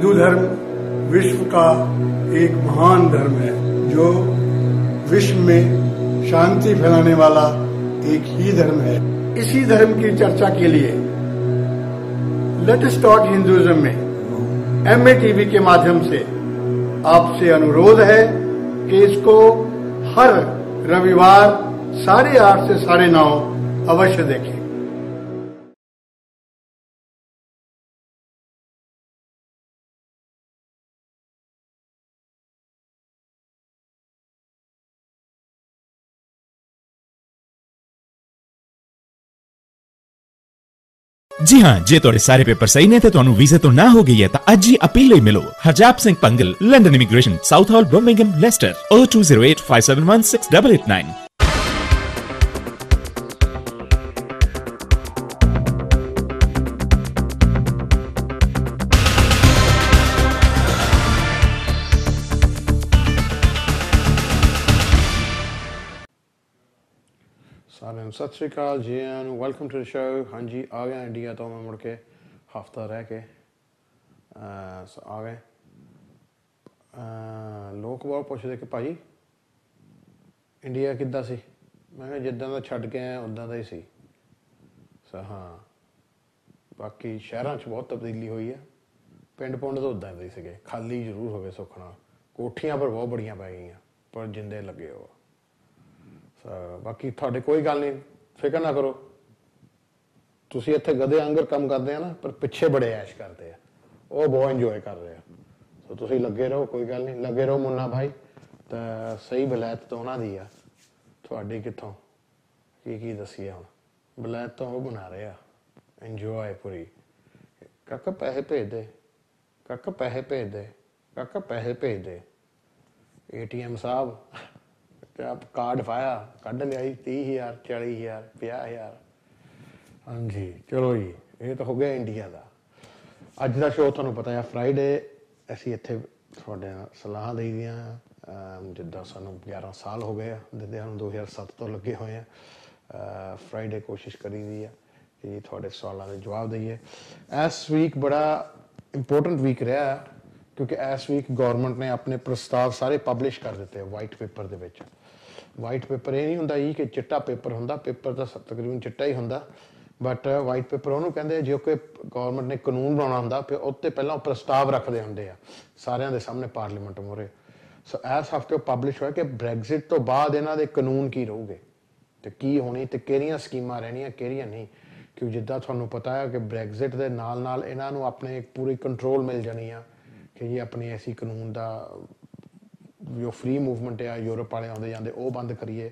हिंदू धर्म विश्व का एक महान धर्म है, जो विश्व में शांति फैलाने वाला एक ही धर्म है। इसी धर्म की चर्चा के लिए लेट टॉक हिंदुइज्म में। एमए टीवी के माध्यम से आपसे अनुरोध है कि इसको हर रविवार साढ़े आठ से साढ़े नौ अवश्य देखें। ਜੀ ਹਾਂ ਜੇ ਤੁਹਾਡੇ ਸਾਰੇ ਪੇਪਰ ਸਹੀ ਨੇ ਤੇ ਤੁਹਾਨੂੰ ਵੀਜ਼ੇ ਤੋਂ ਨਾ ਹੋ ਗਈ ਹੈ ਤਾਂ ਅੱਜ ਹੀ ਅਪੀਲ ਲਈ ਮਿਲੋ Harjap Singh Pangal London immigration Southall Birmingham Leicester 0208571689 ਸਤਿ ਸ਼੍ਰੀ ਅਕਾਲ ਜੀ and welcome to the show ਹਾਂਜੀ, ਆ ਗਿਆ ਇੰਡੀਆ ਤੋਂ ਮੈਂ ਮੁੜ ਕੇ, ਹਫਤਾ ਰਹਿ ਕੇ ਸੋ, ਆ ਗਏ। ਲੋਕ ਬਹੁਤ ਪੁੱਛਦੇ ਕਿ ਭਾਜੀ ਇੰਡੀਆ ਕਿੱਦਾਂ ਸੀ? ਮੈਂ ਕਿਹਾ ਜਿੱਦਾਂ ਦਾ ਛੱਡ ਕੇ ਆਇਆ ਉਦਾਂ ਦਾ ਹੀ ਸੀ। ਸੋ, ਹਾਂ। ਬਾਕੀ ਸ਼ਹਿਰਾਂ 'ਚ ਬਹੁਤ ਤਬਦੀਲੀ ਹੋਈ ਹੈ ਪਿੰਡ ਪੁੰਡ ਤਾਂ ਉਦਾਂ ਦੇ ਸੀਗੇ। ਖਾਲੀ ਜ਼ਰੂਰ ਹੋ ਗਏ ਸੁਖਣਾ ਕੋਠੀਆਂ ਪਰ ਬਹੁਤ ਬੜੀਆਂ ਪੈ ਗਈਆਂ, ਪਰ ਜਿੰਦੇ ਲੱਗੇ ਹੋ ਸੋ, ਬਾਕੀ ਤੁਹਾਡੇ ਕੋਈ ਗੱਲ ਨਹੀਂ। ਫਿਕਰ ਨਾ ਕਰੋ। ਤੁਸੀਂ ਇੱਥੇ ਗਧੇ ਆਂਗਰ ਕੰਮ ਕਰਦੇ ਆ ਨਾ, ਪਰ ਪਿੱਛੇ ਬੜੇ ਐਸ਼ ਕਰਦੇ ਆ। ਉਹ ਬਹੁਤ ਇੰਜੋਏ ਕਰ ਰਹੇ ਆ। ਸੋ ਤੁਸੀਂ ਲੱਗੇ ਰਹੋ, ਕੋਈ ਗੱਲ ਨਹੀਂ। ਲੱਗੇ ਰਹੋ ਮੁੰਨਾ ਭਾਈ। ਤਾਂ ਸਹੀ ਬਲੈਤ ਤਾਂ ਉਹਨਾਂ ਦੀ ਆ। ਤੁਹਾਡੀ ਕਿੱਥੋਂ? ਕੀ ਕੀ ਦੱਸੀਏ ਹੁਣ? ਬਲੈਤ ਤਾਂ ਉਹ ਬਣਾ ਰਹੇ ਆ। ਇੰਜੋਏ ਪੂਰੀ। ਕਾਕਾ ਪੈਸੇ ਭੇਜ ਦੇ ਕਾਕਾ ਪੈਸੇ ਭੇਜ ਦੇ ਕਾਕਾ ਪੈਸੇ ਭੇਜ ਦੇ ਏਟੀਐਮ ਸਾਹਿਬ। ਤੇ ਆਪ ਕਾਰਡ ਪਾਇਆ ਕੱਢ ਲਿਆਈ 30000 40000 50000 ਹਾਂਜੀ, ਚਲੋ ਜੀ, ਇਹ ਤਾਂ ਹੋ ਗਿਆ ਇੰਡੀਆ ਦਾ। ਅੱਜ ਦਾ ਸ਼ੋਅ ਤੁਹਾਨੂੰ ਪਤਾ ਹੈ ਫਰਾਈਡੇ ਅਸੀਂ ਇੱਥੇ ਤੁਹਾਡੇ ਨਾਲ ਸਲਾਹਾਂ ਦੇਈਆਂ ਅਮ ਜਿੱਦਾਂ ਸਾਨੂੰ 11 ਸਾਲ ਹੋ ਗਏ ਆ ਦਿੰਦੇ ਹਨ 2007 ਤੋਂ ਲੱਗੇ ਹੋਏ ਆ। ਫਰਾਈਡੇ ਕੋਸ਼ਿਸ਼ ਕਰੀ ਦੀ ਆ ਕਿ ਤੁਹਾਡੇ ਸਵਾਲਾਂ ਦੇ ਜਵਾਬ ਦਈਏ। ਇਸ ਵੀਕ ਬੜਾ ਇੰਪੋਰਟੈਂਟ ਵੀਕ ਰਿਹਾ ਕਿਉਂਕਿ ਇਸ ਵੀਕ ਗਵਰਨਮੈਂਟ ਨੇ ਆਪਣੇ ਪ੍ਰਸਤਾਵ ਸਾਰੇ ਪਬਲਿਸ਼ ਕਰ ਦਿੱਤੇ ਵਾਈਟ ਪੇਪਰ ਦੇ ਵਿੱਚ। ਵਾਈਟ ਪੇਪਰ ਇਹ ਨਹੀਂ ਹੁੰਦਾ ਜੀ ਕਿ ਚਿੱਟਾ ਪੇਪਰ ਹੁੰਦਾ ਪੇਪਰ ਤਾਂ ਤਕਰੀਬਨ ਚਿੱਟਾ ਹੀ ਹੁੰਦਾ। ਬਟ ਵਾਈਟ ਪੇਪਰ ਉਹਨੂੰ ਕਹਿੰਦੇ ਆ, ਜੇ ਕੋਈ ਗਵਰਨਮੈਂਟ ਨੇ ਕਾਨੂੰਨ ਬਣਾਉਣਾ ਹੁੰਦਾ ਫਿਰ ਉੱਤੇ ਪਹਿਲਾਂ ਉਹ ਪ੍ਰਸਤਾਵ ਰੱਖਦੇ ਹੁੰਦੇ ਆ ਸਾਰਿਆਂ ਦੇ ਸਾਹਮਣੇ ਪਾਰਲੀਮੈਂਟ ਮੋਰੇ। ਸੋ ਇਸ ਹਫ਼ਤੇ ਉਹ ਪਬਲਿਸ਼ ਹੋਇਆ ਕਿ ਬ੍ਰੈਗਜ਼ਿਟ ਤੋਂ ਬਾਅਦ ਇਹਨਾਂ ਦੇ ਕਾਨੂੰਨ ਕੀ ਰਹੂਗੇ? ਤੇ ਕੀ ਹੋਣੀ ਤੇ ਕਿਹੜੀਆਂ ਸਕੀਮਾਂ ਰਹਿਣੀਆਂ ਕਿਹੜੀਆਂ ਨਹੀਂ? ਕਿ ਜਿੱਦਾਂ ਤੁਹਾਨੂੰ ਪਤਾ ਹੈ ਕਿ ਬ੍ਰੈਗਜ਼ਿਟ ਦੇ ਨਾਲ ਨਾਲ ਇਹਨਾਂ ਨੂੰ ਆਪਣੇ ਇੱਕ ਪੂਰੀ ਕੰਟਰੋਲ ਮਿਲ ਜਾਣੀ ਆ ਕਿ ਇਹ ਆਪਣੇ ਐਸੀ ਕਾਨੂੰਨ ਦਾ ਜੋ ਫ੍ਰੀ ਮੂਵਮੈਂਟ ਆ, ਯੂਰਪ ਵਾਲੇ ਆਉਂਦੇ ਜਾਂਦੇ, ਉਹ ਬੰਦ ਕਰੀਏ।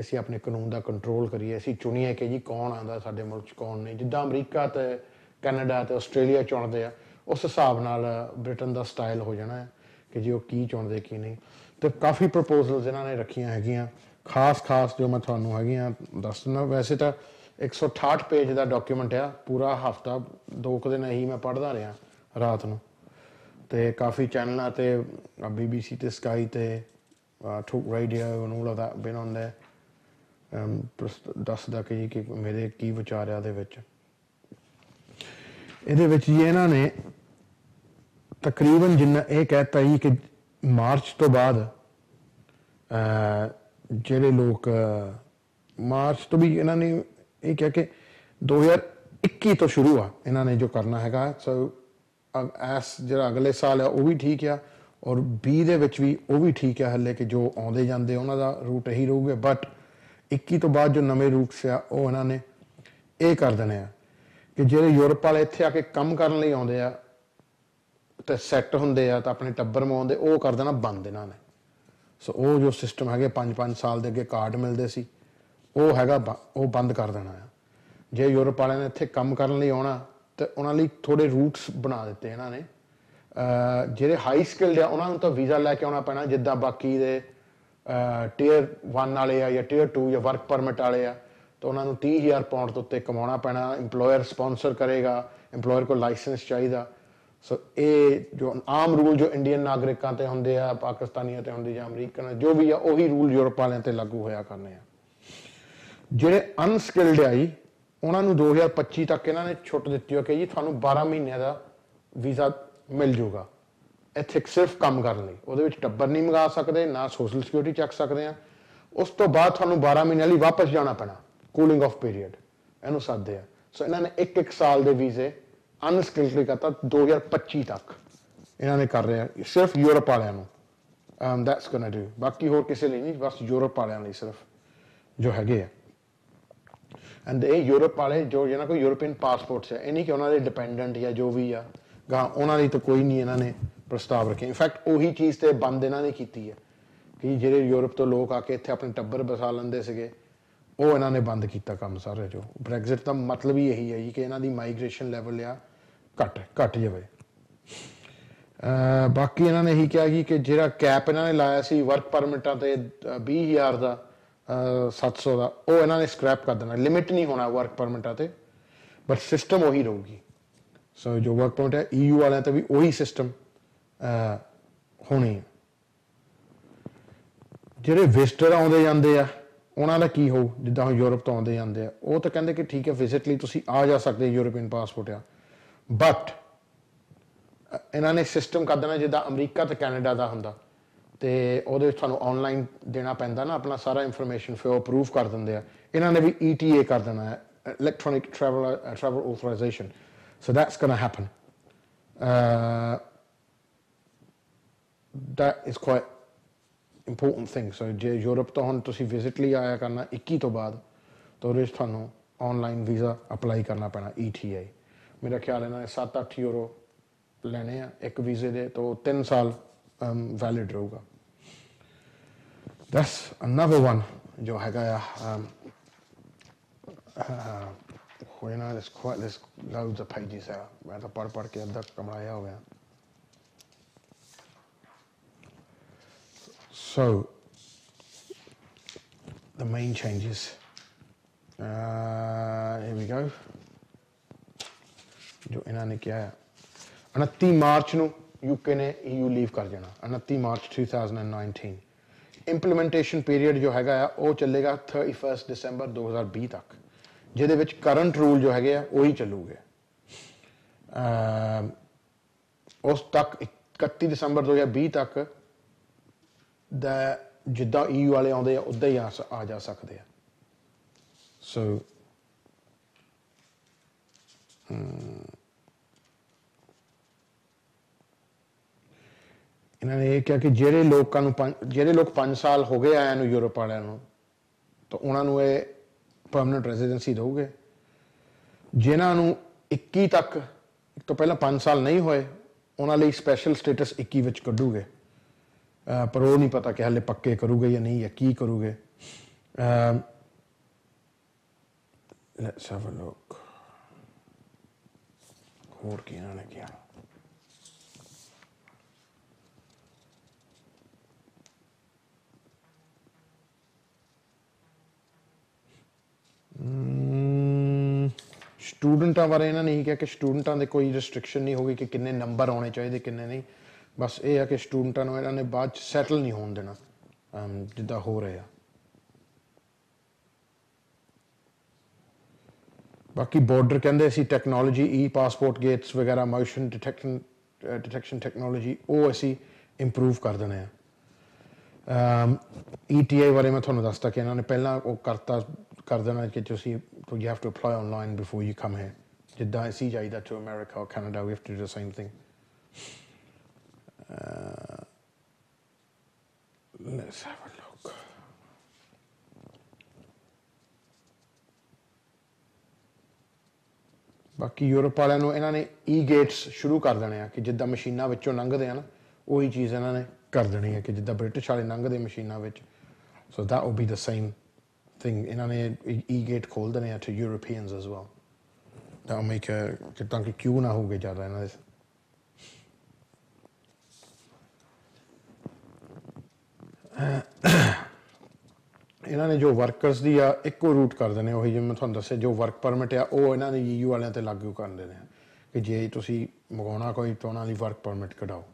ਅਸੀਂ ਆਪਣੇ ਕਾਨੂੰਨ ਦਾ ਕੰਟਰੋਲ ਕਰੀਏ। ਅਸੀਂ ਚੁਣੀਏ ਕਿ ਜੀ ਕੌਣ ਆਂਦਾ ਸਾਡੇ ਮੁਲਕ 'ਚ, ਕੌਣ ਨਹੀਂ। ਜਿੱਦਾਂ ਅਮਰੀਕਾ ਤੇ ਕੈਨੇਡਾ ਤੇ ਆਸਟ੍ਰੇਲੀਆ ਚੁਣਦੇ ਆ, ਉਸ ਹਿਸਾਬ ਨਾਲ ਬ੍ਰਿਟਨ ਦਾ ਸਟਾਈਲ ਹੋ ਜਾਣਾ ਹੈ ਕਿ ਜੀ ਉਹ ਕੀ ਚੁਣਦੇ, ਕੀ ਨਹੀਂ। ਤੇ ਕਾਫੀ ਪ੍ਰਪੋਜ਼ਲਸ ਇਹਨਾਂ ਨੇ ਰੱਖੀਆਂ ਹੈਗੀਆਂ। ਖਾਸ ਖਾਸ ਜੋ ਮੈਂ ਤੁਹਾਨੂੰ ਹੈਗੀਆਂ ਦੱਸ ਦਿੰਦਾ, ਵੈਸੇ ਤਾਂ 168 ਪੇਜ ਦਾ ਡਾਕੂਮੈਂਟ ਆ। ਪੂਰਾ ਹਫਤਾ, ਦੋ ਕੁ ਦਿਨ ਹੀ ਮੈਂ ਪੜ੍ਹਦਾ ਰਿਹਾ ਰਾਤ ਨੂੰ। ਤੇ ਕਾਫੀ ਚੈਨਲਾਂ ਤੇ BBC ਤੇ ਸਕਾਈ ਤੇ ਟੂਕ radio and all of that been on there. Um ਦੱਸਦਾ ਕਿ ਜੀ ਕਿ ਮੇਰੇ ਕੀ ਵਿਚਾਰ ਆ ਦੇ ਵਿੱਚ। ਇਹਦੇ ਵਿੱਚ ਜੀ ਇਹਨਾਂ ਨੇ ਤਕਰੀਬਨ ਜਿੰਨਾ ਇਹ ਕਹਿਤਾ ਜੀ ਕਿ ਮਾਰਚ ਤੋਂ ਬਾਅਦ ਜਿਹੜੇ ਲੋਕ ਮਾਰਚ ਤੋਂ ਵੀ ਇਹਨਾਂ ਨੇ ਇਹ ਕਿਹਾ ਕਿ 2021 ਤੋਂ ਸ਼ੁਰੂ ਆ ਇਹਨਾਂ ਨੇ ਜੋ ਕਰਨਾ ਹੈਗਾ। ਸੋ ਇਸ ਜਿਹੜਾ ਅਗਲੇ ਸਾਲ ਆ ਉਹ ਵੀ ਠੀਕ ਆ ਔਰ 20 ਦੇ ਵਿੱਚ ਵੀ ਉਹ ਵੀ ਠੀਕ ਆ ਹੱਲੇ ਕਿ ਜੋ ਆਉਂਦੇ ਜਾਂਦੇ ਉਹਨਾਂ ਦਾ ਰੂਟ ਇਹੀ ਰਹੂਗਾ। ਬਟ 21 ਤੋਂ ਬਾਅਦ ਜੋ ਨਵੇਂ ਰੂਟਸ ਆ, ਉਹ ਇਹਨਾਂ ਨੇ ਇਹ ਕਰ ਦੇਣੇ ਆ ਕਿ ਜਿਹੜੇ ਯੂਰਪ ਵਾਲੇ ਇੱਥੇ ਆ ਕੇ ਕੰਮ ਕਰਨ ਲਈ ਆਉਂਦੇ ਆ, ਤੇ ਸੈੱਟ ਹੁੰਦੇ ਆ, ਤਾਂ ਆਪਣੇ ਟੱਬਰ ਮਵਾਉਂਦੇ ਉਹ ਕਰ ਦੇਣਾ ਬੰਦ ਇਹਨਾਂ ਨੇ। ਸੋ ਉਹ ਜੋ ਸਿਸਟਮ ਹੈਗੇ 5-5 ਸਾਲ ਦੇ ਅੱਗੇ ਕਾਰਡ ਮਿਲਦੇ ਸੀ, ਉਹ ਹੈਗਾ ਬ- ਉਹ ਬੰਦ ਕਰ ਦੇਣਾ ਆ। ਜੇ ਯੂਰਪ ਵਾਲਿਆਂ ਨੇ ਇੱਥੇ ਕੰਮ ਕਰਨ ਲਈ ਆਉਣਾ ਤੇ ਉਹਨਾਂ ਲਈ ਥੋੜੇ ਰੂਟਸ ਬਣਾ ਦਿੱਤੇ ਇਹਨਾਂ ਨੇ। ਜਿਹੜੇ ਹਾਈ ਸਕਿਲਡ ਆ, ਉਹਨਾਂ ਨੂੰ ਤਾਂ ਵੀਜ਼ਾ ਲੈ ਕੇ ਆਉਣਾ ਪੈਣਾ, ਜਿੱਦਾਂ ਬਾਕੀ ਦੇ ਟੀਅਰ 1 ਵਾਲੇ ਆ ਜਾਂ ਟੀਅਰ 2 ਜਾਂ ਵਰਕ ਪਰਮਿਟ ਵਾਲੇ ਆ, ਤਾਂ ਉਹਨਾਂ ਨੂੰ 30000 ਪਾਉਂਡ ਤੋਂ ਉੱਤੇ ਕਮਾਉਣਾ ਪੈਣਾ, EMPLOYER ਸਪਾਂਸਰ ਕਰੇਗਾ, EMPLOYER ਕੋਲ ਲਾਇਸੈਂਸ ਚਾਹੀਦਾ। ਸੋ ਇਹ ਜੋ ਆਮ ਰੂਲ ਜੋ ਇੰਡੀਅਨ ਨਾਗਰਿਕਾਂ ਤੇ ਹੁੰਦੇ ਆ, ਪਾਕਿਸਤਾਨੀਆਂ ਤੇ ਹੁੰਦੇ ਜਾਂ ਅਮਰੀਕਨ, ਜੋ ਵੀ ਆ, ਉਹੀ ਰੂਲ ਯੂਰਪ ਵਾਲਿਆਂ ਤੇ ਲਾਗੂ ਹੋਇਆ ਕਰਨੇ ਆ। ਜਿਹੜੇ ਅਨਸਕਿਲਡ ਆ ਜੀ ਉਹਨਾਂ ਨੂੰ 2025 ਤੱਕ ਇਹਨਾਂ ਨੇ ਛੁੱਟ ਦਿੱਤੀ ਹੋ ਕਿ ਜੀ ਤੁਹਾਨੂੰ 12 ਮਹੀਨਿਆਂ ਦਾ ਵੀਜ਼ਾ ਮਿਲ ਜੂਗਾ ਇੱਥੇ ਸਿਰਫ ਕੰਮ ਕਰਨ ਲਈ। ਉਹਦੇ ਵਿੱਚ ਟੱਬਰ ਨਹੀਂ ਮੰਗਾ ਸਕਦੇ, ਨਾ ਸੋਸ਼ਲ ਸਿਕਿਉਰਿਟੀ ਚੱਕ ਸਕਦੇ ਆ। ਉਸ ਤੋਂ ਬਾਅਦ ਤੁਹਾਨੂੰ 12 ਮਹੀਨਿਆਂ ਲਈ ਵਾਪਸ ਜਾਣਾ ਪੈਣਾ। ਕੂਲਿੰਗ ਆਫ ਪੀਰੀਅਡ ਇਹਨੂੰ ਸਾਦੇ ਆ। ਸੋ ਇਹਨਾਂ ਨੇ ਇੱਕ ਇੱਕ ਸਾਲ ਦੇ ਵੀਜ਼ੇ ਅਨਸਕਿਲਡ ਲਈ ਕਰਤਾ 2025 ਤੱਕ ਇਹਨਾਂ ਨੇ ਕਰ ਰਿਹਾ ਸਿਰਫ ਯੂਰਪ ਵਾਲਿਆਂ ਨੂੰ। Um that's going to do ਬਾਕੀ ਹੋਰ ਕਿਸੇ ਲਈ ਨਹੀਂ, ਬਸ ਯੂਰਪ ਵਾਲਿਆਂ ਲਈ ਸਿਰਫ ਜੋ ਹੈਗੇ ਆ। ਐਂਡ ਇਹ ਯੂਰਪ ਵਾਲੇ ਜੋ ਜਿਹਨਾਂ ਕੋਲ ਯੂਰੋਪੀਅਨ ਪਾਸਪੋਰਟਸ ਹੈ ਇਹ ਨਹੀਂ ਕਿ ਉਹਨਾਂ ਦੇ ਡਿਪੈਂਡੈਂਟ ਜਾਂ ਜੋ ਵੀ ਆ, ਗਾ ਉਹਨਾਂ ਲਈ ਤਾਂ ਕੋਈ ਨਹੀਂ ਇਹਨਾਂ ਨੇ ਪ੍ਰਸਤਾਵ ਰੱਖੇ। ਇਨਫੈਕਟ ਉਹੀ ਚੀਜ਼ ਤੇ ਬੰਦ ਇਹਨਾਂ ਨੇ ਕੀਤੀ ਹੈ ਕਿ ਜਿਹੜੇ ਯੂਰਪ ਤੋਂ ਲੋਕ ਆ ਕੇ ਇੱਥੇ ਆਪਣੇ ਟੱਬਰ ਬਸਾ ਲੈਂਦੇ ਸੀਗੇ, ਉਹ ਇਹਨਾਂ ਨੇ ਬੰਦ ਕੀਤਾ ਕੰਮ ਸਾਰੇ ਜੋ। ਬ੍ਰੈਗਜ਼ਿਟ ਦਾ ਮਤਲਬ ਹੀ ਇਹੀ ਹੈ ਜੀ ਕਿ ਇਹਨਾਂ ਦੀ ਮਾਈਗ੍ਰੇਸ਼ਨ ਲੈਵਲ ਆ ਘਟ ਘਟ ਜਾਵੇ। ਬਾਕੀ ਇਹਨਾਂ ਨੇ ਇਹੀ ਕਿਹਾ ਕਿ ਜਿਹੜਾ ਕੈਪ ਇਹਨਾਂ ਨੇ ਲਾਇਆ ਸੀ ਵਰਕ ਪਰਮਿਟਾਂ ਤੇ, ਅਹ 20000 ਦਾ 700 ਦਾ। ਉਹ ਇਹਨਾਂ ਨੇ ਸਕ੍ਰੈਪ ਕਰ ਦੇਣਾ। ਲਿਮਿਟ ਨਹੀਂ ਹੋਣਾ ਵਰਕ ਪਰਮਿਟਾਂ ਤੇ ਬਟ ਸਿਸਟਮ ਉਹੀ ਰਹੂਗੀ। ਸੋ ਜੋ ਵਰਕ ਪਰਮਿਟ ਹੈ EU ਵਾਲਿਆਂ ਤੇ ਵੀ ਉਹੀ ਸਿਸਟਮ ਹੋਣੀ ਹੈ। ਜਿਹੜੇ ਵਿਜ਼ਟਰ ਆਉਂਦੇ ਜਾਂਦੇ ਆ, ਉਹਨਾਂ ਦਾ ਕੀ ਹੋਊ? ਜਿੱਦਾਂ ਹੁਣ ਯੂਰਪ ਤੋਂ ਆਉਂਦੇ ਜਾਂਦੇ ਆ। ਉਹ ਤਾਂ ਕਹਿੰਦੇ ਕਿ ਠੀਕ ਹੈ ਵਿਜ਼ਿਟ ਲਈ ਤੁਸੀਂ ਆ ਜਾ ਸਕਦੇ ਯੂਰੋਪੀਅਨ ਪਾਸਪੋਰਟ ਆ। ਬਟ ਇਹਨਾਂ ਨੇ ਸਿਸਟਮ ਕਰ ਦੇਣਾ ਜਿੱਦਾਂ ਅਮਰੀਕਾ ਤੇ ਕੈਨੇਡਾ ਦਾ ਹੁੰਦਾ। ਤੇ ਉਹਦੇ ਵਿੱਚ ਤੁਹਾਨੂੰ ਆਨਲਾਈਨ ਦੇਣਾ ਪੈਂਦਾ ਨਾ, ਆਪਣਾ ਸਾਰਾ ਇਨਫੋਰਮੇਸ਼ਨ ਫਿਰ ਉਹ ਅਪਰੂਵ ਕਰ ਦਿੰਦੇ ਆ। ਇਹਨਾਂ ਨੇ ਵੀ ETA ਕਰ ਦੇਣਾ ਹੈ electronic travel travel authorisation so that's gonna happen that is quite important thing. So ਜੇ ਯੂਰਪ ਤੋਂ ਹੁਣ ਤੁਸੀਂ ਵਿਜ਼ਿਟ ਲਈ ਆਇਆ ਕਰਨਾ 21 ਤੋਂ ਬਾਅਦ, ਤਾਂ ਉਹਦੇ ਵਿੱਚ ਤੁਹਾਨੂੰ ਆਨਲਾਈਨ ਵੀਜ਼ਾ ਅਪਲਾਈ ਕਰਨਾ ਪੈਣਾ ETA ਮੇਰਾ ਖਿਆਲ ਇਹਨਾਂ ਨੇ 7-8 ਯੂਰੋ ਲੈਣੇ ਆ ਇੱਕ ਵੀਜ਼ੇ ਦੇ, ਤੋਂ 3 ਸਾਲ ਵੈਲਿਡ ਰਹੂਗਾ ਦੈਟਸ ਅਨਦਰ ਵਨ ਜੋ ਹੈਗਾ ਆ ਹੋਏ ਨਾ this quite this loads of pages ਆ ਮੈਂ ਤਾਂ ਪੜ ਪੜ ਕੇ ਅੱਧਾ ਕਮਰਾਇਆ ਹੋ ਗਿਆ So, the main changes. Uh, here we go. ਜੋ ਇਹਨਾਂ ਨੇ ਕਿਹਾ ਹੈ 29 ਮਾਰਚ ਨੂੰ ਯੂਕੇ ਨੇ EU ਲੀਵ ਕਰ ਜਾਣਾ 29 ਮਾਰਚ 2019 ਇੰਪਲੀਮੈਂਟੇਸ਼ਨ ਪੀਰੀਅਡ ਜੋ ਹੈਗਾ ਆ, ਉਹ ਚੱਲੇਗਾ 31 ਦਸੰਬਰ 2020 ਤੱਕ, ਜਿਹਦੇ ਵਿੱਚ ਕਰੰਟ ਰੂਲ ਜੋ ਹੈਗੇ ਆ, ਉਹੀ ਚੱਲੂਗੇ। ਅਮ ਉਸ ਤੱਕ 31 ਦਸੰਬਰ 2020 ਤੱਕ ਦਾ ਜਿੱਦਾਂ EU ਵਾਲੇ ਆਉਂਦੇ ਆ, ਉਦਾਂ ਹੀ ਆ ਆ ਜਾ ਸਕਦੇ ਆ। ਸੋ ਇਹਨਾਂ ਨੇ ਇਹ ਕਿਹਾ ਕਿ ਜਿਹੜੇ ਲੋਕਾਂ ਨੂੰ ਪੰਜ- ਜਿਹੜੇ ਲੋਕ 5 ਸਾਲ ਹੋ ਗਏ ਆਇਆਂ ਨੂੰ ਯੂਰਪ ਵਾਲਿਆਂ ਨੂੰ, ਤਾਂ ਉਹਨਾਂ ਨੂੰ ਇਹ ਪਰਮਨੈਂਟ ਰੈਜ਼ੀਡੈਂਸੀ ਦਊਗੇ। ਜਿਨ੍ਹਾਂ ਨੂੰ 21 ਤੱਕ ਤੋਂ ਪਹਿਲਾਂ 5 ਸਾਲ ਨਹੀਂ ਹੋਏ, ਉਹਨਾਂ ਲਈ ਸਪੈਸ਼ਲ ਸਟੇਟਸ 21 ਵਿੱਚ ਕੱਢੂਗੇ। ਪਰ ਉਹ ਨਹੀਂ ਪਤਾ ਕਿ ਹਲੇ ਪੱਕੇ ਕਰੂਗੇ ਜਾਂ ਨਹੀਂ ਜਾਂ ਕੀ ਕਰੂਗੇ। ਲੈਟਸ ਹੈਵ ਅ ਲੁੱਕ ਹੋਰ ਕੀ ਇਹਨਾਂ ਨੇ ਕਿਹਾ? ਸਟੂਡੈਂਟਾਂ ਬਾਰੇ ਇਹਨਾਂ ਨੇ ਇਹ ਕਿਹਾ ਕਿ ਸਟੂਡੈਂਟਾਂ ਦੇ ਕੋਈ ਰੈਸਟ੍ਰਿਕਸ਼ਨ ਨਹੀਂ ਹੋਗੀ ਕਿ ਕਿੰਨੇ ਨੰਬਰ ਆਉਣੇ ਚਾਹੀਦੇ, ਕਿੰਨੇ ਨਹੀਂ। ਬਸ ਇਹ ਆ ਕਿ ਸਟੂਡੈਂਟਾਂ ਨੂੰ ਇਹਨਾਂ ਨੇ ਬਾਅਦ ਚ ਸੈਟਲ ਨਹੀਂ ਹੋਣ ਦੇਣਾ ਜਿੱਦਾਂ ਹੋ ਰਿਹਾ। ਬਾਕੀ ਬਾਰਡਰ ਕਹਿੰਦੇ ਅਸੀਂ ਟੈਕਨੋਲੋਜੀ ਈ ਪਾਸਪੋਰਟ ਗੇਟਸ ਵਗੈਰਾ ਮੋਸ਼ਨ ਡਿਟੈਕਸ਼ਨ ਡਿਟੈਕਸ਼ਨ ਟੈਕਨੋਲੋਜੀ ਉਹ ਅਸੀਂ ਇੰਪਰੂਵ ਕਰ ਦੇਣੇ ਆ। um ETA ਬਾਰੇ ਮੈਂ ਤੁਹਾਨੂੰ ਦੱਸਤਾ ਕਿ ਇਹਨਾਂ ਨੇ ਪਹਿਲਾਂ ਉਹ ਕਰਤਾ ਕਰ ਦੇਣਾ ਕਿ ਤੁਸੀਂ you have to apply online before you come here ਜਿੱਦਾਂ ਅਸੀਂ ਜਾਈਦਾ to America or Canada we have to do the same thing let's have a look. ਬਾਕੀ ਯੂਰਪ ਵਾਲਿਆਂ ਨੂੰ ਇਹਨਾਂ ਨੇ ਈ ਗੇਟਸ ਸ਼ੁਰੂ ਕਰ ਦੇਣੇ ਆ ਕਿ ਜਿੱਦਾਂ ਮਸ਼ੀਨਾਂ ਵਿੱਚੋਂ ਲੰਘਦੇ ਆ ਨਾ, ਉਹੀ ਚੀਜ਼ ਇਹਨਾਂ ਨੇ ਕਰ ਦੇਣੀ ਹੈ ਕਿ ਜਿੱਦਾਂ ਬ੍ਰਿਟਿਸ਼ ਵਾਲੇ ਲੰਘਦੇ ਮਸ਼ੀਨਾਂ ਵਿੱਚ। ਸੋ that will be the same thing, ਇਹਨਾਂ ਨੇ ਈ ਗੇਟ ਖੋਲ ਦੇਣੇ ਆ to Europeans as well. that will ਕਿ ਤਾਂ ਕਿ ਕਿਉਂ ਨਾ ਹੋਵੇ ਜ਼ਿਆਦਾ ਇਹਨਾਂ ਦੇ? ਇਹਨਾਂ ਨੇ ਜੋ ਵਰਕਰਸ ਦੀ ਆ, ਇੱਕੋ ਰੂਟ ਕਰ ਦੇਣੇ, ਉਹੀ ਜਿਵੇਂ ਮੈਂ ਤੁਹਾਨੂੰ ਦੱਸਿਆ, ਜੋ ਵਰਕ ਪਰਮਿਟ ਆ, ਉਹ ਇਹਨਾਂ ਨੇ ਯੂ ਵਾਲਿਆਂ ਤੇ ਲਾਗੂ ਕਰ ਦੇਣੇ ਆ ਕਿ ਜੇ ਤੁਸੀਂ ਮੰਗਾਉਣਾ ਕੋਈ, ਤਾਂ ਉਹਨਾਂ ਲਈ ਵਰਕ ਪਰਮਿਟ ਕਢਾਓ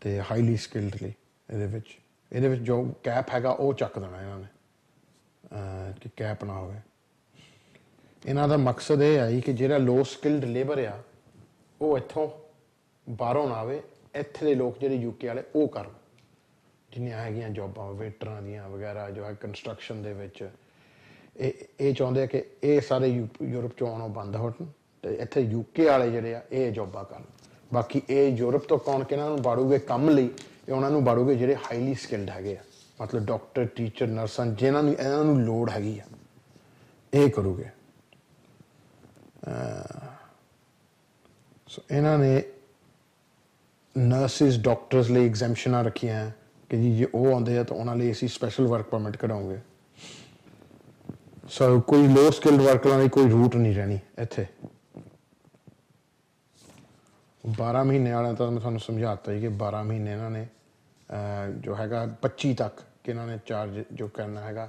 ਤੇ ਹਾਈਲੀ ਸਕਿਲਡ ਲਈ ਇਹਦੇ ਵਿੱਚ। ਇਹਦੇ ਵਿੱਚ ਜੋ ਕੈਪ ਹੈਗਾ, ਉਹ ਚੱਕ ਦੇਣਾ ਇਹਨਾਂ ਨੇ। ਕਿ ਕੈਪ ਨਾ ਹੋਵੇ। ਇਹਨਾਂ ਦਾ ਮਕਸਦ ਇਹ ਹੈ ਕਿ ਜਿਹੜਾ ਲੋ ਸਕਿਲਡ ਲੇਬਰ ਆ, ਉਹ ਇੱਥੋਂ ਬਾਹਰੋਂ ਨਾ ਆਵੇ, ਇੱਥੇ ਦੇ ਲੋਕ ਜਿਹੜੇ ਯੂਕੇ ਵਾਲੇ, ਉਹ ਕਰਨ। ਜਿੰਨੀਆਂ ਹੈਗੀਆਂ ਜੌਬਾਂ, ਵੇਟਰਾਂ ਦੀਆਂ ਵਗੈਰਾ, ਜੋ ਹੈ ਕੰਸਟਰਕਸ਼ਨ ਦੇ ਵਿੱਚ। ਇਹ ਇਹ ਚਾਹੁੰਦੇ ਆ ਕਿ ਇਹ ਸਾਰੇ ਯੂ- ਯੂਰਪ ਚੋਂ ਆਉਣੋਂ ਬੰਦ ਹੋਣ ਤੇ ਇੱਥੇ ਯੂਕੇ ਵਾਲੇ ਜਿਹੜੇ ਆ, ਇਹ ਜੌਬਾਂ ਕਰਨ। ਬਾਕੀ ਇਹ ਯੂਰਪ ਤੋਂ ਕੌਣ ਕਿਹਨਾਂ ਨੂੰ ਬਾੜੂਗੇ ਕੰਮ ਲਈ, ਇਹ ਉਹਨਾਂ ਨੂੰ ਬਾੜੂਗੇ ਜਿਹੜੇ ਹਾਈਲੀ ਸਕਿਲਡ ਹੈਗੇ ਆ। ਮਤਲਬ ਡਾਕਟਰ, ਟੀਚਰ, ਨਰਸਾਂ, ਜਿਨ੍ਹਾਂ ਨੂੰ, ਇਹਨਾਂ ਨੂੰ ਲੋੜ ਹੈਗੀ ਆ, ਇਹ ਕਰੂਗੇ। ਸੋ ਇਹਨਾਂ ਨੇ ਨਰਸਿਸ, ਡਾਕਟਰਸ ਲਈ ਐਗਜ਼ੈਂਪਸ਼ਨਾਂ ਰੱਖੀਆਂ ਕਿ ਜੀ, ਜੇ ਉਹ ਆਉਂਦੇ ਆ ਤਾਂ ਉਹਨਾਂ ਲਈ ਅਸੀਂ ਸਪੈਸ਼ਲ ਵਰਕ ਪਰਮਿਟ ਕਢਾਉਂਗੇ ਸੋ ਕੋਈ ਲੋ ਸਕਿਲਡ ਵਰਕਰਾਂ ਲਈ ਕੋਈ ਰੂਟ ਨਹੀਂ ਰਹਿਣੀ ਇੱਥੇ। 12 ਮਹੀਨੇ ਵਾਲਾ ਤਾਂ ਮੈਂ ਤੁਹਾਨੂੰ ਸਮਝਾਤਾ ਹੀ ਕਿ 12 ਮਹੀਨੇ ਇਹਨਾਂ ਨੇ ਜੋ ਹੈਗਾ 25 ਤੱਕ ਕਿ ਇਹਨਾਂ ਨੇ ਚਾਰਜ ਜੋ ਕਰਨਾ ਹੈਗਾ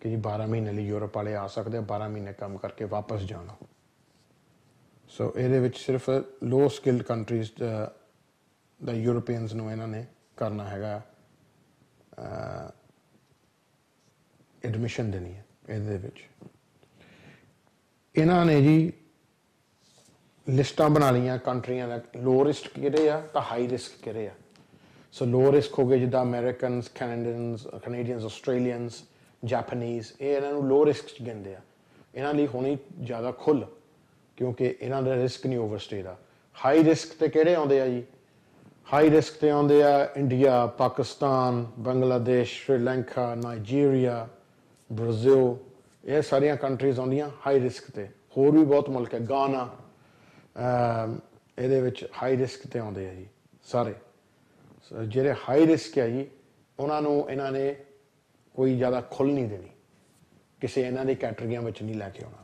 ਕਿ ਜੀ 12 ਮਹੀਨੇ ਲਈ ਯੂਰਪ ਵਾਲੇ ਆ ਸਕਦੇ ਆ 12 ਮਹੀਨੇ ਕੰਮ ਕਰਕੇ ਵਾਪਸ ਜਾਣਾ। ਸੋ ਇਹਦੇ ਵਿੱਚ ਸਿਰਫ ਲੋ ਸਕਿਲਡ ਕੰਟਰੀਜ਼ ਦਾ ਯੂਰੋਪੀਅਨਸ ਨੂੰ ਇਹਨਾਂ ਨੇ ਕਰਨਾ ਹੈਗਾ ਐਡਮਿਸ਼ਨ ਦੇਣੀ ਹੈ ਇਹਦੇ ਵਿੱਚ। ਇਹਨਾਂ ਨੇ ਜੀ ਲਿਸਟਾਂ ਬਣਾ ਲਈਆਂ ਕੰਟਰੀਆਂ ਦਾ ਲੋ ਰਿਸਕ ਕਿਹੜੇ ਆ ਤਾਂ ਹਾਈ ਰਿਸਕ ਕਿਹੜੇ ਆ? ਸੋ ਲੋ ਰਿਸਕ ਹੋ ਗਏ ਜਿੱਦਾਂ Americans Canadians Canadians Australians Japanese ਇਹ ਇਹਨਾਂ ਨੂੰ ਲੋ ਰਿਸਕ ਚ ਗਿਣਦੇ ਆ ਇਹਨਾਂ ਲਈ ਹੋਣੀ ਜ਼ਿਆਦਾ ਖੁੱਲ ਕਿਉਂਕਿ ਇਹਨਾਂ ਦਾ ਰਿਸਕ ਨਹੀਂ ਓਵਰਸਟੇ ਦਾ ਹਾਈ ਰਿਸਕ ਤੇ ਕਿਹੜੇ ਆਉਂਦੇ ਆ ਜੀ ਹਾਈ ਰਿਸਕ ਤੇ ਆਉਂਦੇ ਆ India Pakistan Bangladesh Sri Lanka Nigeria Brazil ਇਹ ਸਾਰੀਆਂ ਕੰਟਰੀਜ਼ ਆਉਂਦੀਆਂ ਹਾਈ ਰਿਸਕ ਤੇ ਹੋਰ ਵੀ ਬਹੁਤ ਮੁਲਕ ਹੈ ਗਾਨਾ ਇਹਦੇ ਵਿੱਚ ਹਾਈ ਰਿਸਕ ਤੇ ਆਉਂਦੇ ਆ ਜੀ ਸਾਰੇ ਜਿਹੜੇ ਹਾਈ ਰਿਸਕ ਹੈ ਜੀ, ਉਹਨਾਂ ਨੂੰ ਇਹਨਾਂ ਨੇ ਕੋਈ ਜ਼ਿਆਦਾ ਖੁੱਲ ਨਹੀਂ ਦੇਣੀ। ਕਿਸੇ ਇਹਨਾਂ ਦੇ ਕੈਟੇਗਰੀਆਂ ਵਿੱਚ ਨਹੀਂ ਲੈ ਕੇ ਆਉਣਾ।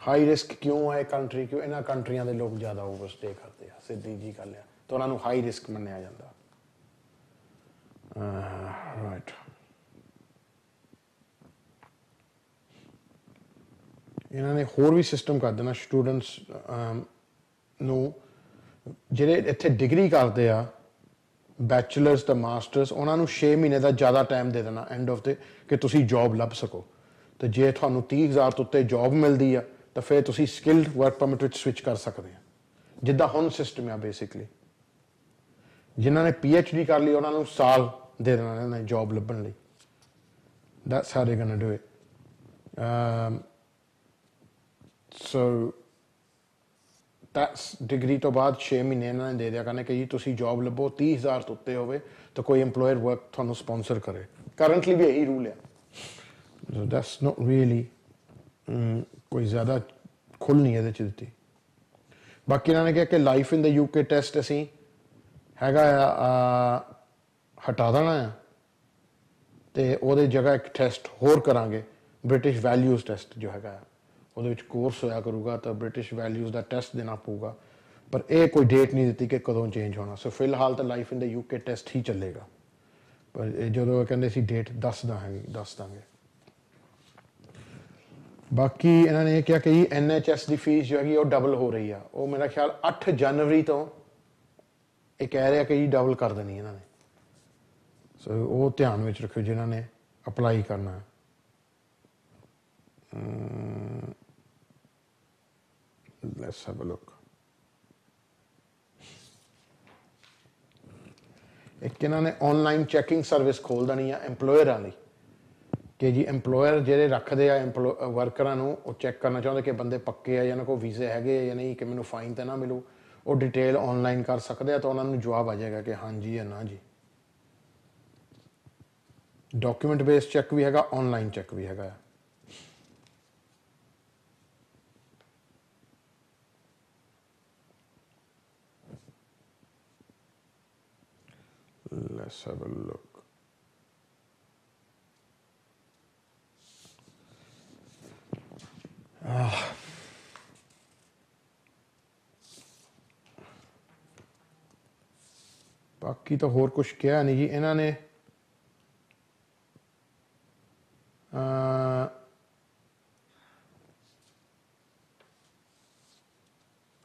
ਹਾਈ ਰਿਸਕ ਕਿਉਂ ਹੈ ਕੰਟਰੀ ਕਿਉਂ ਇਹਨਾਂ ਕੰਟਰੀਆਂ ਦੇ ਲੋਕ ਜ਼ਿਆਦਾ ਓਵਰਸਟੇ ਕਰਦੇ ਆ? ਸਿੱਧੀ ਜੀ ਗੱਲ ਆ ਤਾਂ ਉਹਨਾਂ ਨੂੰ ਹਾਈ ਰਿਸਕ ਮੰਨਿਆ ਜਾਂਦਾ। ਰਾਈਟ ਇਹਨਾਂ ਨੇ ਹੋਰ ਵੀ ਸਿਸਟਮ ਕਰ ਦੇਣਾ। ਸਟੂਡੈਂਟਸ ਨੂੰ ਜਿਹੜੇ ਇੱਥੇ ਡਿਗਰੀ ਕਰਦੇ ਆ ਬੈਚਲਰਸ ਤੇ ਮਾਸਟਰਸ ਉਹਨਾਂ ਨੂੰ 6 ਮਹੀਨੇ ਦਾ ਜ਼ਿਆਦਾ ਟਾਈਮ ਦੇ ਦੇਣਾ ਐਂਡ ਆਫ ਤੇ ਕਿ ਤੁਸੀਂ ਜੌਬ ਲੱਭ ਸਕੋ। ਤੇ ਜੇ ਤੁਹਾਨੂੰ 30000 ਤੋਂ ਉੱਤੇ ਜੌਬ ਮਿਲਦੀ ਆ ਤਾਂ ਫਿਰ ਤੁਸੀਂ ਸਕਿਲਡ ਵਰਕ ਪਰਮਿਟ ਵਿੱਚ ਸਵਿਚ ਕਰ ਸਕਦੇ ਆ। ਜਿੱਦਾਂ ਹੁਣ ਸਿਸਟਮ ਆ ਬੇਸਿਕਲੀ ਜਿਨ੍ਹਾਂ ਨੇ ਡੀ ਕਰ ਲਈ ਉਹਨਾਂ ਨੂੰ ਸਾਲ ਦੇ ਦੇਣਾ ਇਹਨਾਂ ਨੇ ਜੌਬ ਲੱਭਣ ਲਈ। That's how they're going to do it. Um, so that's degree ਤੋਂ ਬਾਅਦ 6 ਮਹੀਨੇ ਇਹਨਾਂ ਨੇ ਦੇ ਦਿਆ ਕਰਨੇ ਕਿ ਜੀ ਤੁਸੀਂ ਜੌਬ ਲੱਭੋ 30000 ਤੋਂ ਉੱਤੇ ਹੋਵੇ ਤਾਂ ਕੋਈ EMPLOYER ਵਰਕ ਤੁਹਾਨੂੰ ਸਪਾਂਸਰ ਕਰੇ। ਕਰੰਟਲੀ ਵੀ ਇਹੀ ਰੂਲ ਹੈ so that's not really ਕੋਈ ਜ਼ਿਆਦਾ ਖੁੱਲ ਨਹੀਂ ਇਹਦੇ ਚ ਦਿੱਤੀ। ਬਾਕੀ ਇਹਨਾਂ ਨੇ ਕਿਹਾ ਕਿ life in the UK test ਅਸੀਂ ਹੈਗਾ ਆ ਹਟਾ ਦੇਣਾ ਆ ਤੇ ਉਹਦੇ ਜਗ੍ਹਾ ਇੱਕ ਟੈਸਟ ਹੋਰ ਕਰਾਂਗੇ ਬ੍ਰਿਟਿਸ਼ ਵੈਲਿਊਜ਼ ਟੈਸਟ ਜੋ ਹੈਗਾ ਆ, ਉਹਦੇ ਵਿੱਚ ਕੋਰਸ ਹੋਇਆ ਕਰੂਗਾ ਤਾਂ ਬ੍ਰਿਟਿਸ਼ ਵੈਲਿਊਜ਼ ਦਾ ਟੈਸਟ ਦੇਣਾ ਪਊਗਾ। ਪਰ ਇਹ ਕੋਈ ਡੇਟ ਨਹੀਂ ਦਿੱਤੀ ਕਿ ਕਦੋਂ ਚੇਂਜ ਹੋਣਾ। ਸੋ ਫਿਲਹਾਲ ਤਾਂ life in the UK test ਹੀ ਚੱਲੇਗਾ। ਪਰ ਇਹ ਜਦੋਂ ਇਹ ਕਹਿੰਦੇ ਸੀ ਡੇਟ ਦੱਸ ਦਾਂਗੇ ਦੱਸ ਦਾਂਗੇ। ਬਾਕੀ ਇਹਨਾਂ ਨੇ ਇਹ ਕਿਹਾ ਕਿ ਜੀ ਐਨਐਚਐਸ ਦੀ ਫੀਸ ਜੋ ਹੈਗੀ ਉਹ ਡਬਲ ਹੋ ਰਹੀ ਆ। ਉਹ ਮੇਰਾ ਖਿਆਲ 8 ਜਨਵਰੀ ਤੋਂ ਇਹ ਕਹਿ ਰਿਹਾ ਕਿ ਜੀ ਡਬਲ ਕਰ ਦੇਣੀ ਇਹਨਾਂ ਨੇ। ਸੋ ਉਹ ਧਿਆਨ ਵਿੱਚ ਰੱਖਿਓ ਜਿਨ੍ਹਾਂ ਨੇ ਅਪਲਾਈ ਕਰਨਾ। ਹੈ ਲੈਟਸ ਹੈਵ ਅ ਲੁੱਕ ਇੱਕ ਇਹਨਾਂ ਨੇ ਆਨਲਾਈਨ ਚੈਕਿੰਗ ਸਰਵਿਸ ਖੋਲ ਦੇਣੀ ਆ EMPLOYERਾਂ ਲਈ। ਕਿ ਜੀ EMPLOYER ਜਿਹੜੇ ਰੱਖਦੇ ਆ ਵਰਕਰਾਂ ਨੂੰ, ਉਹ ਚੈੱਕ ਕਰਨਾ ਚਾਹੁੰਦੇ ਕਿ ਬੰਦੇ ਪੱਕੇ ਆ ਜਾਂ ਇਹਨਾਂ ਕੋਲ ਵੀਜ਼ੇ ਹੈਗੇ ਆ ਜਾਂ ਨਹੀਂ, ਕਿ ਮੈਨੂੰ ਫਾਈਨ ਤਾਂ ਨਾ ਮਿਲੂ। ਉਹ ਡਿਟੇਲ ਆਨਲਾਈਨ ਕਰ ਸਕਦੇ ਆ ਤਾਂ ਉਹਨਾਂ ਨੂੰ ਜਵਾਬ ਆ ਜਾਏਗਾ ਕਿ ਹਾਂਜੀ ਜਾਂ ਨਾ ਜੀ। ਡਾਕੂਮੈਂਟ ਬੇਸ ਚੈੱਕ ਵੀ ਹੈਗਾ ਆਨਲਾਈਨ ਚੈੱਕ ਵੀ ਹੈਗਾ। Let's have a look. Ah. ਬਾਕੀ ਤਾਂ ਹੋਰ ਕੁਝ ਕਿਹਾ ਨਹੀਂ ਜੀ, ਇਹਨਾਂ ਨੇ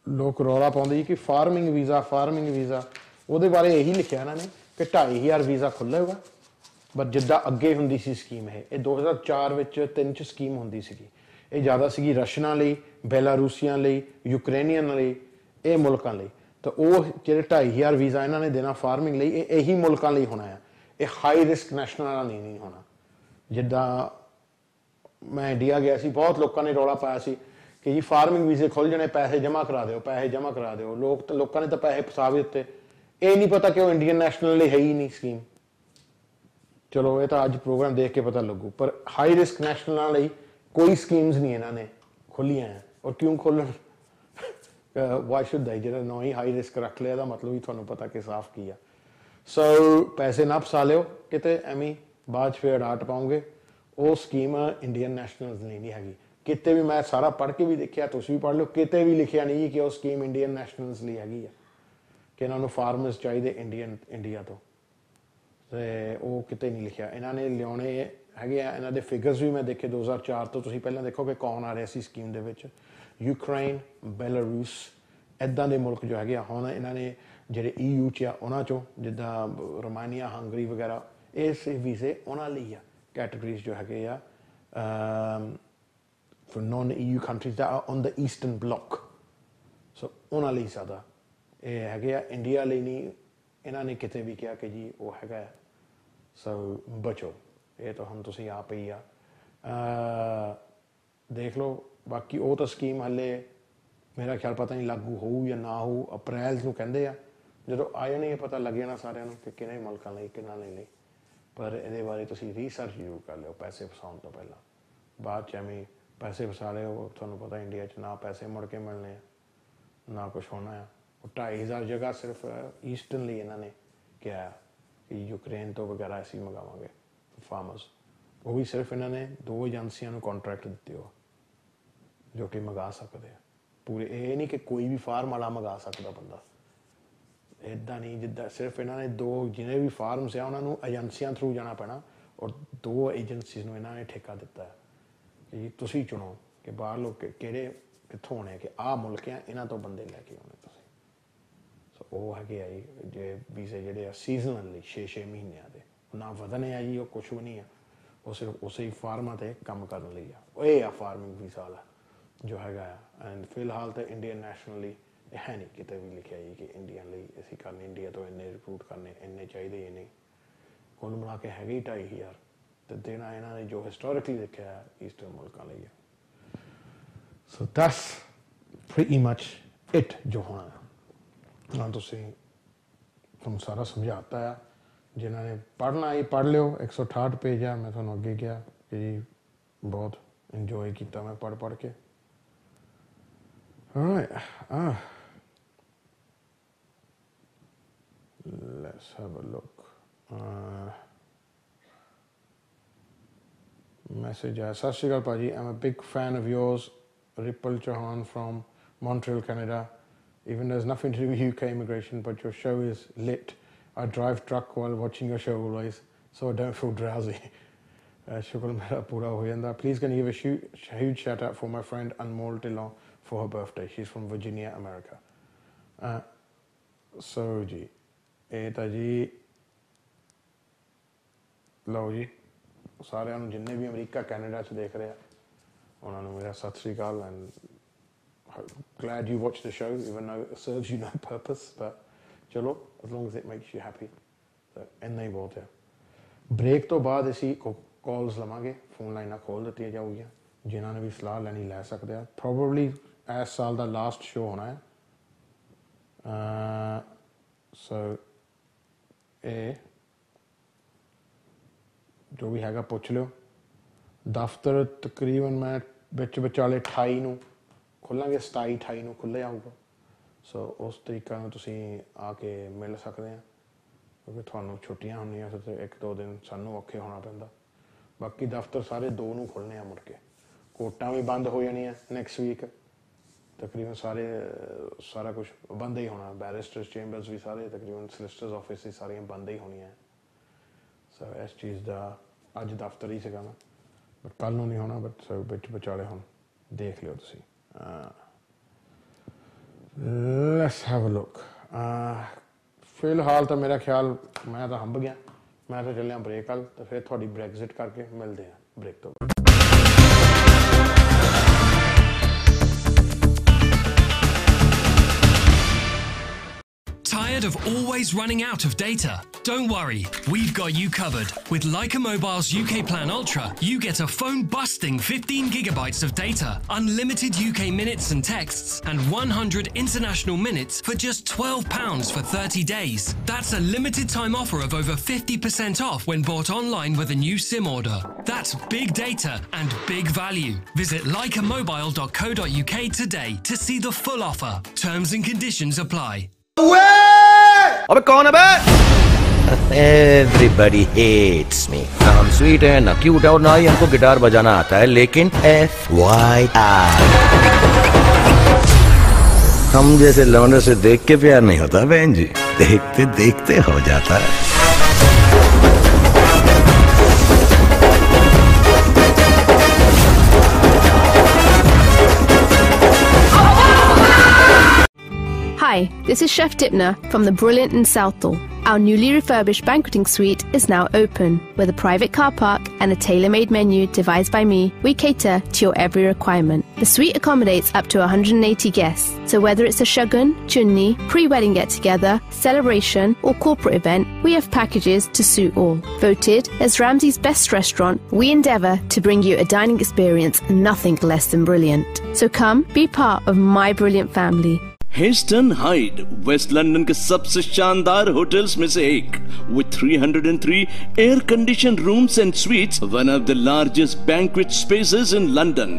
ਲੋਕ ਰੌਲਾ ਪਾਉਂਦੇ ਜੀ ਕਿ ਫਾਰਮਿੰਗ ਵੀਜ਼ਾ ਫਾਰਮਿੰਗ ਵੀਜ਼ਾ, ਉਹਦੇ ਬਾਰੇ ਇਹੀ ਲਿਖਿਆ ਇਹਨਾਂ ਨੇ ਕਿ 2500 ਵੀਜ਼ਾ ਖੁੱਲ੍ਹੇਗਾ ਬਟ ਜਿੱਦਾਂ ਅੱਗੇ ਹੁੰਦੀ ਸੀ ਸਕੀਮ ਇਹ ਇਹ 2004 ਵਿੱਚ ਤਿੰਨ ਚ ਸਕੀਮ ਹੁੰਦੀ ਸੀਗੀ। ਇਹ ਜ਼ਿਆਦਾ ਸੀਗੀ ਰਸ਼ੀਅਨਾਂ ਲਈ, ਬੈਲਾਰੂਸੀਆਂ ਲਈ ਯੂਕਰੇਨੀਅਨ ਲਈ, ਇਹ ਮੁਲਕਾਂ ਲਈ। ਤਾਂ ਉਹ ਜਿਹੜੇ 2500 ਵੀਜ਼ਾ ਇਹਨਾਂ ਨੇ ਦੇਣਾ ਫਾਰਮਿੰਗ ਲਈ, ਇਹ ਇਹੀ ਮੁਲਕਾਂ ਲਈ ਹੋਣਾ ਹੈ ਇਹ ਹਾਈ ਰਿਸਕ ਨੈਸ਼ਨਲਾਂ ਲਈ ਨਹੀਂ ਨਹੀਂ ਹੋਣਾ। ਜਿੱਦਾਂ ਮੈਂ ਇੰਡੀਆ ਗਿਆ ਸੀ, ਬਹੁਤ ਲੋਕਾਂ ਨੇ ਰੌਲਾ ਪਾਇਆ ਸੀ ਕਿ ਜੀ ਫਾਰਮਿੰਗ ਵੀਜ਼ੇ ਖੁੱਲ ਜਣੇ, ਪੈਸੇ ਜਮ੍ਹਾਂ ਕਰਾ ਦਿਓ, ਪੈਸੇ ਜਮ੍ਹਾਂ ਕਰਾ ਦਿਓ। ਲੋਕ ਤਾਂ ਲੋਕਾਂ ਨੇ ਤਾਂ ਪੈਸੇ ਫਸਾ ਵੀ ਦਿੱਤੇ। ਇਹ ਨਹੀਂ ਪਤਾ ਕਿ ਉਹ ਇੰਡੀਅਨ ਨੈਸ਼ਨਲ ਲਈ ਹੈ ਹੀ ਨਹੀਂ ਸਕੀਮ ਚਲੋ, ਇਹ ਤਾਂ ਅੱਜ ਪ੍ਰੋਗਰਾਮ ਦੇਖ ਕੇ ਪਤਾ ਲੱਗੂ, ਪਰ ਹਾਈ ਰਿਸਕ ਨੈਸ਼ਨਲਾਂ ਲਈ ਕੋਈ ਸਕੀਮਸ ਨਹੀਂ ਇਹਨਾਂ ਨੇ ਖੋਲੀਆਂ ਹੈ। ਔਰ ਕਿਉਂ ਖੋਲਣ ਵਾਈ ਸ਼ੁੱਡ ਦੇ ਜਿਹੜਾ ਨੋ ਹੀ ਹਾਈ ਰਿਸਕ ਰੱਖ ਲਿਆ ਦਾ ਮਤਲਬ ਹੀ ਤੁਹਾਨੂੰ ਪਤਾ ਕਿ ਸਾਫ਼ ਕੀ ਆ। ਸੋ ਪੈਸੇ ਨਾ ਫਸਾ ਲਿਓ, ਕਿਤੇ ਐਵੇਂ ਬਾਅਦ 'ਚ ਫੇਰ ਡਾਟ ਪਾਉਂਗੇ ਉਹ ਸਕੀਮ ਇੰਡੀਅਨ ਨੈਸ਼ਨਲਸ ਲਈ ਨਹੀਂ ਹੈਗੀ। ਕਿਤੇ ਵੀ ਮੈਂ ਸਾਰਾ ਪੜ੍ਹ ਕੇ ਵੀ ਦੇਖਿਆ, ਤੁਸੀਂ ਵੀ ਪੜ੍ਹ ਲਿਓ, ਕਿਤੇ ਵੀ ਲਿਖਿਆ ਨਹੀਂ ਕਿ ਉਹ ਸਕੀਮ ਇੰਡੀਅਨ ਨੈਸ਼ਨਲਸ ਲਈ ਹੈਗੀ ਆ। ਕਿ ਇਹਨਾਂ ਨੂੰ ਫਾਰਮਰਸ ਚਾਹੀਦੇ ਇੰਡੀਅਨ ਇੰਡੀਆ ਤੋਂ। ਤੇ ਉਹ ਕਿਤੇ ਨਹੀਂ ਲਿਖਿਆ। ਇਹਨਾਂ ਨੇ ਲਿਆਉਣੇ ਹੈਗੇ ਆ, ਇਹਨਾਂ ਦੇ ਫਿਗਰਸ ਵੀ ਮੈਂ ਦੇਖੇ 2004 ਤੋਂ। ਤੁਸੀਂ ਪਹਿਲਾਂ ਦੇਖੋ ਕਿ ਕੌਣ ਆ ਰਿਹਾ ਸੀ ਸਕੀਮ ਦੇ ਵਿੱਚ। ਯੂਕਰੇਨ ਬੈਲਾਰੂਸ ਐਦਾਂ ਦੇ ਮੁਲਕ ਜੋ ਹੈਗੇ ਆ। ਹੁਣ ਇਹਨਾਂ ਨੇ ਜਿਹੜੇ EU ਚ ਆ, ਉਹਨਾਂ ਚੋਂ, ਜਿੱਦਾਂ ਰੋਮਾਨੀਆ, ਹੰਗਰੀ ਵਗੈਰਾ ਇਸ ਵੀਜ਼ੇ ਉਹਨਾਂ ਲਈ ਆ ਕੈਟਾਗਰੀਜ਼ ਜੋ ਹੈਗੇ ਆ। for non-EU countries that are on eastern eastern so ਉਹਨਾਂ ਲਈ ਜ਼ਿਆਦਾ। ਇਹ ਹੈਗੇ ਆ ਇੰਡੀਆ ਲਈ ਨਹੀਂ, ਇਹਨਾਂ ਨੇ ਕਿਤੇ ਵੀ ਕਿਹਾ ਕਿ ਜੀ ਉਹ ਹੈਗਾ ਸੋ ਬਚੋ। ਇਹ ਤਾਂ ਹੁਣ ਤੁਸੀਂ ਆਪ ਹੀ ਆ। ਦੇਖ ਲਓ, ਬਾਕੀ ਉਹ ਤਾਂ ਸਕੀਮ ਹੱਲੇ ਮੇਰਾ ਖਿਆਲ ਪਤਾ ਨਹੀਂ ਲਾਗੂ ਹੋਊ ਜਾਂ ਨਾ ਹੋਊ ਅਪ੍ਰੈਲ ਨੂੰ ਕਹਿੰਦੇ ਆ। ਜਦੋਂ ਆ ਜਾਣੀ ਇਹ ਪਤਾ ਲੱਗ ਜਾਣਾ ਸਾਰਿਆਂ ਨੂੰ ਕਿ ਕਿਹਨੇ ਮੁਲਕਾਂ ਲਈ, ਕਿਹਨਾਂ ਲਈ ਨਹੀਂ। ਪਰ ਇਹਦੇ ਬਾਰੇ ਤੁਸੀਂ ਰਿਸਰਚ ਜ਼ਰੂਰ ਕਰ ਲਿਓ, ਪੈਸੇ ਫਸਾਉਣ ਤੋਂ ਪਹਿਲਾਂ। ਬਾਅਦ ਚ ਐਵੇਂ ਪੈਸੇ ਫਸਾ ਲਿਓ, ਤੁਹਾਨੂੰ ਪਤਾ ਇੰਡੀਆ 'ਚ ਨਾ ਪੈਸੇ ਮੁੜ ਕੇ ਮਿਲਣੇ ਆ, ਨਾ ਕੁਝ ਹੋਣਾ ਆ। ਉਹ 2500 ਜਗ੍ਹਾ ਸਿਰਫ ਈਸਟਰਨ ਲਈ ਇਹਨਾਂ ਨੇ ਕਿਹਾ ਕਿ ਯੂਕਰੇਨ ਤੋਂ ਵਗੈਰਾ ਅਸੀਂ ਮੰਗਾਵਾਂਗੇ ਫਾਰਮਰਸ ਉਹ ਵੀ ਸਿਰਫ ਇਹਨਾਂ ਨੇ ਦੋ ਏਜੰਸੀਆਂ ਨੂੰ ਕੰਟਰੈਕਟ ਦਿੱਤੇ ਹੋ ਜੋ ਕਿ ਮੰਗਾ ਸਕਦੇ ਆ। ਪੂਰੇ ਇਹ ਨਹੀਂ ਕਿ ਕੋਈ ਵੀ ਫਾਰਮ ਵਾਲਾ ਮੰਗਾ ਸਕਦਾ ਬੰਦਾ। ਇਦਾਂ ਨਹੀਂ, ਜਿੱਦਾਂ ਸਿਰਫ ਇਹਨਾਂ ਨੇ ਦੋ ਜਿਹਨੇ ਵੀ ਫਾਰਮਸ ਆ, ਉਹਨਾਂ ਨੂੰ ਏਜੰਸੀਆਂ ਥਰੂ ਜਾਣਾ ਪੈਣਾ ਔਰ ਦੋ ਏਜੰਸੀਜ਼ ਨੂੰ ਇਹਨਾਂ ਨੇ ਠੇਕਾ ਦਿੱਤਾ ਹੈ। ਕਿ ਤੁਸੀਂ ਚੁਣੋ ਕਿ ਬਾਹਰ ਲੋਕ ਕਿਹੜੇ ਕਿੱਥੋਂ ਆਉਣੇ ਕਿ ਆਹ ਮੁਲਕ ਆ, ਇਹਨਾਂ ਤੋਂ ਬੰਦੇ ਲੈ ਕੇ ਆਉਣੇ ਉਹ ਹੈਗੇ ਆ ਜੀ, ਜੇ ਵੀਜ਼ੇ ਜਿਹੜੇ ਆ ਸੀਜ਼ਨਲੀ 6-6 ਮਹੀਨਿਆਂ ਦੇ। ਨਾ ਵਧਣੇ ਆ ਜੀ, ਉਹ ਕੁਝ ਵੀ ਨਹੀਂ ਆ। ਉਹ ਸਿਰਫ ਉਸੇ ਹੀ ਫਾਰਮਾਂ ਤੇ ਕੰਮ ਕਰਨ ਲਈ ਆ। ਉਹ ਇਹ ਆ ਫਾਰਮਿੰਗ ਵੀਜ਼ਾ ਵਾਲਾ ਜੋ ਹੈਗਾ ਆ। ਐਂਡ ਫਿਲਹਾਲ ਤਾਂ ਇੰਡੀਅਨ ਨੈਸ਼ਨਲੀ ਇਹ ਹੈ ਨਹੀਂ ਕਿਤੇ ਵੀ ਲਿਖਿਆ ਜੀ ਕਿ ਇੰਡੀਅਨ ਲਈ ਅਸੀਂ ਕਰਨੇ ਇੰਡੀਆ ਤੋਂ ਇੰਨੇ ਰਿਕਰੂਟ ਕਰਨੇ, ਇੰਨੇ ਚਾਹੀਦੇ ਇਹ ਕੁੱਲ ਮਿਲਾ ਕੇ ਹੈਗੇ ਹੀ 2500 ਤੇ ਦੇਣਾ ਇਹਨਾਂ ਨੇ ਜੋ ਹਿਸਟੋਰਿਕਲੀ ਲਿਖਿਆ ਹੈ ਈਸਟਰਨ ਮੁਲਕਾਂ ਲਈ ਆ। So that's pretty much it ਜੋ ਹੋਣਾ ਨਾਲ ਤੁਸੀਂ ਤੁਹਾਨੂੰ ਸਾਰਾ ਸਮਝਾਤਾ ਆ ਜਿਨ੍ਹਾਂ ਨੇ ਪੜ੍ਹਨਾ ਹੀ ਪੜ੍ਹ ਲਿਓ 168 ਪੇਜ ਆ ਮੈਂ ਤੁਹਾਨੂੰ ਅੱਗੇ ਕਿਹਾ ਕਿ ਬਹੁਤ ਇੰਜੋਏ ਕੀਤਾ ਮੈਂ ਪੜ੍ਹ ਪੜ੍ਹ ਕੇ Alright. Ah. Let's have a look. Uh, message ਹੈ ਸਤਿ ਸ਼੍ਰੀ ਅਕਾਲ ਭਾਜੀ I'm a big fan of yours Ripal Chauhan from Montreal Canada even though there's nothing to do with UK immigration but your show is lit I drive truck while watching your show always so I don't feel drowsy ਸ਼ੁਕਰ ਮੇਰਾ ਪੂਰਾ ਹੋ ਜਾਂਦਾ please can give a huge shout out for my friend Anmol Dillon for her birthday she's from Virginia America uh, so ਜੀ ਇਹ ਤਾਂ ਜੀ ਲਓ ਜੀ ਸਾਰਿਆਂ ਨੂੰ ਜਿੰਨੇ ਵੀ ਅਮਰੀਕਾ ਕੈਨੇਡਾ ਚ ਦੇਖ ਰਹੇ ਆ ਉਹਨਾਂ ਨੂੰ ਮੇਰਾ ਸਤਿ ਸ੍ਰੀ ਅਕਾਲ and glad you watched the show, even though it serves you no purpose, but ਚਲੋ as long as it makes you happy ਤਾਂ ਇੰਨਾ ਹੀ ਬਹੁਤ ਹੈ ਬ੍ਰੇਕ ਤੋਂ ਬਾਅਦ ਅਸੀਂ ਕਾਲਸ ਲਵਾਂਗੇ ਫੋਨ ਲਾਈਨਾਂ ਖੋਲ ਦਿੱਤੀਆਂ ਜਾਊਗੀਆਂ ਜਿਨ੍ਹਾਂ ਨੇ ਵੀ ਸਲਾਹ ਲੈਣੀ ਲੈ ਸਕਦੇ ਆ ਪ੍ਰੋਬਬਲੀ ਇਸ ਸਾਲ ਦਾ ਲਾਸਟ ਸ਼ੋ ਹੋਣਾ ਹੈ ਸੋ ਇਹ ਜੋ ਵੀ ਹੈਗਾ ਪੁੱਛ ਲਿਓ ਦਫ਼ਤਰ ਤਕਰੀਬਨ ਮੈਂ ਵਿੱਚ ਵਿਚਾਲੇ 28 ਨੂੰ ਖੁੱਲਾਂਗੇ 27 28 ਨੂੰ ਖੁੱਲੇ ਆਊਗਾ ਸੋ ਉਸ ਤਰੀਕਾ ਨੂੰ ਤੁਸੀਂ ਆ ਕੇ ਮਿਲ ਸਕਦੇ ਆ। ਕਿਉਂਕਿ ਤੁਹਾਨੂੰ ਛੁੱਟੀਆਂ ਹੁੰਦੀਆਂ ਤੇ ਇੱਕ ਦੋ ਦਿਨ ਸਾਨੂੰ ਔਖੇ ਹੋਣਾ ਪੈਂਦਾ। ਬਾਕੀ ਦਫ਼ਤਰ ਸਾਰੇ ਦੋ ਨੂੰ ਖੁੱਲਨੇ ਆ ਮੁੜ ਕੇ। ਕੋਟਾਂ ਵੀ ਬੰਦ ਹੋ ਜਾਣੀਆਂ ਨੈਕਸਟ ਵੀਕ ਤਕਰੀਬਨ ਸਾਰੇ, ਸਾਰਾ ਕੁਝ ਬੰਦ ਹੀ ਹੋਣਾ। ਬੈਰਿਸਟਰਸ ਚੈਂਬਰਸ ਵੀ ਸਾਰੇ ਤਕਰੀਬਨ ਸੋਲਿਸਿਟਰਸ ਆਫਿਸ ਵੀ ਸਾਰੀਆਂ ਬੰਦ ਹੀ ਹੋਣੀਆਂ। ਸੋ ਇਸ ਚੀਜ਼ ਦਾ ਅੱਜ ਦਫ਼ਤਰ ਹੀ ਸੀਗਾ ਨਾ। ਬਟ ਕੱਲ ਨੂੰ ਨਹੀਂ ਹੋਣਾ ਬਟ ਸੋ ਵਿੱਚ ਵਿਚਾਲੇ ਹੁਣ ਦੇਖ ਲਿਓ ਤੁਸੀਂ। ਲੈਟਸ ਹੈਵ ਅ ਲੁੱਕ ਫਿਲਹਾਲ ਤਾਂ ਮੇਰਾ ਖਿਆਲ ਮੈਂ ਤਾਂ ਹੰਬ ਗਿਆ ਮੈਂ ਤਾਂ ਚੱਲਿਆ ਬ੍ਰੇਕ ਵੱਲ ਤੇ ਫਿਰ ਤੁਹਾਡੀ ਬ੍ਰੈਗਜ਼ਿਟ ਕਰਕੇ ਮਿਲਦੇ ਆ ਬ੍ਰੇਕ ਤੋਂ Tired of always running out of data? Don't worry, we've got you covered. With Leica Mobile's UK Plan Ultra, you get a phone busting 15 gigabytes of data, unlimited UK minutes and texts, and 100 international minutes for just £12 for 30 days. That's a limited time offer of over 50% off when bought online with a new SIM order. That's big data and big value. Visit leicamobile.co.uk today to see the full offer. Terms and conditions apply. अबे कौन है बे? Everybody hates मी ना हम sweet है ना cute है और ना ही हमको गिटार बजाना आता है लेकिन एफ़ वाई आर हम जैसे लौंडे से देख के प्यार नहीं होता बहन जी। देखते देखते हो जाता है। Hi, this is Chef Dipner from the brilliant in Southall. Our newly refurbished banqueting suite is now open. With a private car park and a tailor made menu devised by me, we cater to your every requirement. The suite accommodates up to 180 guests, so whether it's a shogun, chunni, pre wedding get together, celebration, or corporate event, we have packages to suit all. Voted as Ramsey's best restaurant, we endeavour to bring you a dining experience nothing less than brilliant. So come be part of my brilliant family. Heston Hyde West London के सबसे शानदार hotels में से एक with 303 air condition rooms and suites one of the largest banquet spaces in London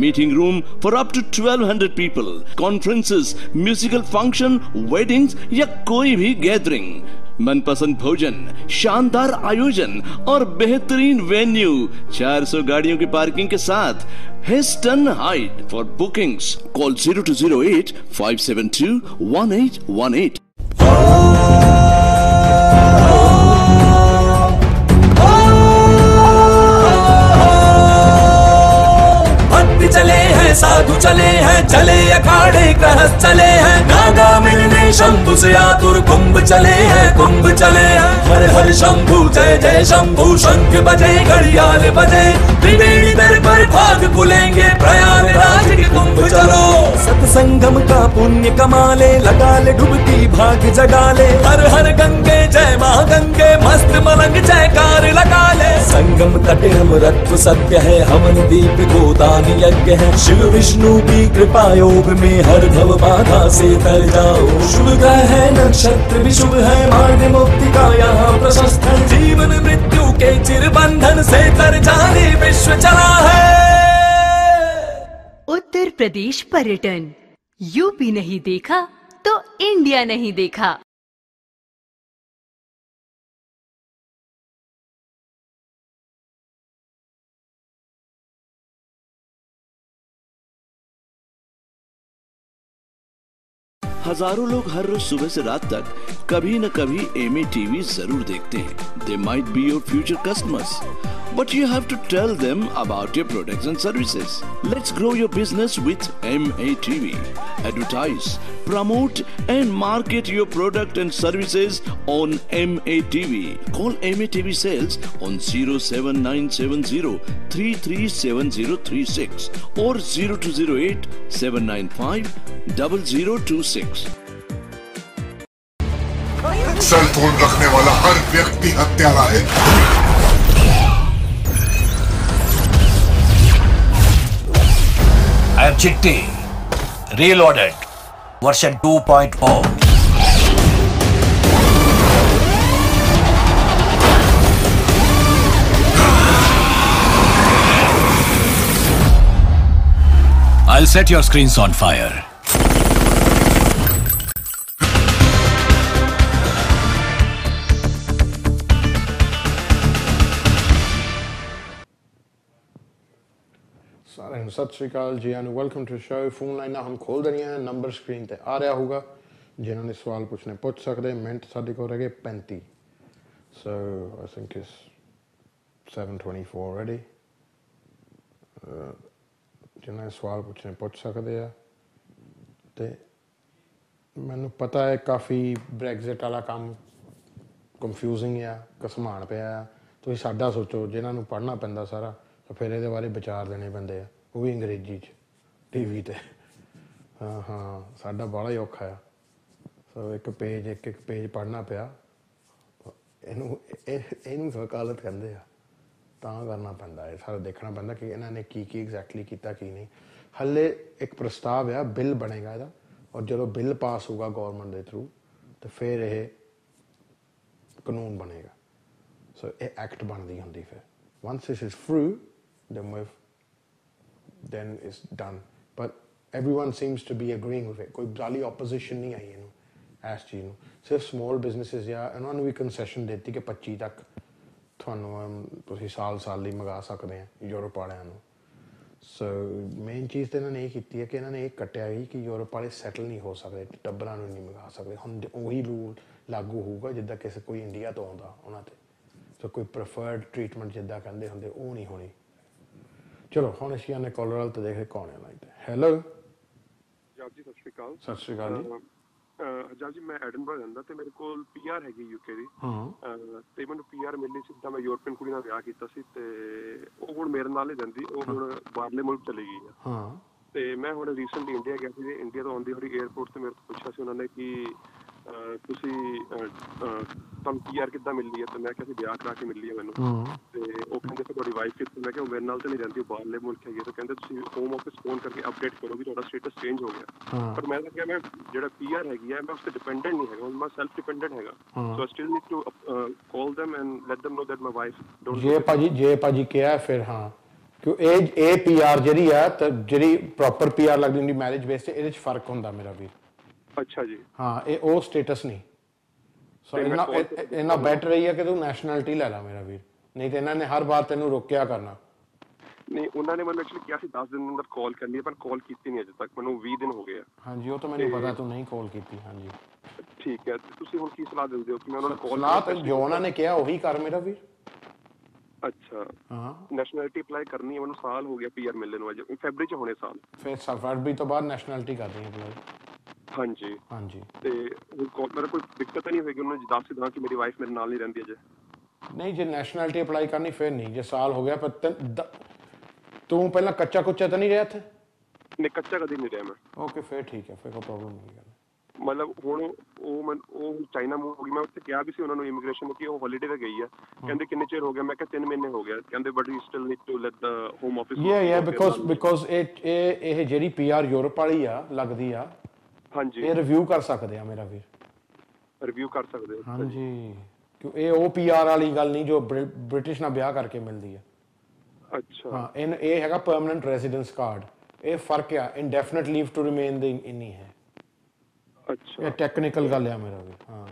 meeting room for up to 1200 people conferences musical function weddings या कोई भी gathering मनपसंद भोजन, शानदार आयोजन और बेहतरीन वेन्यू। 400 गाड़ियों की पार्किंग के साथ Heston Hyde for bookings. Call zero two zero eight five seven two one eight one eight. साधु चले हैं, चले अखाड़े गृहस्थ चले हैं। नागा मिलने शंभु से आतुर कुंभ चले हैं, कुंभ चले हैं। हर हर शंभु, जय जय शंभु, शंख बजे, घड़ियाल बजे। त्रिवेणी दर पर भाग खुलेंगे प्रयागराज के कुंभ चलो। सत्संगम का पुण्य कमा ले लगा ले डुबकी भाग जगा ले हर हर गंगे, जय माँ गंगे, मस्त मलंग, जयकार लगा ले संगम तटे हम रत्व सत्य है, हमन दीप गोदान यज्ञ है। शिव विष्णु की कृपा योग में हर भव बाधा से तर जाओ। शुभ ग्रह है नक्षत्र भी शुभ है मार्ग मुक्ति का यहाँ प्रशस्त है। जीवन मृत्यु के चिर बंधन से तर जाने विश्व चला है। उत्तर प्रदेश पर्यटन। यूपी नहीं देखा तो इंडिया नहीं देखा। हज़ारों लोग हर रोज सुबह से रात तक कभी न कभी एम टीवी ज़रूर देखते हैं they might be your future customers but you have to tell them about your products and services let's grow your business with M A TV advertise promote, and market your product and services on MATV. Call MATV sales on 07970 337036 or 0208 795 0026. Cell phone रखने वाला हर व्यक्ति हत्यारा है I am Chitti, reloaded, version 2.0. I'll set your screens on fire. ਸਤਿ ਸ਼੍ਰੀ ਅਕਾਲ ਜੀ ਆਨੂੰ ਵੈਲਕਮ ਟੂ ਸ਼ੋ ਫੋਨ ਲਾਈਨਾਂ ਹਮ ਖੋਲ ਦੇਣੀਆਂ ਹੈ ਨੰਬਰ ਸਕਰੀਨ ਤੇ ਆ ਰਿਹਾ ਹੋਊਗਾ। ਜਿਨ੍ਹਾਂ ਨੇ ਸਵਾਲ ਪੁੱਛਣੇ, ਪੁੱਛ ਸਕਦੇ ਮਿੰਟ ਸਾਡੇ ਕੋਲ ਰਹਿ ਗਏ 35 ਸੋ ਆਈ ਥਿੰਕ ਇਸ 724 already ਜਿਨ੍ਹਾਂ ਨੇ ਸਵਾਲ ਪੁੱਛਣੇ, ਪੁੱਛ ਸਕਦੇ ਆ। ਤੇ ਮੈਨੂੰ ਪਤਾ ਹੈ, ਕਾਫੀ ਬ੍ਰੈਗਜ਼ਿਟ ਵਾਲਾ ਕੰਮ ਕੰਫਿਊਜ਼ਿੰਗ ਆ ਕਸਮਾਨ ਪਿਆ ਆ। ਤੁਸੀਂ ਸਾਡਾ ਸੋਚੋ, ਜਿਨ੍ਹਾਂ ਨੂੰ ਪੜ੍ਹਨਾ ਪੈਂਦਾ ਸਾਰਾ, ਤਾਂ ਫਿਰ ਇਹਦੇ ਬਾਰੇ ਵਿਚਾਰ ਦੇਣੇ ਪੈਂਦੇ ਆ। ਉਹ ਵੀ ਅੰਗਰੇਜ਼ੀ 'ਚ ਟੀਵੀ ਤੇ। ਹਾਂ ਹਾਂ, ਸਾਡਾ ਬੜਾ ਹੀ ਔਖਾ ਆ। ਸੋ ਇੱਕ ਪੇਜ ਇੱਕ ਇੱਕ ਪੇਜ ਪੜ੍ਹਨਾ ਪਿਆ। ਇਹਨੂੰ, ਇਹ- ਇਹਨੂੰ ਵਕਾਲਤ ਕਹਿੰਦੇ ਆ। ਤਾਂ ਕਰਨਾ ਪੈਂਦਾ ਹੈ ਸਾਰਾ ਦੇਖਣਾ ਪੈਂਦਾ ਕਿ ਇਹਨਾਂ ਨੇ ਕੀ ਕੀ ਐਗਜ਼ੈਕਟਲੀ ਕੀਤਾ, ਕੀ ਨਹੀਂ। ਹੱਲੇ ਇੱਕ ਪ੍ਰਸਤਾਵ ਆ, ਬਿੱਲ ਬਣੇਗਾ ਇਹਦਾ। ਔਰ ਜਦੋਂ ਬਿੱਲ ਪਾਸ ਹੋਊਗਾ ਗਵਰਨਮੈਂਟ ਦੇ ਥਰੂ ਤੇ ਫਿਰ ਇਹ ਕਾਨੂੰਨ ਬਣੇਗਾ। ਸੋ ਇਹ ਐਕਟ ਬਣਦੀ ਹੁੰਦੀ ਫਿਰ। Once this is through, then we've then it's done. But everyone seems to be agreeing with it. ਕੋਈ ਜਾਲੀ opposition ਨਹੀਂ ਆਈ ਇਹਨੂੰ ਇਸ ਚੀਜ਼ ਨੂੰ ਸਿਰਫ ਸਮਾਲ ਬਿਜ਼ਨੈਸਸ ਜਾਂ ਉਹਨਾਂ ਨੂੰ ਵੀ ਕਨਸੈਸ਼ਨ ਦਿੱਤੀ ਕਿ 25 ਤੱਕ ਤੁਹਾਨੂੰ ਤੁਸੀਂ ਸਾਲ ਸਾਲ ਲਈ ਮੰਗਾ ਸਕਦੇ ਆ ਯੂਰਪ ਵਾਲਿਆਂ ਨੂੰ ਸੋ ਮੇਨ ਚੀਜ਼ ਤਾਂ ਇਹਨਾਂ ਨੇ ਇਹ ਕੀਤੀ ਹੈ ਕਿ ਇਹਨਾਂ ਨੇ ਇਹ ਕੱਟਿਆ ਹੀ ਕਿ ਯੂਰਪ ਵਾਲੇ ਸੈਟਲ ਨਹੀਂ ਹੋ ਸਕਦੇ ਟੱਬਰਾਂ ਨੂੰ ਨਹੀਂ ਮੰਗਾ ਸਕਦੇ ਹੁਣ ਉਹੀ ਰੂਲ ਲਾਗੂ ਹੋਊਗਾ ਜਿੱਦਾਂ ਕਿਸੇ ਕੋਈ ਇੰਡੀਆ ਤੋਂ ਆਉਂਦਾ ਉਹਨਾਂ ਤੇ ਸੋ ਕੋਈ ਪ੍ਰੈਫਰਡ ਟ੍ਰੀਟਮੈਂਟ ਜਿੱਦਾਂ ਕਹਿੰਦੇ ਹੁੰਦੇ ਉਹ ਨਹੀਂ ਹੋਣੀ ਚਲੋ ਹੁਣ ਅਸੀਂ ਆਨੇ ਕਾਲਰ ਵਾਲ ਤੇ ਦੇਖੇ ਕੌਣ ਹੈ ਲਾਈਨ ਤੇ। ਹੈਲੋ ਜੀ ਸਤਿ ਸ਼੍ਰੀ ਅਕਾਲ। ਸਤਿ ਸ਼੍ਰੀ ਅਕਾਲ ਜੀ। ਮੈਂ ਐਡਨਬਰਗ ਰਹਿੰਦਾ ਤੇ ਮੇਰੇ ਕੋਲ ਪੀਆਰ ਹੈਗੀ ਯੂਕੇ ਦੀ। ਹਾਂ। ਤੇ ਮੈਨੂੰ ਪੀਆਰ ਮਿਲਣੀ ਸੀ ਤਾਂ ਮੈਂ ਯੂਰਪੀਅਨ ਕੁੜੀ ਨਾਲ ਵਿਆਹ ਕੀਤਾ ਸੀ ਤੇ ਉਹ ਹੁਣ ਮੇਰੇ ਨਾਲ ਹੀ ਰਹਿੰਦੀ ਉਹ ਹੁਣ ਬਾਹਰਲੇ ਮੁਲਕ ਚਲੀ ਗਈ ਆ। ਹਾਂ। ਤੇ ਮੈਂ ਹੁਣ ਰੀਸੈਂਟਲੀ ਇੰਡੀਆ ਗਿਆ ਸੀ ਤੇ ਇੰਡੀਆ ਤੋਂ ਆਉਂਦੀ ਹੋਰੀ 에어ਪੋਰਟ ਤੇ ਮੇਰੇ ਤੋਂ ਪੁੱਛਿਆ ਸੀ ਉਹਨਾਂ ਨੇ ਕਿ ਤੁਸੀਂ ਤੁਹਾਨੂੰ ਪੀਆਰ ਕਿੱਦਾਂ ਮਿਲੀ ਹੈ? ਤੇ ਮੈਂ ਕਿਹਾ ਸੀ ਵਿਆਹ ਕਰਾ ਕੇ ਮਿਲੀ ਹੈ ਮੈਨੂੰ। ਤੇ ਉਹ ਕਹਿੰਦੇ ਫਿਰ ਤੁਹਾਡੀ ਵਾਈਫ ਕਿੱਥੇ? ਮੈਂ ਕਿਹਾ ਮੇਰੇ ਨਾਲ ਤਾਂ ਨਹੀਂ ਰਹਿੰਦੀ ਉਹ ਬਾਹਰਲੇ ਮੁਲਕ ਹੈਗੀ ਤੇ ਕਹਿੰਦੇ ਤੁਸੀਂ ਹੋਮ ਆਫਿਸ ਫੋਨ ਕਰਕੇ ਅਪਡੇਟ ਕਰੋ ਵੀ ਤੁਹਾਡਾ ਸਟੇਟਸ ਚੇਂਜ ਹੋ ਗਿਆ। ਪਰ ਮੈਂ ਤਾਂ ਕਿਹਾ ਮੈਂ ਜਿਹੜਾ ਪੀਆਰ ਹੈਗੀ ਹੈ ਮੈਂ ਉਸ ਤੇ ਡਿਪੈਂਡੈਂਟ ਨਹੀਂ ਹੈਗਾ। ਮੈਂ ਸੈਲਫ ਡਿਪੈਂਡੈਂਟ ਹੈਗਾ। So I still need to call them and let them know that my wife don't ਜੇ ਭਾਜੀ ਜੇ ਭਾਜੀ ਕਿਹਾ ਫਿਰ ਹਾਂ। ਕਿਉਂ ਇਹ ਇਹ ਪੀਆਰ ਜਿਹੜੀ ਆ ਤਾਂ ਜਿਹੜੀ ਪ੍ਰੋਪਰ ਪੀਆਰ ਲੱਗਦੀ ਹੁੰਦੀ ਮੈਰਿਜ ਬੇਸ ਤੇ ਇਹਦੇ ਚ ਫ਼ਰਕ ਹੁੰਦਾ ਮੇਰਾ ਵੀਰ। ਅੱਛਾ ਜੀ। ਹਾਂ ਇਹ ਉਹ ਸਟੇਟਸ ਨਹੀਂ। ਸੋ ਇਹਨਾਂ ਇਹਨਾਂ ਬੈਟਰ ਰਹੀ ਹੈ ਕਿ ਤੂੰ ਨੈਸ਼ਨੈਲਿਟੀ ਲੈ ਲੈ ਮੇਰਾ ਵੀਰ। ਨਹੀਂ ਤੇ ਇਹਨਾਂ ਨੇ ਹਰ ਵਾਰ ਤੈਨੂੰ ਰੋਕਿਆ ਕਰਨਾ। ਨਹੀਂ ਉਹਨਾਂ ਨੇ ਮੈਨੂੰ ਐਕਚੁਅਲੀ ਕਿਹਾ ਸੀ 10 ਦਿਨ ਅੰਦਰ ਕਾਲ ਕਰਨੀ ਹੈ ਪਰ ਕਾਲ ਕੀਤੀ ਨਹੀਂ ਅਜੇ ਤੱਕ। ਮੈਨੂੰ 20 ਦਿਨ ਹੋ ਗਏ ਆ। ਹਾਂਜੀ ਉਹ ਤਾਂ ਮੈਨੂੰ ਪਤਾ ਤੂੰ ਨਹੀਂ ਕਾਲ ਕੀਤੀ ਹਾਂਜੀ। ਠੀਕ ਹੈ ਤੁਸੀਂ ਹੁਣ ਕੀ ਸਲਾਹ ਦਿੰਦੇ ਹੋ ਕਿ ਮੈਂ ਉਹਨਾਂ ਨੂੰ ਕਾਲ ਸਲਾਹ ਜੋ ਉਹਨਾਂ ਨੇ ਕਿਹਾ ਉਹੀ ਕਰ ਮੇਰਾ ਵੀਰ। ਅੱਛਾ। ਹਾਂ। ਨੈਸ਼ਨੈਲਿਟੀ ਅਪਲਾਈ ਕਰਨੀ ਹੈ ਮੈਨੂੰ ਸਾਲ ਹੋ ਗਿਆ ਪੀਆਰ ਮਿਲਣ ਨੂੰ ਅਜੇ। ਫੈਬਰੀ ਚ ਹੋਣੇ ਸਾਲ। ਫਿਰ ਫਰਵਰੀ ਤੋਂ ਬਾਅਦ ਨੈਸ਼ਨੈਲਿਟੀ ਕਰ ਰਹੀ ਹੈ ਹਾਂਜੀ। ਹਾਂਜੀ। ਤੇ ਹੁਣ ਕੋ- ਮੇਰੇ ਕੋਈ ਦਿੱਕਤ ਨਹੀਂ ਹੋਏਗੀ? ਉਹਨਾਂ ਨੇ ਦੱਸ ਦਿੱਤਾ ਕਿ ਮੇਰੀ ਵਾਈਫ ਮੇਰੇ ਨਾਲ ਨਹੀਂ ਰਹਿੰਦੀ ਅਜੇ। ਨਹੀਂ ਜੇ ਨੈਸ਼ਨੈਲਿਟੀ ਅਪਲਾਈ ਕਰਨੀ ਫਿਰ ਨਹੀਂ। ਜੇ ਸਾਲ ਹੋ ਗਿਆ ਪਰ ਤੈਨ- ਦ- ਤੂੰ ਪਹਿਲਾਂ ਕੱਚਾ ਕੁੱਚਾ ਤਾਂ ਨਹੀਂ ਰਿਹਾ ਇੱਥੇ? ਨਹੀਂ ਕੱਚਾ ਕਦੀ ਨਹੀਂ ਰਿਹਾ ਮੈਂ। ਓਕੇ ਫਿਰ ਠੀਕ ਹੈ। ਫਿਰ ਕੋਈ ਪ੍ਰੋਬਲਮ ਨਹੀਂ ਗੱਲ। ਮਤਲਬ ਹੁਣ ਉਹ ਮੈਂ ਉਹ ਚਾਈਨਾ ਮੂਵ ਹੋ ਗਈ ਮੈਂ ਉੱਥੇ ਕਿਹਾ ਵੀ ਸੀ ਉਹਨਾਂ ਨੂੰ ਇਮੀਗ੍ਰੇਸ਼ਨ ਕਿ ਉਹ ਹੌਲੀਡੇ ਤੇ ਗਈ ਹੈ। ਕਹਿੰਦੇ ਕਿੰਨੇ ਚਿਰ ਹੋ ਗਿਆ? ਮੈਂ ਕਿਹਾ 3 ਮਹੀਨੇ ਹੋ ਗਿਆ। ਕਹਿੰਦੇ but we still need to let the home office yeah yeah because because ਇਹ ਇਹ ਇਹ ਜਿਹੜੀ ਪੀਆਰ ਯੂਰਪ ਵਾਲੀ ਆ ਲੱਗਦੀ ਆ ਹਾਂਜੀ। ਇਹ ਰਿਵਿਊ ਕਰ ਸਕਦੇ ਆ ਮੇਰਾ ਵੀਰ। ਰਿਵਿਊ ਕਰ ਸਕਦੇ ਹੋ ਹਾਂਜੀ। ਕਿਉਂ ਇਹ ਉਹ ਪੀਆਰ ਵਾਲੀ ਗੱਲ ਨਹੀਂ ਜੋ ਬ੍ਰਿ- ਬ੍ਰਿਟਿਸ਼ ਨਾਲ ਵਿਆਹ ਕਰਕੇ ਮਿਲਦੀ ਆ। ਅੱਛਾ। ਹਾਂ ਇਹ ਇਹ ਹੈਗਾ ਪਰਮਨੈਂਟ ਰੈਜ਼ੀਡੈਂਸ ਕਾਰਡ ਇਹ ਫ਼ਰਕ ਆ। ਇਨਡੈਫੀਨਿਟ ਲੀਵ ਟੂ ਰਿਮੇਨ ਦੇ ਇਨੀ ਹੈ। ਅੱਛਾ। ਇਹ ਟੈਕਨੀਕਲ ਗੱਲ ਆ ਮੇਰਾ ਵੀਰ ਹਾਂ।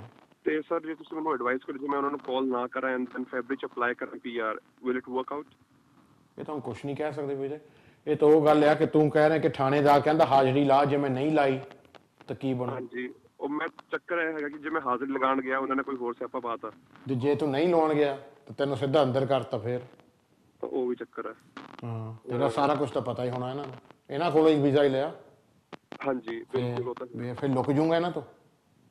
ਤੇ ਸਰ ਜੇ ਤੁਸੀਂ ਮੈਨੂੰ ਐਡਵਾਈਸ ਕਰੋ ਜੇ ਮੈਂ ਉਹਨਾਂ ਨੂੰ ਕਾਲ ਨਾ ਕਰਾਂ ਐਂਡ ਦੈਨ ਫੈਬਰੀ ਚ ਅਪਲਾਈ ਕਰਾਂ PR will it work out ਇਹ ਤਾਂ ਕੁਝ ਨਹੀਂ ਕਹਿ ਸਕਦੇ ਵੀਰੇ। ਇਹ ਤਾਂ ਉਹ ਗੱਲ ਆ ਕਿ ਤੂੰ ਕਹਿ ਰਿਹਾ ਕਿ ਥਾਣੇਦਾਰ ਕਹਿੰਦਾ ਹਾਜ਼ਰੀ ਲਾ ਜੇ ਮੈਂ ਨਹੀਂ ਲਾਈ ਤਾਂ ਕੀ ਬਣੂ? ਹਾਂਜੀ। ਉਹ ਮੈਂ ਚੱਕਰ ਇਹ ਹੈਗਾ ਕਿ ਜੇ ਮੈਂ ਹਾਜ਼ਰੀ ਲਗਾਉਣ ਗਿਆ ਉਹਨਾਂ ਨੇ ਕੋਈ ਹੋਰ ਸਿਆਪਾ ਪਾਤਾ ਤੇ ਜੇ ਤੂੰ ਨਹੀਂ ਲਾਉਣ ਗਿਆ ਤਾਂ ਤੈਨੂੰ ਸਿੱਧਾ ਅੰਦਰ ਕਰਤਾ ਫੇਰ। ਤਾਂ ਉਹ ਵੀ ਚੱਕਰ ਹੈ ਹਾਂ। ਤੇਰਾ ਸਾਰਾ ਕੁਝ ਤਾਂ ਪਤਾ ਹੀ ਹੋਣਾ ਇਹਨਾਂ ਨੂੰ। ਇਹਨਾਂ ਕੋਲੋਂ ਹੀ ਵੀਜ਼ਾ ਹੀ ਲਿਆ। ਹਾਂਜੀ ਬਿਲਕੁਲ ਉਹ ਤਾਂ ਵੀ ਫਿਰ ਲੁਕ ਜੂਗਾ ਇਹਨਾਂ ਤੋਂ?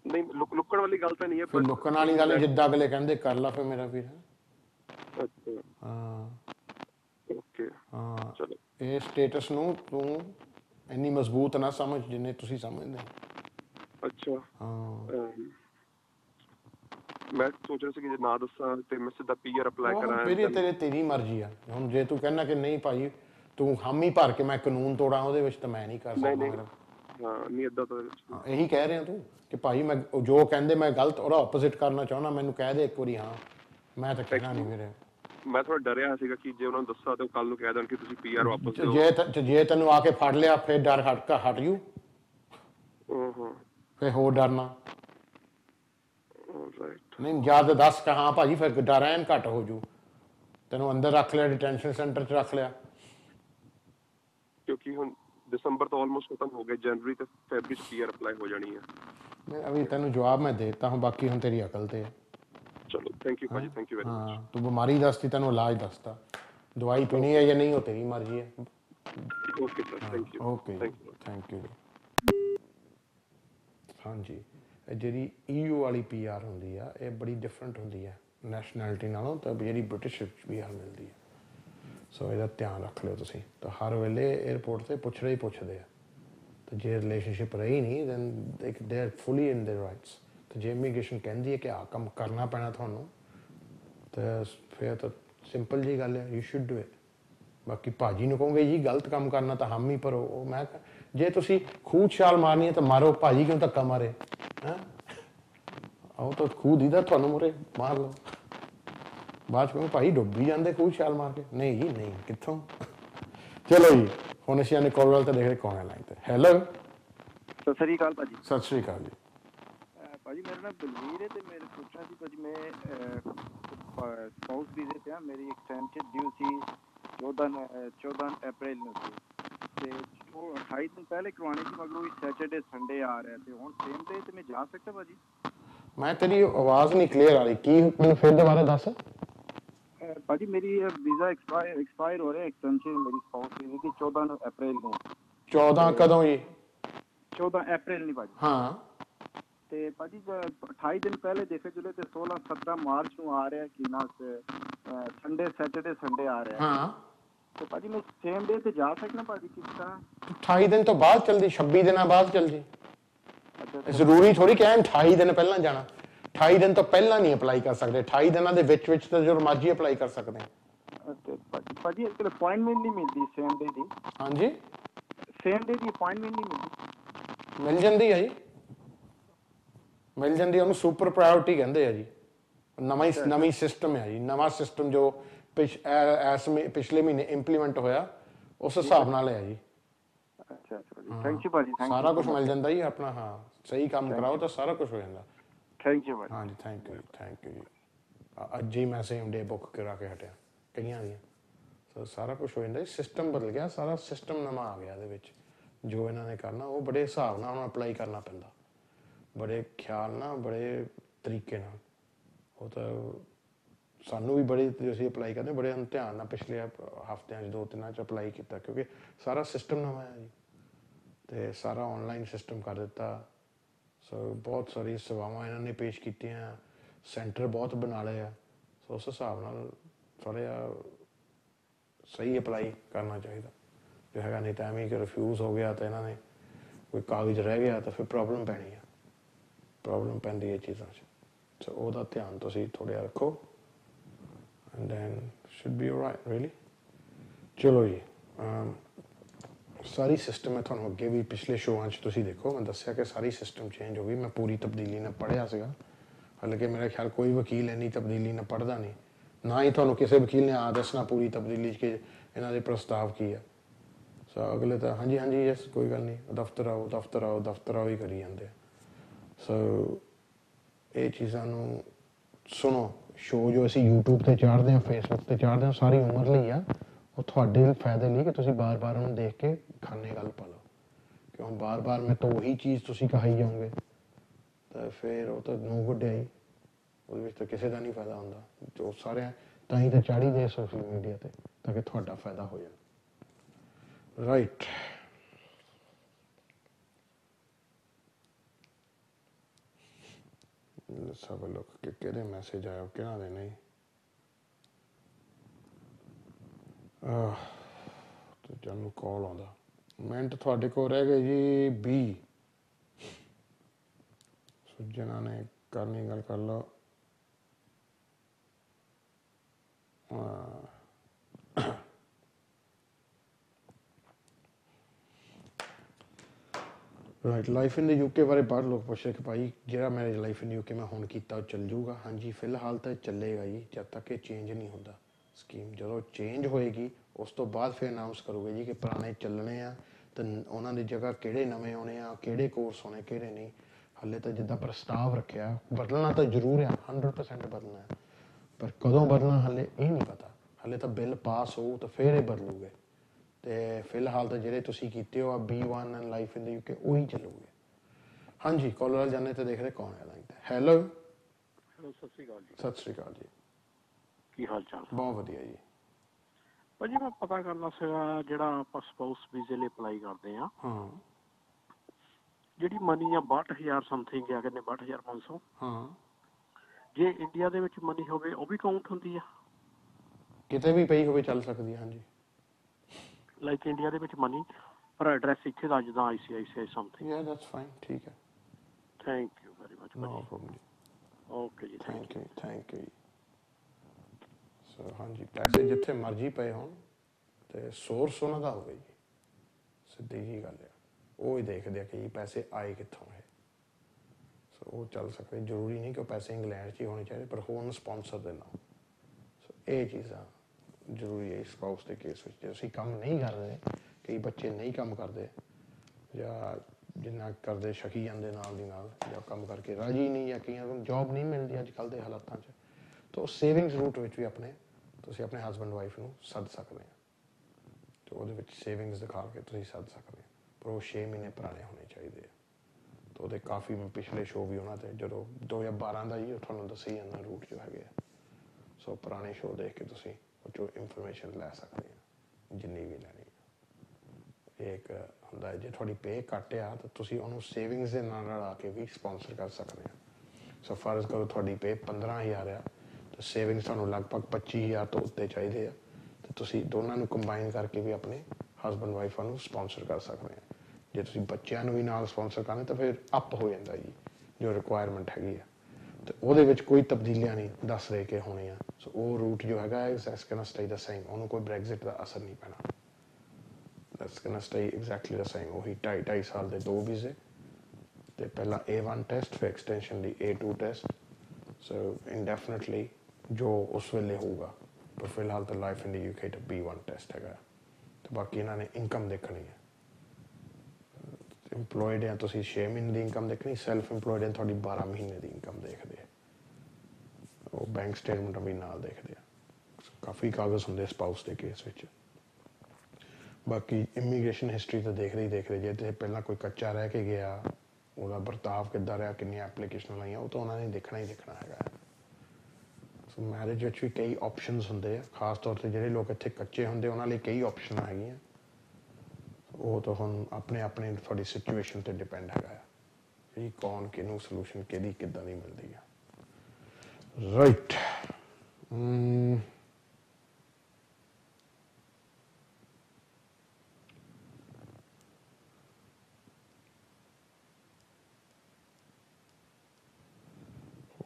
ਨਹੀਂ ਲੁਕ- ਲੁਕਣ ਵਾਲੀ ਗੱਲ ਤਾਂ ਨਹੀਂ ਹੈ ਫਿਰ ਲੁਕਣ ਵਾਲੀ ਗੱਲ ਜਿੱਦਾਂ ਅਗਲੇ ਕਹਿੰਦੇ ਕਰ ਲਾ ਫਿਰ ਮੇਰਾ ਵੀਰ। ਅੱਛਾ। ਹਾਂ। ਓਕੇ। ਹਾਂ। ਚਲੋ। ਇਹ ਸਟੇਟਸ ਨੂੰ ਤੂੰ ਇੰਨੀ ਮਜ਼ਬੂਤ ਨਾ ਸਮਝ ਜਿੰਨੇ ਤੁਸੀਂ ਸਮਝਦੇ ਹੋ। ਅੱਛਾ। ਹਾਂ। ਅਮ, ਮੈਂ ਸੋਚ ਰਿਹਾ ਸੀ ਕਿ ਜੇ ਨਾ ਦੱਸਾਂ ਤੇ ਮੈਂ ਸਿੱਧਾ ਪੀਆਰ ਅਪਲਾਈ ਕਰਾਂ ਇਹ ਤੇਰੇ ਤੇਰੀ ਮਰਜ਼ੀ ਆ। ਹੁਣ ਜੇ ਤੂੰ ਕਹਿੰਦਾ ਕਿ ਨਹੀਂ ਭਾਈ ਤੂੰ ਹਾਮੀ ਭਰ ਕੇ ਮੈਂ ਕਾਨੂੰਨ ਤੋੜਾਂ ਉਹਦੇ ਵਿੱਚ ਤਾਂ ਮੈਂ ਨਹੀਂ ਕਰ ਨਹੀਂ ਸਕਦਾ ਨਹੀਂ। ਮੇਰਾ। ਹਾਂ ਨਹੀਂ ਇਦਾਂ ਤਾਂ ਇਹੀ ਕਹਿ ਰਿਹਾ ਤੂੰ ਕਿ ਭਾਈ ਮੈਂ ਜੋ ਕਹਿੰਦੇ ਮੈਂ ਗਲਤ ਉਹਦਾ ਆਪੋਜ਼ਿਟ ਕਰਨਾ ਚਾਹੁੰਦਾ ਮੈਨੂੰ ਕਹਿ ਦੇ ਇੱਕ ਵਾਰੀ ਹਾਂ। ਮੈਂ ਤਾਂ ਕਹਿਣਾ ਨਹੀਂ ਵੀਰੇ। ਮੈਂ ਥੋੜਾ ਡਰਿਆ ਸੀਗਾ ਕਿ ਜੇ ਉਹਨਾਂ ਨੂੰ ਦੱਸਾਂ ਤੇ ਕੱਲ ਨੂੰ ਕਹਿ ਦੇਣ ਕਿ ਤੁਸੀਂ ਪੀਆਰ ਵਾਪਸ ਦਿਓ। ਜੇ ਜੇ ਤੈਨੂੰ ਆ ਕੇ ਫੜ ਲਿਆ ਫਿਰ ਡਰ ਹਟ ਕੇ ਹਟ ਜੂ। ਹਾਂ ਹਾਂ ਫਿਰ ਹੋਰ ਡਰਨਾ। ਰਾਈਟ ਨਹੀਂ ਜਦ ਦੱਸ ਕਿ ਹਾਂ ਭਾਜੀ ਫਿਰ ਡਰ ਐਨ ਘੱਟ ਹੋ ਜੂ। ਤੈਨੂੰ ਅੰਦਰ ਰੱਖ ਲਿਆ ਡਿਟੈਂਸ਼ਨ ਸੈਂਟਰ 'ਚ ਰੱਖ ਲਿਆ। ਕਿਉਂਕਿ ਹੁਣ ਦਸੰਬਰ ਤਾਂ ਆਲਮੋਸਟ ਖਤਮ ਹੋ ਗਿਆ ਜਨਵਰੀ ਤੇ ਫੈਬਰੀ ਚ ਪੀਆਰ ਅਪਲਾਈ ਹੋ ਜਾਣੀ ਹੈ ਮੈਂ ਅਭੀ ਤੈਨੂੰ ਜਵਾਬ ਮੈਂ ਦਿੱਤਾ ਹਾਂ ਬਾਕੀ ਹੁਣ ਤੇਰੀ ਅਕਲ ਤੇ ਹੈ ਚਲੋ ਥੈਂਕ ਯੂ ਭਾਜੀ ਥੈਂਕ ਯੂ ਵੈਰੀ ਮਚ ਹਾਂ ਤੂੰ ਬਿਮਾਰੀ ਦੱਸਤੀ ਤੈਨੂੰ ਇਲਾਜ ਦੱਸਤਾ। ਦਵਾਈ ਪੀਣੀ ਹੈ ਜਾਂ ਨਹੀਂ ਉਹ ਤੇਰੀ ਮਰਜ਼ੀ ਹੈ। Okay sir thank you okay thank you ਹਾਂਜੀ ਇਹ ਜਿਹੜੀ EU ਵਾਲੀ PR ਹੁੰਦੀ ਆ ਇਹ ਬੜੀ ਡਿਫਰੈਂਟ ਹੁੰਦੀ ਹੈ ਨੈਸ਼ਨੈਲਿਟੀ ਨਾਲੋਂ ਤਾਂ ਜਿਹੜੀ ਬ੍ਰਿਟਿਸ਼ PR ਮਿਲਦੀ ਹੈ ਸੋ ਇਹਦਾ ਧਿਆਨ ਰੱਖ ਲਿਓ ਤੁਸੀਂ। ਤਾਂ ਹਰ ਵੇਲੇ 에어ਪੋਰਟ ਤੇ ਪੁੱਛੜੇ ਹੀ ਪੁੱਛਦੇ ਆ। ਤਾਂ ਜੇ ਰਿਲੇਸ਼ਨਸ਼ਿਪ ਰਹੀ ਨਹੀਂ then they are fully in their rights ਤਾਂ ਜੇ ਇਮੀਗ੍ਰੇਸ਼ਨ ਕਹਿੰਦੀ ਹੈ ਕਿ ਆ ਕੰਮ ਕਰਨਾ ਪੈਣਾ ਤੁਹਾਨੂੰ, ਤਾਂ ਫਿਰ ਤਾਂ ਸਿੰਪਲ ਜੀ ਗੱਲ ਹੈ ਯੂ ਸ਼ੁੱਡ ਡੂ ਇਟ ਬਾਕੀ ਭਾਜੀ ਨੂੰ ਕਹੋਗੇ, ਜੀ, ਗਲਤ ਕੰਮ ਕਰਨਾ ਤਾਂ ਹਮ ਹੀ ਪਰ ਉਹ ਮੈਂ ਜੇ ਤੁਸੀਂ ਖੂਹ ਛਾਲ ਮਾਰਨੀ ਹੈ ਤਾਂ ਮਾਰੋ, ਭਾਜੀ ਕਿਉਂ ਧੱਕਾ ਮਾਰੇ? ਹਾਂ? ਉਹ ਤਾਂ ਖੂਹ ਦੀਦਾ ਤੁਹਾਨੂੰ ਮੁਰੇ, ਮਾਰ ਲਓ। ਬਾਅਦ ਚ ਕਹੋ ਭਾਈ ਡੁੱਬੀ ਜਾਂਦੇ 'ਚ ਛਾਲ ਮਾਰ ਕੇ? ਨਹੀਂ ਜੀ ਨਹੀਂ। ਕਿੱਥੋਂ? ਚਲੋ ਜੀ ਹੁਣ ਅਸੀਂ ਆਨੇ ਕਾਲ ਤੇ ਦੇਖ ਰਹੇ ਕੌਣ ਹੈ ਲਾਈਨ ਤੇ। ਹੈਲੋ ਸਤਿ ਸ੍ਰੀ ਅਕਾਲ ਭਾਜੀ। ਸਤਿ ਸ਼੍ਰੀ ਅਕਾਲ ਜੀ। ਭਾਜੀ ਮੇਰਾ ਨਾਮ ਬਲਵੀਰ ਹੈ ਤੇ ਮੇਰੇ ਪੁੱਛਣਾ ਸੀ ਭਾਜੀ ਮੈਂ ਸਪਾਊਸ ਵੀਜ਼ੇ ਤੇ ਆ ਮੇਰੀ ਐਕਸਟੈਂਸ਼ਨ ਡਿਊ ਸੀ 14 ਨ- ਅਹ 14 ਅਪ੍ਰੈਲ ਨੂੰ ਸੀ। ਤੇ ਉਹ 28 ਦਿਨ ਪਹਿਲੇ ਕਰਵਾਉਣੀ ਸੀ ਮਗਰ ਉਹ ਸੈਟਰਡੇ ਸੰਡੇ ਆ ਰਿਹਾ ਤੇ ਹੁਣ ਸੇਮ ਡੇ ਤੇ ਮੈਂ ਜਾ ਸਕਦਾ ਭਾਜੀ? ਮੈਂ ਤੇਰੀ ਆਵਾਜ਼ ਨਹੀਂ ਕਲੀਅਰ ਆ ਰਹੀ। ਕੀ ਮੈਨੂੰ ਫਿਰ ਦੁਬਾਰਾ ਦੱਸ? ਅਹ ਭਾਜੀ ਮੇਰੀ ਵੀਜ਼ਾ ਐਕਸਪਾਇਰ ਐਕਸਪਾਇਰ ਹੋ ਰਿਹਾ ਐਕਸਟੈਂਸ਼ਨ ਮੇਰੀ ਸਪਾਊਸ ਵੀਜ਼ੇ ਦੀ 14 ਨੂੰ ਅਪ੍ਰੈਲ ਨੂੰ 14 ਕਦੋਂ ਜੀ 14 ਅਪ੍ਰੈਲ ਨਹੀਂ ਭਾਜੀ ਹਾਂ ਤੇ ਭਾਜੀ ਜ- 28 ਦਿਨ ਪਹਿਲੇ ਦੇਖੇ ਚਲੇ ਤੇ 16 17 ਮਾਰਚ ਨੂੰ ਆ ਰਿਹਾ ਕਿ ਨਾ ਸੰਡੇ ਸੈਟਰਡੇ ਸੰਡੇ ਆ ਰਿਹਾ ਹਾਂ ਤੇ ਭਾਜੀ ਮੈਂ ਸੇਮ ਡੇ ਤੇ ਜਾ ਸਕਦਾ ਭਾਜੀ ਕਿਸ ਤਰ੍ਹਾਂ 28 ਦਿਨ ਤੋਂ ਬਾਅਦ ਚਲਦੀ 26 ਦਿਨਾਂ ਬਾਅਦ ਚਲਦੀ ਅੱਛਾ ਜ਼ਰੂਰੀ ਥੋੜੀ ਕਿ ਐਨ 28 ਦਿਨ ਪਹਿਲਾਂ ਜਾਣਾ 28 ਦਿਨ ਤੋਂ ਪਹਿਲਾਂ ਨਹੀਂ ਅਪਲਾਈ ਕਰ ਸਕਦੇ 28 ਦਿਨਾਂ ਦੇ ਵਿੱਚ ਵਿੱਚ ਤਾਂ ਜੋ ਮਰਜ਼ੀ ਅਪਲਾਈ ਕਰ ਸਕਦੇ ਹਾਂ ਤੇ ਭਾਜੀ ਭਾਜੀ ਇੱਕ ਅਪਾਇੰਟਮੈਂਟ ਨਹੀਂ ਮਿਲਦੀ ਸੇਮ ਡੇ ਦੀ। ਹਾਂਜੀ? ਸੇਮ ਡੇ ਦੀ ਅਪਾਇੰਟਮੈਂਟ ਨਹੀਂ ਮਿਲਦੀ। ਮਿਲ ਜਾਂਦੀ ਹੈ ਜੀ। ਮਿਲ ਜਾਂਦੀ ਹੈ, ਉਹਨੂੰ ਸੁਪਰ ਪ੍ਰਾਇੋਰਟੀ ਕਹਿੰਦੇ ਆ ਜੀ। ਨਵਾਂ ਹੀ ਨਵੀਂ ਸਿਸਟਮ ਹੈ ਜੀ। ਨਵਾਂ ਸਿਸਟਮ ਜੋ ਪਿਛ ਐ- ਐਸ ਮਹੀ- ਪਿਛਲੇ ਮਹੀਨੇ ਇੰਪਲੀਮੈਂਟ ਹੋਇਆ ਉਸ ਹਿਸਾਬ ਨਾਲ ਹੈ ਜੀ। ਅੱਛਾ ਅੱਛਾ ਭਾਜੀ। ਥੈਂਕ ਯੂ ਭਾਜੀ। ਥੈਂਕ ਸਾਰਾ ਕੁਝ ਮਿਲ ਜਾਂਦਾ ਜੀ ਆਪਣਾ ਹਾਂ। ਸਹੀ ਕੰਮ ਕਰਾਓ ਤਾਂ ਸਾਰਾ ਕੁਝ ਹੋ ਜਾਂਦਾ। ਥੈਂਕ ਯੂ ਭਾਜੀ ਹਾਂਜੀ ਥੈਂਕ ਯੂ ਥੈਂਕ ਯੂ ਅੱਜ ਹੀ ਮੈਂ ਸੇਮ ਡੇ ਬੁੱਕ ਕਰਾ ਕੇ ਹਟਿਆ, ਕਈਆਂ ਦੀਆਂ। ਸੋ ਸਾਰਾ ਕੁਝ ਹੋ ਜਾਂਦਾ ਸਿਸਟਮ ਬਦਲ ਗਿਆ, ਸਾਰਾ ਸਿਸਟਮ ਨਵਾਂ ਆ ਗਿਆ ਇਹਦੇ ਵਿੱਚ। ਜੋ ਇਹਨਾਂ ਨੇ ਕਰਨਾ, ਉਹ ਬੜੇ ਹਿਸਾਬ ਨਾਲ ਉਹਨੂੰ ਅਪਲਾਈ ਕਰਨਾ ਪੈਂਦਾ। ਬੜੇ ਖਿਆਲ ਨਾਲ, ਬੜੇ ਤਰੀਕੇ ਨਾਲ। ਉਹ ਤਾਂ ਸਾਨੂੰ ਵੀ ਬੜੇ ਅਸੀਂ ਅਪਲਾਈ ਕਰਦੇ, ਬੜੇ ਧਿਆਨ ਨਾਲ ਪਿਛਲੇ ਹਫ਼ਤਿਆਂ 'ਚ, ਦੋ ਤਿੰਨਾਂ 'ਚ ਅਪਲਾਈ ਕੀਤਾ, ਕਿਉਂਕਿ ਸਾਰਾ ਸਿਸਟਮ ਨਵਾਂ ਹੈ ਜੀ। ਤੇ ਸਾਰਾ ਆਨਲਾਈਨ ਸਿਸਟਮ ਕਰ ਦਿੱਤਾ। ਸੋ ਬਹੁਤ ਸਾਰੀ ਸੇਵਾਵਾਂ ਇਹਨਾਂ ਨੇ ਪੇਸ਼ ਕੀਤੀਆਂ, ਸੈਂਟਰ ਬਹੁਤ ਬਣਾ ਲਏ ਆ। ਸੋ ਉਸ ਹਿਸਾਬ ਨਾਲ ਥੋੜ੍ਹਾ ਜਿਹਾ ਸਹੀ ਅਪਲਾਈ ਕਰਨਾ ਚਾਹੀਦਾ। ਜੋ ਹੈਗਾ ਨਹੀਂ ਤਾਂ ਐਵੇਂ ਕਿ ਰਿਫਿਊਜ਼ ਹੋ ਗਿਆ ਤਾਂ ਇਹਨਾਂ ਨੇ ਕੋਈ ਕਾਗਜ਼ ਰਹਿ ਗਿਆ ਤਾਂ ਫਿਰ ਪ੍ਰੋਬਲਮ ਪੈਣੀ ਆ। ਪ੍ਰੋਬਲਮ ਪੈਂਦੀ ਹੈ ਚੀਜ਼ਾਂ 'ਚ। ਸੋ ਉਹਦਾ ਧਿਆਨ ਤੁਸੀਂ ਥੋੜ੍ਹਾ ਜਿਹਾ ਰੱਖੋ। And then should be alright really ਚਲੋ ਜੀ ਸਾਰੀ ਸਿਸਟਮ ਹੈ ਤੁਹਾਨੂੰ ਅੱਗੇ ਵੀ ਪਿਛਲੇ ਸ਼ੋਆਂ 'ਚ ਤੁਸੀਂ ਦੇਖੋ, ਮੈਂ ਦੱਸਿਆ ਕਿ ਸਾਰੀ ਸਿਸਟਮ ਚੇਂਜ ਹੋ ਗਈ। ਮੈਂ ਪੂਰੀ ਤਬਦੀਲੀ ਨਾਲ ਪੜ੍ਹਿਆ ਸੀਗਾ। ਹਾਲਾਂਕਿ ਮੇਰਾ ਖਿਆਲ ਕੋਈ ਵਕੀਲ ਇੰਨੀ ਤਬਦੀਲੀ ਨਾਲ ਪੜ੍ਹਦਾ ਨਹੀਂ। ਨਾ ਹੀ ਤੁਹਾਨੂੰ ਕਿਸੇ ਵਕੀਲ ਨੇ ਆ ਦੱਸਣਾ ਪੂਰੀ ਤਬਦੀਲੀ 'ਚ ਕਿ ਇਹਨਾਂ ਦੇ ਪ੍ਰਸਤਾਵ ਕੀ ਆ। ਸੋ ਅਗਲੇ ਤਾਂ, ਹਾਂਜੀ ਹਾਂਜੀ ਯਸ ਕੋਈ ਗੱਲ ਨਹੀਂ। ਦਫ਼ਤਰ ਆਓ ਦਫ਼ਤਰ ਆਓ ਦਫ਼ਤਰ ਆਓ ਹੀ ਕਰੀ ਜਾਂਦੇ ਆ। ਸੋ ਇਹ ਚੀਜ਼ਾਂ ਨੂੰ ਸੁਣੋ। ਸ਼ੋਅ ਜੋ ਅਸੀਂ YouTube ਤੇ ਚਾੜਦੇ ਹਾਂ, Facebook ਤੇ ਚਾੜਦੇ ਹਾਂ ਸਾਰੀ ਉਮਰ ਲਈ ਆ। ਉਹ ਤੁਹਾਡੇ ਫਾਇਦੇ ਲਈ ਕਿ ਤੁਸੀਂ ਬਾਰ-ਬਾਰ ਉਹਨੂੰ ਦੇਖ ਕੇ ਖਾਨੇ ਗੱਲ ਪਾ ਲਓ ਕਿਉਂ? ਬਾਰ-ਬਾਰ ਮੈਂ ਤਾਂ ਉਹੀ ਚੀਜ਼ ਤੁਸੀਂ ਕਹਾਈ ਜਾਓਗੇ। ਤਾਂ ਫਿਰ ਉਹ ਤਾਂ ਨੋ ਗੁੱਡ ਹੈ। ਉਹਦੇ ਵਿੱਚ ਤਾਂ ਕਿਸੇ ਦਾ ਨਹੀਂ ਫਾਇਦਾ ਹੁੰਦਾ। ਜੋ ਸਾਰੇ ਤਾਂ ਹੀ ਤਾਂ ਚਾੜੀ ਦੇ ਸੋਸ਼ਲ ਮੀਡੀਆ ਤੇ, ਤਾਂ ਕਿ ਤੁਹਾਡਾ ਫਾਇਦਾ ਹੋ ਜਾਵੇ। Right let's have a look ਕਿ, ਕਿਹੜੇ ਮੈਸੇਜ ਆਇਆ ਕਿਹਨਾਂ ਦੇ ਨਹੀਂ। ਆਹ, ਤੇ ਜਾਨੂੰ ਕਾਲ ਆਉਂਦਾ। ਮਿੰਟ ਤੁਹਾਡੇ ਕੋਲ ਰਹਿ ਗਏ ਜੀ 20 ਸੁਜਣਾ ਨੇ ਕਰਨੀ ਗੱਲ ਕਰ ਲਓ। Right life in the UK ਬਾਰੇ ਬਾਹਰ ਲੋਕ ਪੁੱਛ ਰਹੇ ਕਿ ਭਾਈ ਜਿਹੜਾ ਮੈਰਿਜ ਲਾਈਫ ਇਨ ਯੂਕੇ ਮੈਂ ਹੁਣ ਕੀਤਾ ਉਹ ਚੱਲ ਜੂਗਾ ਹਾਂਜੀ, ਫਿਲਹਾਲ ਤਾਂ ਇਹ ਚੱਲੇਗਾ ਜੀ, ਜਦ ਤੱਕ ਇਹ ਚੇਂਜ ਨਹੀਂ ਹੁੰਦਾ। ਸਕੀਮ ਜਦੋਂ ਚੇਂਜ ਹੋਏਗੀ, ਉਸ ਤੋਂ ਬਾਅਦ ਫਿਰ ਅਨਾਉਂਸ ਕਰੋਗੇ ਜੀ ਕਿ ਪੁਰਾਣੇ ਚੱਲਣੇ ਆ। ਤੇ ਉਹਨਾਂ ਦੀ ਜਗ੍ਹਾ ਕਿਹੜੇ ਨਵੇਂ ਆਉਣੇ ਆ ਕਿਹੜੇ ਕੋਰਸ ਹੋਣੇ ਕਿਹੜੇ ਨਹੀਂ। ਹਾਲੇ ਤਾਂ ਜਿੱਦਾਂ ਪ੍ਰਸਤਾਵ ਰੱਖਿਆ ਬਦਲਣਾ ਤਾਂ ਜ਼ਰੂਰ ਆ 100% ਬਦਲਣਾ ਹੈ ਪਰ ਕਦੋਂ ਬਦਲਣਾ ਹਾਲੇ ਇਹ ਨਹੀਂ ਪਤਾ। ਹਾਲੇ ਤਾਂ ਬਿੱਲ ਪਾਸ ਹੋਊ ਤਾਂ ਫਿਰ ਇਹ ਬਦਲੂਗੇ। ਤੇ ਫਿਲਹਾਲ ਤਾਂ ਜਿਹੜੇ ਤੁਸੀਂ ਕੀਤੇ ਹੋ ਆ B1 and life in the UK ਉਹੀ ਚੱਲੂਗੇ। ਹਾਂਜੀ ਕਾਲਰ ਜਾਣੇ ਤੇ ਦੇਖਦੇ ਕੌਣ ਹੈ ਲਾਈਨ ਤੇ। ਹੈਲੋ ਹੈਲੋ ਸਤਿ ਸ਼੍ਰੀ ਅਕਾਲ ਜੀ। ਸਤਿ ਸ੍ਰੀ ਅਕਾਲ ਜੀ। ਕੀ ਹਾਲ ਚਾਲ? ਬਹੁਤ ਵਧੀਆ ਜੀ। ਭਾਜੀ ਮੈਂ ਪਤਾ ਕਰਨਾ ਸੀਗਾ ਜਿਹੜਾ ਆਪਾਂ ਸਪਾਊਸ ਵੀਜ਼ੇ ਲਈ ਅਪਲਾਈ ਕਰਦੇ ਆ ਹਾਂ। ਜਿਹੜੀ ਮਨੀ ਆ 62000 ਸਮਥਿੰਗ ਆ ਕਹਿੰਦੇ 62500 ਹਾਂ। ਜੇ ਇੰਡੀਆ ਦੇ ਵਿੱਚ ਮਨੀ ਹੋਵੇ ਉਹ ਵੀ ਕਾਊਂਟ ਹੁੰਦੀ ਆ। ਕਿਤੇ ਵੀ ਪਈ ਹੋਵੇ ਚੱਲ ਸਕਦੀ ਹੈ ਹਾਂਜੀ। ਲਾਈਕ ਇੰਡੀਆ ਦੇ ਵਿੱਚ ਮਨੀ ਪਰ ਐਡਰੈਸ ਇੱਥੇ ਦਾ ਜਿੱਦਾਂ ICICI something yeah that's fine ਠੀਕ ਹੈ। Thank you very much no problem okay ਜੀ ਥੈਂਕ ਯੂ ਥੈਂਕ ਯੂ ਹਾਂਜੀ, ਪੈਸੇ ਜਿੱਥੇ ਮਰਜ਼ੀ ਪਏ ਹੋਣ ਤੇ ਸੋਰਸ ਉਹਨਾਂ ਦਾ ਹੋਵੇ ਜੀ। ਸਿੱਧੀ ਜੀ ਗੱਲ ਹੈ ਉਹ ਹੀ ਦੇਖਦੇ ਆ ਕਿ ਇਹ ਪੈਸੇ ਆਏ ਕਿੱਥੋਂ ਹੈ। ਸੋ ਉਹ ਚੱਲ ਸਕਦੇ, ਜ਼ਰੂਰੀ ਨਹੀਂ ਕਿ ਉਹ ਪੈਸੇ ਇੰਗਲੈਂਡ 'ਚ ਹੀ ਹੋਣੇ ਚਾਹੀਦੇ, ਪਰ ਹੋਣ ਸਪਾਂਸਰ ਦੇ ਨਾਲ। ਸੋ ਇਹ ਚੀਜ਼ਾਂ ਜ਼ਰੂਰੀ ਹੈ ਸਪਾਊਸ ਦੇ ਕੇਸ ਵਿੱਚ। ਜੇ ਅਸੀਂ ਕੰਮ ਨਹੀਂ ਕਰ ਰਹੇ, ਕਈ ਬੱਚੇ ਨਹੀਂ ਕੰਮ ਕਰਦੇ, ਜਾਂ ਜਿੰਨਾ ਕਰਦੇ ਸ਼ਕੀ ਜਾਂਦੇ ਨਾਲ ਦੀ ਨਾਲ, ਜਾਂ ਕੰਮ ਕਰਕੇ ਰਾਜੀ ਨਹੀਂ, ਜਾਂ ਕਈਆਂ ਨੂੰ ਜੌਬ ਨਹੀਂ ਮਿਲਦੀ ਅੱਜ ਕੱਲ ਦੇ ਹਾਲਾਤਾਂ 'ਚ, ਤਾਂ ਸੇਵਿੰਗਸ ਰੂਟ ਵਿੱਚ ਵੀ ਆਪਣੇ ਤੁਸੀਂ ਆਪਣੇ ਹਸਬੰਡ ਵਾਈਫ ਨੂੰ ਸੱਦ ਸਕਦੇ ਆ ਤੇ ਉਹਦੇ ਵਿੱਚ ਸੇਵਿੰਗਸ ਦਿਖਾ ਕੇ ਤੁਸੀਂ ਸੱਦ ਸਕਦੇ ਆ ਪਰ ਉਹ 6 ਮਹੀਨੇ ਪੁਰਾਣੇ ਹੋਣੇ ਚਾਹੀਦੇ ਆ। ਤੇ ਉਹਦੇ ਕਾਫੀ ਪਿਛਲੇ ਸ਼ੋਅ ਵੀ ਉਹਨਾਂ ਤੇ ਜਦੋਂ 2012 ਦਾ ਜੀ ਤੁਹਾਨੂੰ ਦੱਸੀ ਜਾਂਦਾ ਰੂਟ ਜੋ ਹੈਗੇ ਆ। ਸੋ ਪੁਰਾਣੇ ਸ਼ੋਅ ਦੇਖ ਕੇ ਤੁਸੀਂ ਉਹ ਚੋਂ ਇਨਫੋਰਮੇਸ਼ਨ ਲੈ ਸਕਦੇ ਹੋ ਜਿੰਨੀ ਵੀ ਲੈਣੀ ਆ। ਇੱਕ ਹੁੰਦਾ ਹੈ, ਜੇ ਤੁਹਾਡੀ ਪੇ ਘੱਟ ਆ ਤਾਂ ਤੁਸੀਂ ਉਹਨੂੰ ਸੇਵਿੰਗਸ ਦੇ ਨਾਲ ਰਲਾ ਕੇ ਵੀ ਸਪਾਂਸਰ ਕਰ ਸਕਦੇ ਆ ਸੋ ਫਰਜ਼ ਕਰੋ ਤੁਹਾਡੀ ਪੇ 15000 ਆ ਸੇਵਿੰਗ ਤੁਹਾਨੂੰ ਲਗਭਗ 25000 ਤੋਂ ਉੱਤੇ ਚਾਹੀਦੇ ਆ। ਤੇ ਤੁਸੀਂ ਦੋਨਾਂ ਨੂੰ ਕੰਬਾਈਨ ਕਰਕੇ ਵੀ ਆਪਣੇ ਹਸਬੰਡ ਵਾਈਫਾਂ ਨੂੰ ਸਪਾਂਸਰ ਕਰ ਸਕਦੇ ਆ। ਜੇ ਤੁਸੀਂ ਬੱਚਿਆਂ ਨੂੰ ਵੀ ਨਾਲ ਸਪਾਂਸਰ ਕਰਨਾ, ਤਾਂ ਫਿਰ ਅਪ ਹੋ ਜਾਂਦਾ ਜੀ, ਜੋ ਰਿਕੁਆਇਰਮੈਂਟ ਹੈਗੀ ਆ। ਤੇ ਉਹਦੇ ਵਿੱਚ ਕੋਈ ਤਬਦੀਲੀਆਂ ਨਹੀਂ ਦੱਸ ਰਹੇ ਕਿ ਹੋਣੀਆਂ ਸੋ ਉਹ ਰੂਟ ਜੋ ਹੈਗਾ ਹੈ ਇਸ ਕੈਨ ਸਟੇ ਦਾ ਸੇਮ ਉਹਨੂੰ ਕੋਈ ਬ੍ਰੈਗਜ਼ਿਟ ਦਾ ਅਸਰ ਨਹੀਂ ਪੈਣਾ। That's can stay exactly the same ਉਹੀ 2.5 2.5 ਸਾਲ ਦੇ ਦੋ ਵੀਜ਼ੇ। ਤੇ ਪਹਿਲਾਂ A1 ਟੈਸਟ ਫਿਰ ਐਕਸਟੈਂਸ਼ਨ ਦੀ A2 ਟੈਸਟ ਸੋ ਇਨਡੈਫੀਨਿਟਲੀ ਜੋ ਉਸ ਵੇਲੇ ਹੋਊਗਾ। ਪਰ ਫਿਲਹਾਲ ਤਾਂ ਲਾਈਫ ਇਨ ਦੀ ਯੂਕੇ ਦਾ B1 ਟੈਸਟ ਹੈਗਾ ਤੇ ਬਾਕੀ ਇਹਨਾਂ ਨੇ ਇਨਕਮ ਦੇਖਣੀ ਹੈ। ਇੰਪਲੋਇਡ ਹੈ ਤੁਸੀਂ 6 ਮਹੀਨੇ ਦੀ ਇਨਕਮ ਦੇਖਣੀ ਸੈਲਫ ਇੰਪਲੋਇਡ ਹੈ ਤੁਹਾਡੀ 12 ਮਹੀਨੇ ਦੀ ਇਨਕਮ ਦੇਖਦੇ ਆ। ਉਹ ਬੈਂਕ ਸਟੇਟਮੈਂਟ ਵੀ ਨਾਲ ਦੇਖਦੇ ਆ। ਕਾਫੀ ਕਾਗਜ਼ ਹੁੰਦੇ ਸਪਾਊਸ ਦੇ ਕੇਸ ਵਿੱਚ। ਬਾਕੀ ਇਮੀਗ੍ਰੇਸ਼ਨ ਹਿਸਟਰੀ ਤਾਂ ਦੇਖਦੇ ਹੀ ਦੇਖਦੇ। ਜੇ ਤੇ ਪਹਿਲਾਂ ਕੋਈ ਕੱਚਾ ਰਹਿ ਕੇ ਗਿਆ, ਉਹਦਾ ਵਰਤਾਵ ਕਿੱਦਾਂ ਰਿਹਾ, ਕਿੰਨੀਆਂ ਐਪਲੀਕੇਸ਼ਨਾਂ ਲਾਈਆਂ ਉਹ ਤਾਂ ਉਹਨਾਂ ਨੇ ਦੇਖਣਾ ਹੀ ਦੇਖਣਾ ਹੈਗਾ ਮੈਰਿਜ ਵਿੱਚ ਵੀ ਕਈ ਆਪਸ਼ਨਸ ਹੁੰਦੇ ਆ। ਖਾਸ ਤੌਰ ਤੇ ਜਿਹੜੇ ਲੋਕ ਇੱਥੇ ਕੱਚੇ ਹੁੰਦੇ, ਉਹਨਾਂ ਲਈ ਕਈ ਆਪਸ਼ਨਾਂ ਹੈਗੀਆਂ। ਉਹ ਤਾਂ ਹੁਣ ਆਪਣੇ ਆਪਣੇ ਤੁਹਾਡੀ ਸਿਚੁਏਸ਼ਨ ਤੇ ਡਿਪੈਂਡ ਹੈਗਾ ਆ। ਇਹ ਕੌਣ ਕਿਹਨੂੰ ਸੋਲੂਸ਼ਨ ਕਿਹਦੀ ਕਿੱਦਾਂ ਦੀ ਮਿਲਦੀ ਆ। ਰਾਈਟ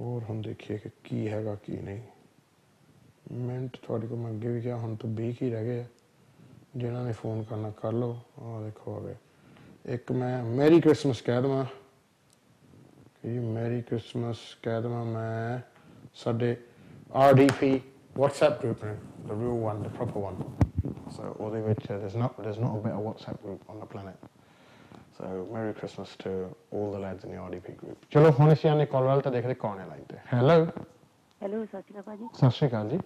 ਹੋਰ ਹੁਣ ਦੇਖੀਏ ਕਿ ਕੀ ਹੈਗਾ, ਕੀ ਨਹੀਂ। ਮਿੰਟ ਤੁਹਾਡੇ ਕੋਲ ਮੈਂ ਅੱਗੇ ਵੀ ਕਿਹਾ, ਹੁਣ ਤਾਂ 20 ਹੀ ਰਹਿ ਗਏ ਆ। ਜਿਨ੍ਹਾਂ ਨੇ ਫੋਨ ਕਰਨਾ, ਕਰ ਲਓ। ਆਹ ਦੇਖੋ ਆ ਗਏ। ਇੱਕ ਮੈਂ ਮੈਰੀ ਕ੍ਰਿਸਮਸ ਕਹਿ ਦਵਾਂ। ਕਿ ਮੈਰੀ ਕ੍ਰਿਸਮਸ ਕਹਿ ਦਵਾਂ ਮੈਂ ਸਾਡੇ RDP WhatsApp group ਨੇ, the real one, the proper one so, ਉਹਦੇ ਵਿੱਚ there's not there's not a better WhatsApp group on the planet so Merry Christmas to all the lads in the RDP group. ਚਲੋ ਹੁਣ ਅਸੀਂ ਆਨੇ ਕਾਲ ਵਾਲ ਤਾਂ ਦੇਖਦੇ ਕੌਣ ਹੈ ਲਾਈਨ ਤੇ। ਹੈਲੋ ਹੈਲੋ ਸਤਿ ਸ਼੍ਰੀ ਅਕਾਲ ਭਾਜੀ ਸਤਿ ਸ਼੍ਰੀ ਅਕਾਲ ਜੀ।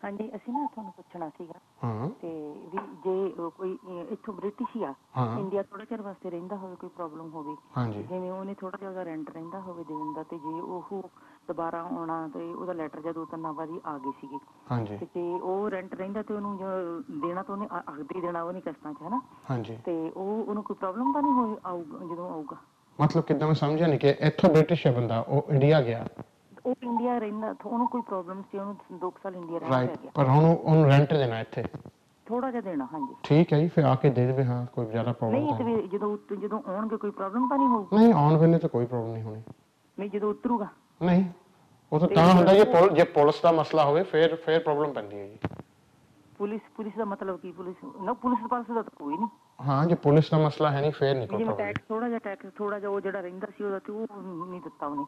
ਹਾਂਜੀ ਅਸੀਂ ਨਾ ਤੁਹਾਨੂੰ ਪੁੱਛਣਾ ਸੀਗਾ ਹਾਂ। ਤੇ ਵੀ ਜੇ ਕੋਈ ਇੱਥੋਂ ਬ੍ਰਿਟਿਸ਼ ਹੀ ਆ। ਇੰਡੀਆ ਥੋੜਾ ਚਿਰ ਵਾਸਤੇ ਰਹਿੰਦਾ ਹੋਵੇ ਕੋਈ ਪ੍ਰੋਬਲਮ ਹੋਵੇ ਹਾਂਜੀ। ਜਿਵੇਂ ਉਹਨੇ ਥੋੜਾ ਜਿਹਾ ਉਹਦਾ ਰੈਂਟ ਰਹਿੰਦਾ ਹੋਵੇ ਦੇਣ ਦਾ ਤੇ ਜੇ ਉਹ ਦੁਬਾਰਾ ਆਉਣਾ ਤੇ ਉਹਦਾ ਲੈਟਰ ਜਾਂ ਦੋ ਤਿੰਨ ਵਾਰੀ ਆ ਗਏ ਸੀਗੇ। ਹਾਂਜੀ। ਤੇ ਉਹ ਰੈਂਟ ਰਹਿੰਦਾ ਤੇ ਉਹਨੂੰ ਜੋ ਦੇਣਾ ਤਾਂ ਉਹਨੇ ਅਗਦੀ ਦੇਣਾ ਉਹ ਨਹੀਂ ਕਿਸ਼ਤਾਂ 'ਚ ਹਨਾ? ਹਾਂਜੀ। ਤੇ ਉਹ ਉਹਨੂੰ ਕੋਈ ਪ੍ਰੋਬਲਮ ਤਾਂ ਨਹੀਂ ਹੋਈ ਆਊਗਾ ਜਦੋਂ ਆਊਗਾ? ਮਤਲਬ ਕਿਦਾਂ ਮੈਂ ਸਮਝਿਆ ਨਹੀਂ ਕਿ ਇੱਥੋਂ ਬ੍ਰਿਟਿਸ਼ ਹੈ ਬੰਦਾ ਉਹ ਇੰਡੀਆ ਗਿਆ। ਉਹ ਇੰਡੀਆ ਰਹਿੰਦਾ ਤਾਂ ਉਹਨੂੰ ਕੋਈ ਪ੍ਰੋਬਲਮ ਸੀ ਉਹਨੂੰ ਦੋ ਕੁ ਸਾਲ ਇੰਡੀਆ ਰਹਿ ਰਾਈਟ ਗਿਆ। ਪਰ ਹੁਣ ਉਹ- ਉਹਨੂੰ ਰੈਂਟ ਦੇਣਾ ਇੱਥੇ। ਥੋੜਾ ਜਿਹਾ ਦੇਣਾ ਹਾਂਜੀ। ਠੀਕ ਹੈ ਜੀ ਫਿਰ ਆ ਕੇ ਦੇ ਦੇਵੇ ਹਾਂ ਕੋਈ ਜ਼ਿਆਦਾ ਪ੍ਰੋਬਲਮ ਨਹੀਂ ਨਹੀਂ। ਜਦੋਂ ਜਦੋਂ ਆਉਣਗੇ ਕੋਈ ਪ੍ਰੋਬਲਮ ਤਾਂ ਨਹੀਂ ਹੋਊਗੀ? ਨਹੀਂ ਆਉਣ ਵੇਲੇ ਤਾਂ ਕੋਈ ਪ੍ਰੋਬਲਮ ਨਹੀਂ ਹੋਣੀ। ਨਹੀਂ ਜਦੋਂ ਉਤਰੂਗਾ? ਨਹੀਂ ਉਹ ਤਾਂ ਤਾਂ ਹੁੰਦਾ ਜੇ ਪੁਲ ਜੇ ਪੁਲਿਸ ਦਾ ਮਸਲਾ ਹੋਵੇ ਫਿਰ ਫਿਰ ਪ੍ਰੋਬਲਮ ਪੈਂਦੀ ਹੈ ਜੀ। ਪੁਲਿਸ ਪੁਲਿਸ ਦਾ ਮਤਲਬ ਕੀ ਪੁਲਿਸ ਨਾ ਪੁਲਿਸ ਦੇ ਪਾਸੇ ਤਾਂ ਕੋਈ ਨਹੀਂ। ਹਾਂ ਜੇ ਪੁਲਿਸ ਦਾ ਮਸਲਾ ਹੈ ਨਹੀਂ ਫਿਰ ਨਹੀਂ ਕੋਈ ਜਿਵੇਂ ਟੈਕਸ ਥੋੜਾ ਜਿਹਾ ਟੈਕਸ ਥੋੜਾ ਜਿਹਾ ਉਹ ਜਿਹੜਾ ਰਹਿੰਦਾ ਸੀ ਉਹਦਾ ਤੇ ਉਹ ਨਹੀਂ ਦਿੱਤਾ ਉਹਨੇ।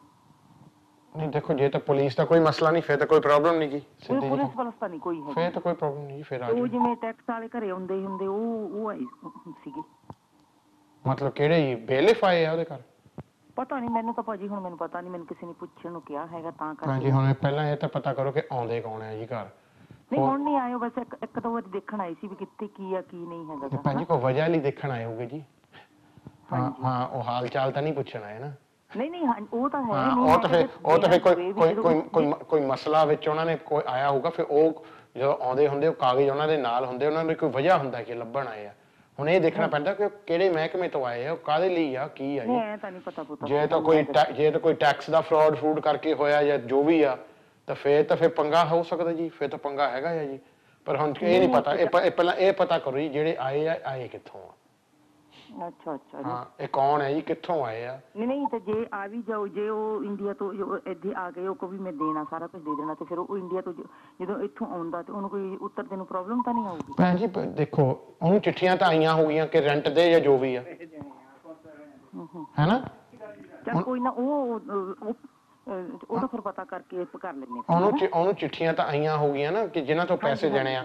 ਨਹੀਂ ਦੇਖੋ ਜੇ ਤਾਂ ਪੁਲਿਸ ਦਾ ਕੋਈ ਮਸਲਾ ਨਹੀਂ ਫਿਰ ਤਾਂ ਕੋਈ ਪ੍ਰੋਬਲਮ ਨਹੀਂ ਜੀ ਕੋਈ ਸਿੱਧੀ ਪੁਲਿਸ ਜੀ ਪੁਲਿਸ ਤਾਂ ਨਹੀਂ ਕੋਈ ਫਿਰ ਹੈ ਤਾਂ ਕੋਈ ਪ੍ਰੋਬਲਮ ਨਹੀਂ ਜੀ, ਫਿਰ ਆ ਉਹ ਜਿਵੇਂ ਟੈਕਸ ਵਾਲੇ ਘਰੇ ਆਉਂਦੇ ਹੁੰਦੇ ਉਹ ਉਹ ਆਈ ਸੀਗੀ। ਮਤਲਬ ਕਿਹੜੇ ਜੀ ਬੇਲਿਫ ਆਏ ਆ ਉਹਦੇ ਘਰ? ਪਤਾ ਨਹੀਂ ਮੈਨੂੰ ਤਾਂ ਭਾਜੀ ਹੁਣ ਮੈਨੂੰ ਪਤਾ ਨਹੀਂ ਮੈਨੂੰ ਕਿਸੇ ਨੇ ਪੁੱਛਣ ਨੂੰ ਕਿਹਾ ਹੈਗਾ ਤਾਂ ਕਰਕੇ। ਹਾਂਜੀ ਹੁਣ ਪਹਿਲਾਂ ਇਹ ਤਾਂ ਪਤਾ ਕਰੋ ਕਿ ਆਉਂਦੇ ਕੌਣ ਹੈ ਜੀ ਘਰ। ਨਹੀਂ ਹੁਣ ਨਹੀਂ ਆਇਓ ਬਸ ਇੱਕ ਇੱਕ ਦੋ ਵਾਰੀ ਦੇਖਣ ਆਈ ਸੀ ਵੀ ਕਿੱਥੇ ਕੀ ਆ ਕੀ ਨਹੀਂ ਹੈਗਾ ਤੇ। ਗਾ, ਭੈਣ ਜੀ ਹਨਾ। ਕੋਈ ਵਜ੍ਹਾ ਲਈ ਦੇਖਣ ਆਏ ਹੋਗੇ ਜੀ। ਹਾਂ ਹਾਂ ਉਹ ਹਾਲ ਚਾਲ ਤਾਂ ਨਹੀਂ ਪੁੱਛਣ ਆਏ ਨਾ। ਨਹੀਂ ਨਹੀਂ ਹਾਂ, ਉਹ ਤਾਂ ਹੈ ਹਾਂ ਨਹੀਂ ਉਹ ਮੈਂ ਤਾਂ ਫਿਰ ਉਹ ਤਾਂ ਫਿਰ ਕੋਈ ਕੋਈ ਕੋਈ ਕੋਈ ਮ- ਕੋਈ ਮਸਲਾ ਵਿੱਚ ਉਹਨਾਂ ਨੇ ਕੋਈ ਆਇਆ ਹੋਊਗਾ ਫਿਰ ਉਹ ਜਦੋਂ ਆਉਂਦੇ ਹੁੰਦੇ ਉਹ ਕਾਗਜ਼ ਉਹਨਾਂ ਦੇ ਨਾਲ ਹੁੰਦੇ ਉਹਨਾਂ ਦੀ ਕੋਈ ਵਜ੍ਹਾ ਹੁੰਦਾ ਕਿ ਲੱਭਣ ਆਏ ਆ। ਹੁਣ ਇਹ ਦੇਖਣਾ ਪੈਂਦਾ ਕਿ ਉਹ ਕਿਹੜੇ ਮਹਿਕਮੇ ਤੋਂ ਆਏ ਆ ਉਹ ਕਾਹਦੇ ਲਈ ਆ ਕੀ ਆ ਨਹੀਂ ਐ ਤਾਂ ਨਹੀਂ ਪਤਾ ਪੁੱਤਾ। ਜੇ ਤਾਂ ਕੋਈ ਟੈ- ਜੇ ਤਾਂ ਕੋਈ ਟੈਕਸ ਦਾ ਫਰਾਡ ਫਰੂਡ ਕਰਕੇ ਹੋਇਆ ਜਾਂ ਜੋ ਵੀ ਆ ਤਾਂ ਫਿਰ ਤਾਂ ਫਿਰ ਪੰਗਾ ਹੋ ਸਕਦਾ ਜੀ ਫਿਰ ਤਾਂ ਪੰਗਾ ਹੈਗਾ ਆ ਜੀ। ਪਰ ਹੁਣ ਇਹ ਨਹੀਂ ਪਤਾ ਇਹ ਪ- ਇਹ ਪਹਿਲਾਂ ਇਹ ਪਤਾ ਕਰੋ ਜੀ ਜਿਹੜੇ ਆਏ ਆ ਆਏ ਕਿੱਥੋਂ ਆ? ਅੱਛਾ ਅੱਛਾ ਜੀ। ਹਾਂ ਇਹ ਕੌਣ ਹੈ ਜੀ? ਕਿੱਥੋਂ ਆਏ ਆ? ਨਹੀਂ ਨਹੀਂ ਤੇ ਜੇ ਆ ਵੀ ਜਾਓ ਜੇ ਉਹ ਇੰਡੀਆ ਤੋਂ ਜੋ ਇੱਥੇ ਆ ਗਏ ਉਹ ਕੋ ਵੀ ਮੈਂ ਦੇਣਾ ਸਾਰਾ ਕੁਝ ਦੇ ਦੇਣਾ ਤੇ ਫਿਰ ਉਹ ਇੰਡੀਆ ਤੋਂ ਜ- ਜਦੋਂ ਇੱਥੋਂ ਆਉਂਦਾ ਤੇ ਉਹਨੂੰ ਕੋਈ ਉੱਤਰ ਦੇ ਨੂੰ ਪ੍ਰੋਬਲਮ ਤਾਂ ਨਹੀਂ ਆਊਗੀ? ਭੈਣ ਜੀ ਪ- ਦੇਖੋ ਉਹਨੂੰ ਚਿੱਠੀਆਂ ਤਾਂ ਆਈਆਂ ਹੋਗੀਆਂ ਕਿ ਰੈਂਟ ਦੇ ਜਾਂ ਜੋ ਵੀ ਆ। ਹੈਨਾ? ਚਲ ਕੋਈ ਨਾ ਉਹ ਉਹ- ਉਹ ਅਹ, ਉਹ ਤਾਂ ਫਿਰ ਪਤਾ ਕਰਕੇ ਕਰ ਲੈਣੇ ਉਹਨੂੰ ਚਿ- ਉਹਨੂੰ ਚਿੱਠੀਆਂ ਤਾਂ ਆਈਆਂ ਹੋਗੀਆਂ ਨਾ ਕਿ ਜਿਨ੍ਹਾਂ ਤੋਂ ਪੈਸੇ ਦੇਣੇ ਆ।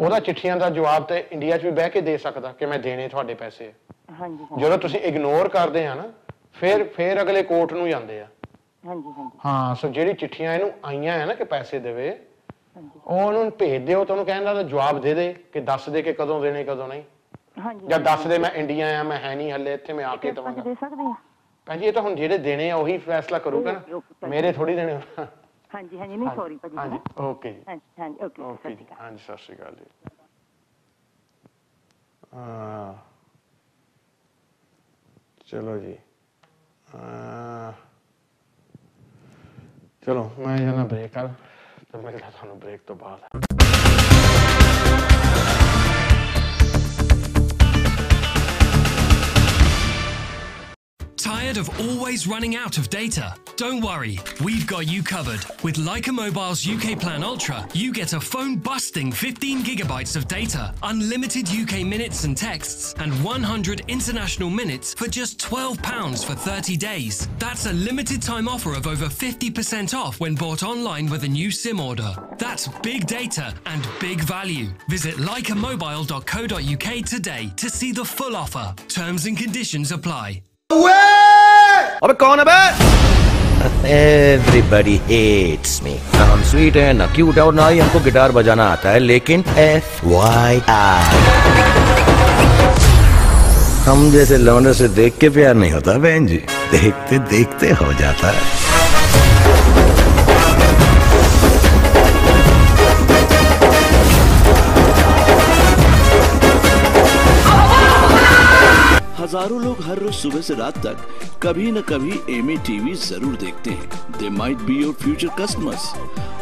ਉਹਦਾ ਚਿੱਠੀਆਂ ਦਾ ਜਵਾਬ ਤੇ ਇੰਡੀਆ 'ਚ ਵੀ ਬਹਿ ਕੇ ਦੇ ਸਕਦਾ ਕਿ ਮੈਂ ਦੇਣੇ ਤੁਹਾਡੇ ਪੈਸੇ। ਹਾਂਜੀ ਹਾਂਜੀ। ਜਦੋਂ ਤੁਸੀਂ ਇਗਨੋਰ ਕਰਦੇ ਆ ਨਾ ਫਿਰ ਫਿਰ ਅਗਲੇ ਕੋਰਟ ਨੂੰ ਜਾਂਦੇ ਆ। ਹਾਂਜੀ ਹਾਂਜੀ। ਹਾਂ। ਸੋ ਜਿਹੜੀ ਚਿੱਠੀਆਂ ਇਹਨੂੰ ਆਈਆਂ ਹੈ ਨਾ ਕਿ ਪੈਸੇ ਦੇਵੇ ਉਹ ਉਹਨੂੰ ਭੇਜ ਦਿਓ ਤਾਂ ਉਹਨੂੰ ਕਹਿੰਦਾ ਤਾਂ ਜਵਾਬ ਦੇ ਦੇ ਕਿ ਦੱਸ ਦੇ ਕਿ ਕਦੋਂ ਦੇਣੇ ਕਦੋਂ ਨਹੀਂ। ਹਾਂਜੀ ਜਾਂ ਦੱਸ ਦੇ ਮੈਂ ਇੰਡੀਆ ਆ ਮੈਂ ਹੈ ਨਹੀਂ ਹੱਲੇ ਇੱਥੇ ਮੈਂ ਆ ਕੇ ਦਵਾਂਗਾ। ਦੇ ਸਕਦੇ ਆ। ਭੈਣ ਜੀ ਇਹ ਤਾਂ ਹੁਣ ਜਿਹੜੇ ਦੇਣੇ ਆ ਉਹੀ ਫੈਸਲਾ ਕਰੂਗਾ ਨਾ। ਭਾਜੀ। ਮੇਰੇ ਥੋੜੀ ਦੇਣੇ ਆ। ਹਾਂਜੀ ਹਾਂਜੀ ਨਹੀਂ ਸੌਰੀ ਭਾਜੀ ਹਾਂਜੀ ਓਕੇ ਜੀ। ਹਾਂਜੀ ਹਾਂਜੀ ਓਕੇ ਸਤਿ ਸ਼੍ਰੀ ਅਕਾਲ। ਹਾਂਜੀ ਸਤਿ ਸ਼੍ਰੀ ਅਕਾਲ ਜੀ। ਹਾਂ ਚਲੋ ਜੀ। ਚਲੋ ਮੈਂ ਜਾਣਾ। ਬ੍ਰੇਕ ਕਰ। ਤੇ ਮਿਲਦਾ ਤੁਹਾਨੂੰ ਬ੍ਰੇਕ ਤੋਂ ਬਾਅਦ। Tired of always running out of data? Don't worry, we've got you covered. With Leica Mobile's UK Plan Ultra, you get a phone busting 15 gigabytes of data, unlimited UK minutes and texts, and 100 international minutes for just £12 for 30 days. That's a limited time offer of over 50% off when bought online with a new SIM order. That's big data and big value. Visit leicamobile.co.uk today to see the full offer. Terms and conditions apply. अबे कौन है बे? Everybody hates मी हम sweet है ना cute है और ना ही हमको गिटार बजाना आता है लेकिन एफ़ वाई आर हम जैसे लौंडे से देख के प्यार नहीं होता बहन जी। देखते देखते हो जाता है। हज़ारों लोग हर रोज सुबह से रात तक कभी न कभी एम ए टीवी ज़रूर देखते हैं they might be your future customers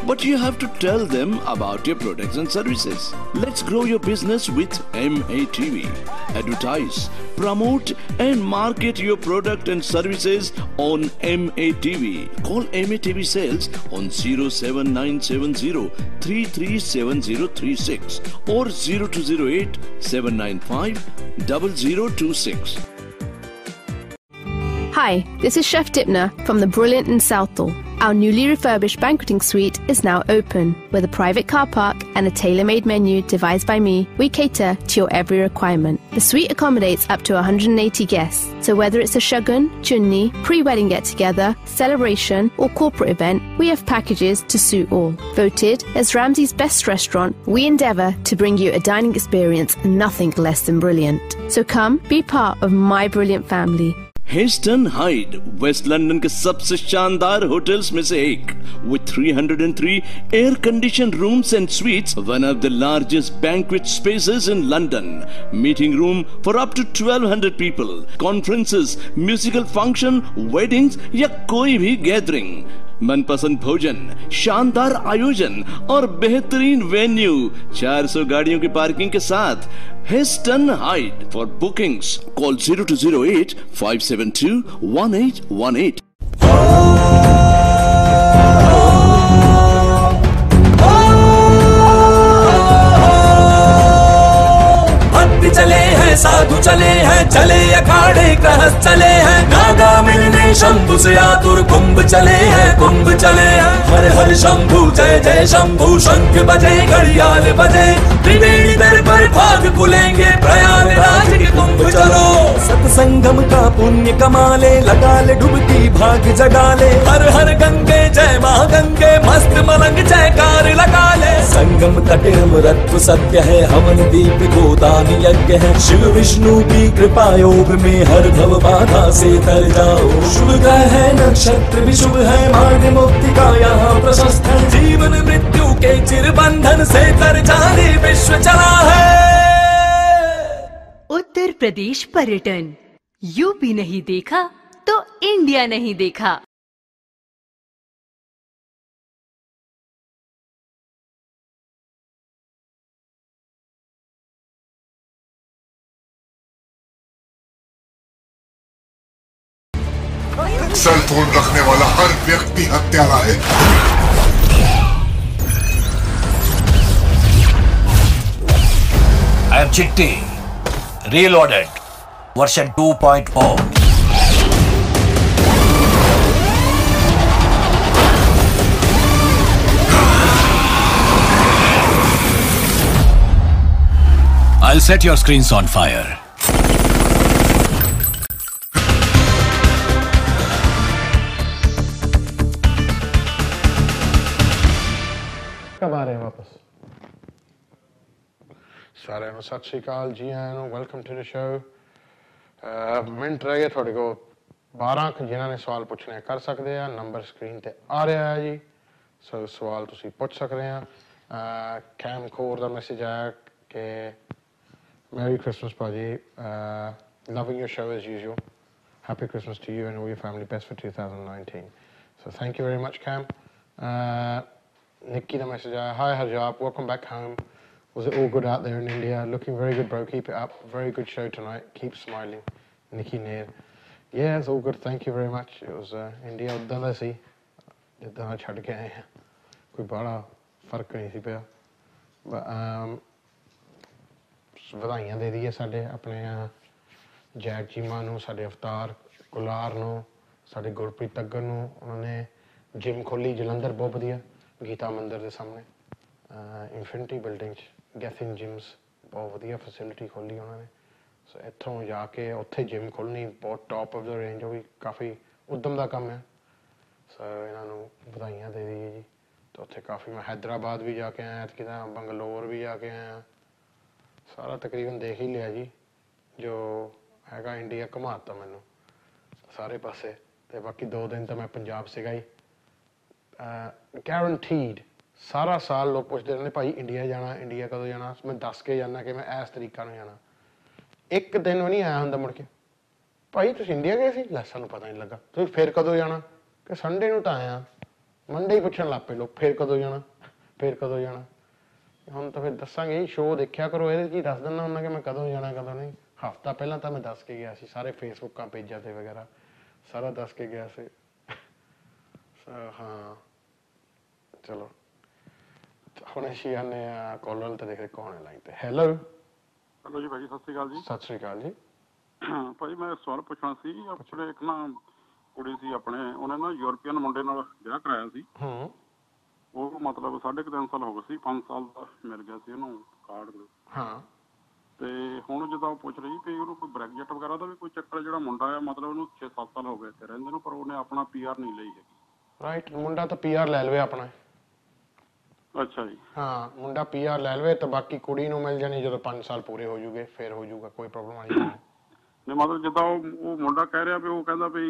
but you have to tell them about your products and services let's grow your business with M A TV advertise promote, and market your product and services on MATV. Call MATV sales on 07970 337036 or 0208 795 0026. Hi, this is Chef Dipner from the brilliant in Southall. Our newly refurbished banqueting suite is now open. With a private car park and a tailor made menu devised by me, we cater to your every requirement. The suite accommodates up to 180 guests, so whether it's a shagun, chunni, pre wedding get together, celebration, or corporate event, we have packages to suit all. Voted as Ramsay's best restaurant, we endeavour to bring you a dining experience nothing less than brilliant. So come be part of my brilliant family. Heston Hyde West London के सबसे शानदार hotels में से एक with 303 air condition rooms and suites one of the largest banquet spaces in London meeting room for up to 1200 people conferences musical function weddings या कोई भी gathering मनपसंद भोजन, शानदार आयोजन और बेहतरीन वेन्यू। 400 गाड़ियों की पार्किंग के साथ Heston Hyde for bookings. Call zero two zero eight five seven two one eight one eight. साधु चले हैं, चले अखाड़े गृहस्थ चले हैं। नागा मिलने शंभु से आतुर कुंभ चले हैं, कुंभ चले हैं। हर हर शंभु, जय जय शंभु, शंख बजे, घड़ियाल बजे। त्रिवेणी दर पर भाग खुलेंगे प्रयाग राज के कुंभ चलो। सत्संगम का पुण्य कमाले लगा ले डुबकी भाग जगा ले हर हर गंगे, जय माँ गंगे, मस्त मलंग, जयकार लगा ले संगम तटे अमृत सत्य है हवन दीप गोदान यज्ञ है, शिव विष्णु की कृपा योग में हर भव बाधा से तर जाओ। शुभ ग्रह है नक्षत्र, भी शुभ है मार्ग मुक्ति का यहाँ प्रशस्त है। जीवन मृत्यु के चिर बंधन से तर जाने विश्व चला है। उत्तर प्रदेश पर्यटन। यूपी नहीं देखा तो इंडिया नहीं देखा। तोड़ रखने वाला हर व्यक्ति हत्यारा है I am Chitti, reloaded, version 2.0. I'll set your screens on fire. ਕਬ ਆ ਰਹੇ ਹਾਂ ਵਾਪਸ ਸਾਰਿਆਂ ਨੂੰ ਸਤਿ ਸ਼੍ਰੀ ਅਕਾਲ ਜੀ ਆਇਆਂ ਨੂੰ welcome to the show minute ਰਹਿ ਗਏ ਤੁਹਾਡੇ ਕੋਲ 12 ਕੁ ਜਿਨ੍ਹਾਂ ਨੇ ਸਵਾਲ ਪੁੱਛਣੇ ਕਰ ਸਕਦੇ ਆ ਨੰਬਰ ਸਕਰੀਨ ਤੇ ਆ ਰਿਹਾ ਹੈ ਜੀ ਸੋ ਸਵਾਲ ਤੁਸੀਂ ਪੁੱਛ ਸਕਦੇ ਆ ਕੈਮ ਕੋਰ ਦਾ ਮੈਸੇਜ ਆਇਆ ਕਿ ਮੈਰੀ ਕ੍ਰਿਸਮਸ ਭਾਜੀ loving your show as usual Happy Christmas to you and all your family. Best for 2019. So thank you very much, Cam. Uh, Nikki the message. Uh, Hi Harjab, welcome back home. Was it all good out there in India? Looking very good, bro. Keep it up. Very good show tonight. Keep smiling. Nikki Neer. Yeah, it's all good. Thank you very much. It was uh, India ਉਦਾਂ ਦਾ ਸੀ ਜਿੱਦਾਂ ਛੱਡ ਕੇ ਆਏ ਹਾਂ ਕੋਈ ਬੜਾ ਫ਼ਰਕ ਨਹੀਂ ਸੀ ਪਿਆ But, um, ਵਧਾਈਆਂ ਦੇ ਦਈਏ ਸਾਡੇ ਆਪਣੇ ਅਹ, ਜੈਕ ਚੀਮਾ ਨੂੰ ਸਾਡੇ ਅਵਤਾਰ ਕੁਲਾਰ ਨੂੰ ਸਾਡੇ ਗੁਰਪ੍ਰੀਤ ਤੱਗਰ ਨੂੰ ਉਹਨਾਂ ਨੇ ਜਿਮ ਖੋਲੀ ਜਲੰਧਰ ਬਹੁਤ ਵਧੀਆ ਗੀਤਾ ਮੰਦਿਰ ਦੇ ਸਾਹਮਣੇ ਇਨਫਿਨਿਟੀ ਬਿਲਡਿੰਗ 'ਚ ਗੈਥਿੰਗ ਜਿਮਸ ਬਹੁਤ ਵਧੀਆ ਫੈਸਿਲਿਟੀ ਖੋਲੀ ਉਹਨਾਂ ਨੇ। ਸੋ ਇੱਥੋਂ ਜਾ ਕੇ ਉੱਥੇ ਜਿਮ ਖੋਲਣੀ ਬਹੁਤ ਟੌਪ ਆਫ ਦਾ ਰੇਂਜ ਉਹ ਵੀ ਕਾਫੀ ਉਦਮ ਦਾ ਕੰਮ ਹੈ। ਸੋ ਇਹਨਾਂ ਨੂੰ ਵਧਾਈਆਂ ਦੇ ਦਈਏ ਜੀ। ਤੇ ਉੱਥੇ ਕਾਫੀ ਮੈਂ ਹੈਦਰਾਬਾਦ ਵੀ ਜਾ ਕੇ ਆਇਆ ਕਿਦਾ ਬੰਗਲੌਰ ਵੀ ਜਾ ਕੇ ਆਇਆ। ਸਾਰਾ ਤਕਰੀਬਨ ਦੇਖ ਹੀ ਲਿਆ ਜੀ, ਜੋ ਹੈਗਾ ਇੰਡੀਆ ਘੁਮਾਤਾ ਮੈਨੂੰ ਸਾਰੇ ਪਾਸੇ। ਤੇ ਬਾਕੀ ਦੋ ਦਿਨ ਤਾਂ ਮੈਂ ਪੰਜਾਬ ਸੀਗਾ ਹੀ। ਗਾਰੰਟੀਡ ਸਾਰਾ ਸਾਲ ਲੋਕ ਪੁੱਛਦੇ ਰਹਿੰਦੇ, ਭਾਈ ਇੰਡੀਆ ਜਾਣਾ ਇੰਡੀਆ ਕਦੋਂ ਜਾਣਾ? ਮੈਂ ਦੱਸ ਕੇ ਜਾਣਾ ਕਿ ਮੈਂ ਇਸ ਤਰੀਕਾ ਨੂੰ ਜਾਣਾ। ਇੱਕ ਦਿਨ ਵੀ ਨਹੀਂ ਆਇਆ ਹੁੰਦਾ ਮੁੜ ਕੇ। ਭਾਈ, ਤੁਸੀਂ ਇੰਡੀਆ ਗਏ ਸੀ? ਲੈ, ਸਾਨੂੰ ਪਤਾ ਨਹੀਂ ਲੱਗਾ। ਤੁਸੀਂ ਫਿਰ ਕਦੋਂ ਜਾਣਾ? ਕਿ ਸੰਡੇ ਨੂੰ ਤਾਂ ਆਇਆ। ਮੰਡੇ ਹੀ ਪੁੱਛਣ ਲੱਗ ਪਏ ਲੋਕ, ਫਿਰ ਕਦੋਂ ਜਾਣਾ? ਫਿਰ ਕਦੋਂ ਜਾਣਾ? ਹੁਣ ਤਾਂ ਫਿਰ ਦੱਸਾਂਗੇ ਸ਼ੋਅ ਦੇਖਿਆ ਕਰੋ, ਇਹਦੇ 'ਚ ਹੀ ਦੱਸ ਦਿੰਦਾ ਹੁੰਦਾ ਕਿ ਮੈਂ ਕਦੋਂ ਜਾਣਾ, ਕਦੋਂ ਨਹੀਂ? ਹਫਤਾ ਪਹਿਲਾਂ ਤਾਂ ਮੈਂ ਦੱਸ ਕੇ ਗਿਆ ਸੀ, ਸਾਰੇ ਫੇਸਬੁੱਕਾਂ ਪੇਜਾਂ ਤੇ ਵਗੈਰਾ, ਸਾਰਾ ਦੱਸ ਕੇ ਗਿਆ ਸੀ, ਹਾਂ। ਚਲੋ। ਹੁਣ ਅਸੀਂ ਆਨੇ ਆ ਕਾਲਰ ਤੇ ਦੇਖਦੇ ਕੌਣ ਹੈ ਲਾਈਨ ਤੇ। ਹੈਲੋ ਹੈਲੋ ਜੀ ਭਾਜੀ ਸਤਿ ਸ਼੍ਰੀ ਅਕਾਲ ਜੀ। ਸਤਿ ਸ੍ਰੀ ਅਕਾਲ ਜੀ। ਭਾਜੀ ਮੈਂ ਸਵਾਲ ਪੁੱਛਣਾ ਸੀ ਆਪਣੇ ਇੱਕ ਨਾ ਕੁੜੀ ਸੀ ਆਪਣੇ ਉਹਨੇ ਨਾ ਯੂਰਪੀਅਨ ਮੁੰਡੇ ਨਾਲ ਵਿਆਹ ਕਰਾਇਆ ਸੀ। ਹੂੰ। ਉਹ ਮਤਲਬ ਸਾਢੇ ਕੁ ਤਿੰਨ ਸਾਲ ਹੋ ਗਏ ਸੀ 5 ਸਾਲ ਦਾ ਮਿਲ ਗਿਆ ਸੀ ਉਹਨੂੰ ਕਾਰਡ ਹਾਂ। ਤੇ ਹੁਣ ਜਦੋਂ ਪੁੱਛ ਰਹੀ ਵੀ ਉਹਨੂੰ ਕੋਈ ਬ੍ਰੈਕਜਟ ਵਗੈਰਾ ਦਾ ਵੀ ਕੋਈ ਚੱਕਰ ਜਿਹੜਾ ਮੁੰਡਾ ਆ ਮਤਲਬ ਉਹਨੂੰ 6-7 ਸਾਲ ਹੋ ਗਏ ਇੱਥੇ ਰਹਿੰਦੇ ਨੂੰ ਪਰ ਉਹਨੇ ਆਪਣਾ ਪੀਆਰ ਨਹੀਂ ਲਈ ਹੈਗੀ। ਰਾਈਟ ਮੁੰਡਾ ਤਾਂ ਪੀਆਰ ਲੈ ਲਵੇ ਆਪਣਾ। ਅੱਛਾ ਜੀ। ਹਾਂ ਮੁੰਡਾ ਪੀਆਰ ਲੈ ਲਵੇ ਤਾਂ ਬਾਕੀ ਕੁੜੀ ਨੂੰ ਮਿਲ ਜਾਣੀ ਜਦੋਂ 5 ਸਾਲ ਪੂਰੇ ਹੋ ਜੂਗੇ ਫਿਰ ਹੋ ਜੂਗਾ ਕੋਈ ਪ੍ਰੋਬਲਮ ਨਹੀਂ। ਨਹੀਂ ਮਤਲਬ ਜਿੱਦਾਂ ਉਹ ਉਹ ਮੁੰਡਾ ਕਹਿ ਰਿਹਾ ਵੀ ਉਹ ਕਹਿੰਦਾ ਵੀ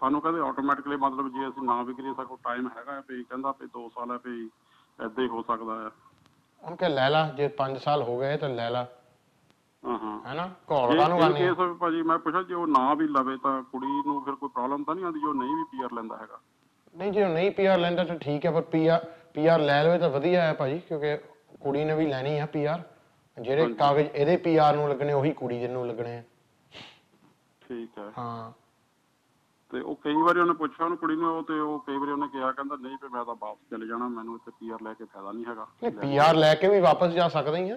ਸਾਨੂੰ ਕਹਿੰਦੇ ਆਟੋਮੈਟਿਕਲੀ ਮਤਲਬ ਜੇ ਅਸੀਂ ਨਾ ਵੀ ਕਰੀਏ ਸਾਡਾ ਟਾਈਮ ਹੈਗਾ ਹੈ ਵੀ ਕਹਿੰਦਾ ਵੀ 2 ਸਾਲ ਹੈ ਵੀ ਏਦਾਂ ਹੀ ਹੋ ਸਕਦਾ ਹੈ। ਉਹਨੂੰ ਕਹ ਲੈ ਲਾ ਜੇ 5 ਸਾਲ ਹੋ ਗਏ ਤਾਂ ਲੈ ਲਾ। ਹਾਂ ਹਾਂ। ਹੈਨਾ ਘੋਲ ਕਾਹਨੂੰ ਕਰਨੀ ਕੇਸ ਭਾਜੀ ਮੈਂ ਪੁੱਛਿਆ ਜੇ ਉਹ ਨਾ ਵੀ ਲਵੇ ਤਾਂ ਕੁੜੀ ਨੂੰ ਫਿਰ ਕੋਈ ਪ੍ਰੋਬਲਮ ਤਾਂ ਨਹੀਂ ਆਉਂਦੀ ਜੋ ਨਹੀਂ ਵੀ ਪੀਆਰ ਲੈਂਦਾ ਹੈਗਾ? ਨਹੀਂ ਜੇ ਉਹ ਨਹੀਂ ਪੀਆਰ ਲੈਂਦਾ ਤਾਂ ਠੀਕ ਹੈ ਪਰ ਪੀਆਰ ਪੀਆਰ ਲੈ ਲਵੇ ਤਾਂ ਵਧੀਆ ਹੈ ਭਾਜੀ ਕਿਉਂਕਿ ਕੁੜੀ ਨੇ ਵੀ ਲੈਣੀ ਆ ਪੀਆਰ ਜਿਹੜੇ ਕਾਗਜ਼ ਇਹਦੇ ਪੀਆਰ ਨੂੰ ਲੱਗਣੇ ਉਹੀ ਕੁੜੀ ਦੇ ਨੂੰ ਲੱਗਣੇ ਆ। ਠੀਕ ਹੈ। ਹਾਂ। ਤੇ ਉਹ ਕਈ ਵਾਰੀ ਉਹਨੇ ਪੁੱਛਿਆ ਉਹਨੂੰ ਕੁੜੀ ਨੂੰ ਉਹ ਤੇ ਉਹ ਕਈ ਵਾਰੀ ਉਹਨੇ ਕਿਹਾ ਕਹਿੰਦਾ ਨਹੀਂ ਵੀ ਮੈਂ ਤਾਂ ਵਾਪਸ ਚਲੇ ਜਾਣਾ ਮੈਨੂੰ ਇੱਥੇ ਪੀਆਰ ਲੈ ਕੇ ਫਾਇਦਾ ਨਹੀਂ ਹੈਗਾ। ਨਹੀਂ ਪੀਆਰ ਲੈ ਕੇ ਵੀ ਵਾਪਸ ਜਾ ਸਕਦੇ ਹੀ ਆ।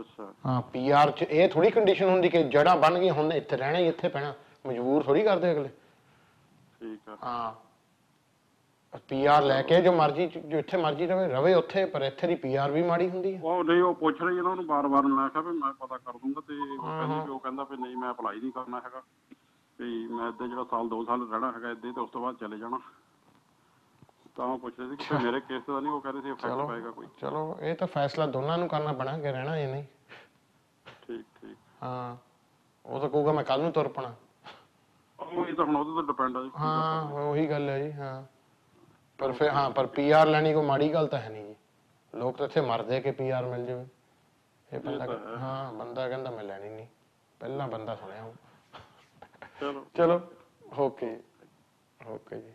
ਅੱਛਾ। ਹਾਂ ਪੀਆਰ ਚ ਇਹ ਥੋੜੀ ਕੰਡੀਸ਼ਨ ਹੁੰਦੀ ਕਿ ਜੜਾਂ ਬਣ ਗਈਆਂ ਹੁਣ ਇੱਥੇ ਰਹਿਣਾ ਹੀ ਇੱਥੇ ਪੈਣਾ। ਮਜਬੂਰ ਥੋੜੀ ਕਰਦੇ ਅਗਲੇ। ਠੀਕ ਹੈ। ਹਾਂ। ਪੀਆਰ ਲੈ ਕੇ ਜੋ ਮਰਜ਼ੀ ਚ- ਜੋ ਇੱਥੇ ਮਰਜ਼ੀ ਰਵੇ ਰਵੇ ਉੱਥੇ ਪਰ ਇੱਥੇ ਦੀ ਪੀਆਰ ਵੀ ਮਾੜੀ ਹੁੰਦੀ ਹੈ ਉਹ ਨਹੀਂ ਉਹ ਪੁੱਛ ਰਹੀ ਇਹਨਾਂ ਨੂੰ ਬਾਰ-ਬਾਰ ਮੈਂ ਕਿਹਾ ਵੀ ਮੈਂ ਪਤਾ ਕਰ ਦੂੰਗਾ ਤੇ ਉਹ ਕਹਿੰਦੀ ਵੀ ਉਹ ਕਹਿੰਦਾ ਵੀ ਨਹੀਂ ਮੈਂ ਅਪਲਾਈ ਨਹੀਂ ਕਰਨਾ ਹੈਗਾ। ਵੀ ਮੈਂ ਇੱਥੇ ਜਿਹੜਾ ਸਾਲ 2 ਸਾਲ ਰਹਿਣਾ ਹੈਗਾ ਇੱਥੇ ਤੇ ਉਸ ਤੋਂ ਬਾਅਦ ਚਲੇ ਜਾਣਾ। ਤਾਂ ਉਹ ਪੁੱਛ ਰਹੇ ਸੀ ਕਿ ਮੇਰੇ ਕੇਸ ਦਾ ਨਹੀਂ ਉਹ ਕਹਿੰਦੇ ਸੀ ਇਫੈਕਟ ਪਏਗਾ ਕੋਈ। ਚਲੋ ਇਹ ਤਾਂ ਫੈਸਲਾ ਦੋਨਾਂ ਨੂੰ ਕਰਨਾ ਪੈਣਾ ਕਿ ਰਹਿਣਾ ਜਾਂ ਨਹੀਂ। ਠੀਕ ਠੀਕ। ਹਾਂ ਉਹ ਤਾਂ ਕਹੂਗਾ ਮੈਂ ਕੱਲ ਨੂੰ ਤੁਰ ਪਣਾ। ਉਹ ਇਹ ਤਾਂ ਹੁਣ ਉਹਦੇ ਤੇ ਡਿਪੈਂਡ ਆ ਜੀ। ਹਾਂ ਉਹੀ ਗੱਲ ਹੈ ਜੀ ਹਾਂ। ਪਰ ਫਿਰ ਹਾਂ ਪਰ ਪੀਆਰ ਲੈਣੀ ਕੋਈ ਮਾੜੀ ਗੱਲ ਤਾਂ ਹੈ ਨਹੀਂ ਜੀ। ਲੋਕ ਤਾਂ ਇੱਥੇ ਮਰਦੇ ਕਿ ਪੀਆਰ ਮਿਲ ਜਾਵੇ। ਇਹ ਬੰਦਾ ਹੈ। ਬੰਦਾ ਕਹਿੰਦਾ ਮੈਂ ਲੈਣੀ ਨਹੀਂ। ਪਹਿਲਾਂ ਬੰਦਾ ਸੁਣਿਆ ਚਲੋ। ਚਲੋ ਓਕੇ। ਓਕੇ ਜੀ।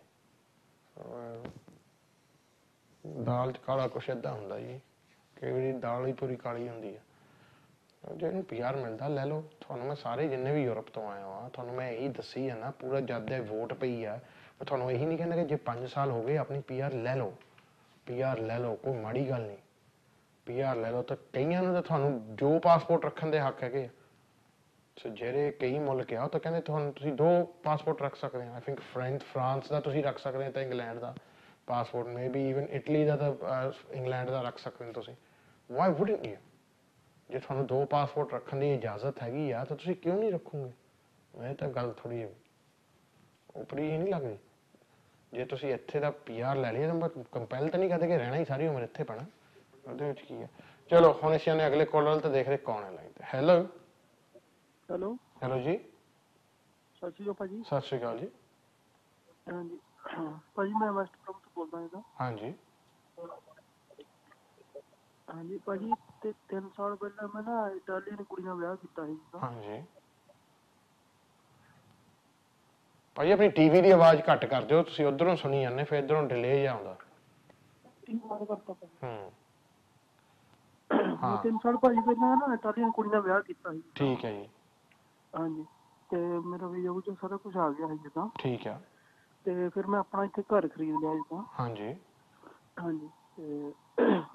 ਦਾਲ ਚ ਕਾਲਾ ਕੁਛ ਏਦਾਂ ਹੁੰਦਾ ਜੀ ਕਈ ਵਾਰੀ ਦਾਲ ਹੀ ਪੂਰੀ ਕਾਲੀ ਹੁੰਦੀ ਹੈ ਜਿਹਨੂੰ ਪੀਆਰ ਮਿਲਦਾ ਲੈ ਲਓ। ਤੁਹਾਨੂੰ ਮੈਂ ਸਾਰੇ ਜਿੰਨੇ ਵੀ ਯੂਰਪ ਤੋਂ ਆਏ ਹਾਂ ਤੁਹਾਨੂੰ ਮੈਂ ਇਹੀ ਦੱਸੀ ਹੈ ਨਾ ਪੂਰਾ ਜਦ ਦੇ ਵੋਟ ਪਈ ਆ ਮੈਂ ਤੁਹਾਨੂੰ ਇਹੀ ਨਹੀਂ ਕਹਿੰਦਾ ਕਿ ਜੇ 5 ਸਾਲ ਹੋ ਗਏ ਆਪਣੀ ਪੀਆਰ ਲੈ ਲਓ ਪੀਆਰ ਲੈ ਲਓ, ਕੋਈ ਮਾੜੀ ਗੱਲ ਨਹੀਂ। ਪੀਆਰ ਲੈ ਲਓ ਤਾਂ ਕਈਆਂ ਨੂੰ ਤਾਂ ਤੁਹਾਨੂੰ ਜੋ ਪਾਸਪੋਰਟ ਰੱਖਣ ਦੇ ਹੱਕ ਹੈਗੇ ਆ। ਸੋ ਜਿਹੜੇ ਕਈ ਮੁਲਕ ਆ, ਉਹ ਤਾਂ ਕਹਿੰਦੇ ਤੁਹਾਨੂੰ ਤੁਸੀਂ ਦੋ ਪਾਸਪੋਰਟ ਰੱਖ ਸਕਦੇ ਆ। ਆਈ ਥਿੰਕ ਫ੍ਰੈਂਚ ਫਰਾਂਸ ਦਾ ਤੁਸੀਂ ਰੱਖ ਸਕਦੇ ਆ ਤਾਂ ਇੰਗਲੈਂਡ ਦਾ ਪਾਸਪੋਰਟ ਮੇਬੀ ਇਵਨ ਇਟਲੀ ਦਾ ਤਾਂ ਇੰਗਲੈਂਡ ਦਾ ਰੱਖ ਸਕਦੇ ਹੋ ਤੁਸੀਂ। ਵਾਈ ਵੁਡਨਟ ਯੂ ਜੇ ਤੁਹਾਨੂੰ ਦੋ ਪਾਸਪੋਰਟ ਰੱਖਣ ਦੀ ਇਜਾਜ਼ਤ ਹੈਗੀ ਆ, ਤਾਂ ਤੁਸੀਂ ਕਿਉਂ ਨਹੀਂ ਰੱਖੋਗੇ? ਇਹ ਤਾਂ ਗੱਲ ਥੋੜੀ ਉਪਰੀ ਹੀ ਨਹੀਂ ਲੱਗਦੀ। ਜੇ ਤੁਸੀਂ ਇੱਥੇ ਦਾ ਪੀਆਰ ਲੈ ਲਿਆ ਤਾਂ ਕੰਪੈਲ ਤਾਂ ਨਹੀਂ ਕਰਦੇ ਕਿ ਰਹਿਣਾ ਹੀ ਸਾਰੀ ਉਮਰ ਇੱਥੇ ਪੈਣਾ। ਉਹਦੇ ਵਿੱਚ ਕੀ ਹੈ? ਚਲੋ ਹੁਣ ਅਸੀਂ ਨੇ ਅਗਲੇ ਕਾਲਰ ਤੇ ਦੇਖ ਰਹੇ ਕੌਣ ਹੈ ਲਾਈਨ ਤੇ। ਹੈਲੋ ਹੈਲੋ ਹੈਲੋ ਜੀ? ਸਤਿ ਸ਼੍ਰੀ ਅਕਾਲ ਭਾਜੀ। ਸਤਿ ਸ਼੍ਰੀ ਅਕਾਲ ਜੀ। ਹਾਂਜੀ। ਭਾਜੀ ਮੈਂ ਵੈਸਟ ਪ੍ਰੋਮ ਤੋਂ ਬੋਲਦਾ ਹਾਂ ਹਾਂਜੀ। ਹਾਂਜੀ ਭਾਜੀ ਤੇ 3 ਸਾਲ ਪਹਿਲਾਂ ਮੈਂ ਨਾ ਇਟਾਲੀਅਨ ਕੁੜੀ ਨਾਲ ਵਿਆਹ ਕੀਤਾ ਸੀ। ਹਾਂਜੀ। ਭਾਈ ਆਪਣੀ ਟੀਵੀ ਦੀ ਆਵਾਜ਼ ਘੱਟ ਕਰ ਦਿਓ ਤੁਸੀਂ ਉਧਰੋਂ ਸੁਣੀ ਜਾਂਦੇ ਫਿਰ ਇਧਰੋਂ ਡਿਲੇ ਜਿਹਾ ਆਉਂਦਾ। ਹੂੰ। ਮੈਂ 3 ਸਾਲ ਭਾਜੀ ਪਹਿਲਾਂ ਨਾ ਇਟਾਲੀਅਨ ਕੁੜੀ ਨਾਲ ਵਿਆਹ ਕੀਤਾ ਸੀ। ਠੀਕ ਹੈ ਜੀ। ਹਾਂਜੀ। ਤੇ ਮੇਰਾ ਵੀਜ਼ਾ ਵੂਜਾ ਸਾਰਾ ਕੁਝ ਆ ਗਿਆ ਸੀ ਜਿੱਦਾਂ। ਠੀਕ ਆ। ਤੇ ਫਿਰ ਮੈਂ ਆਪਣਾ ਇੱਥੇ ਘਰ ਖਰੀਦ ਲਿਆ ਜਿੱਦਾਂ। ਹਾਂਜੀ। ਹਾਂਜੀ। ਤੇ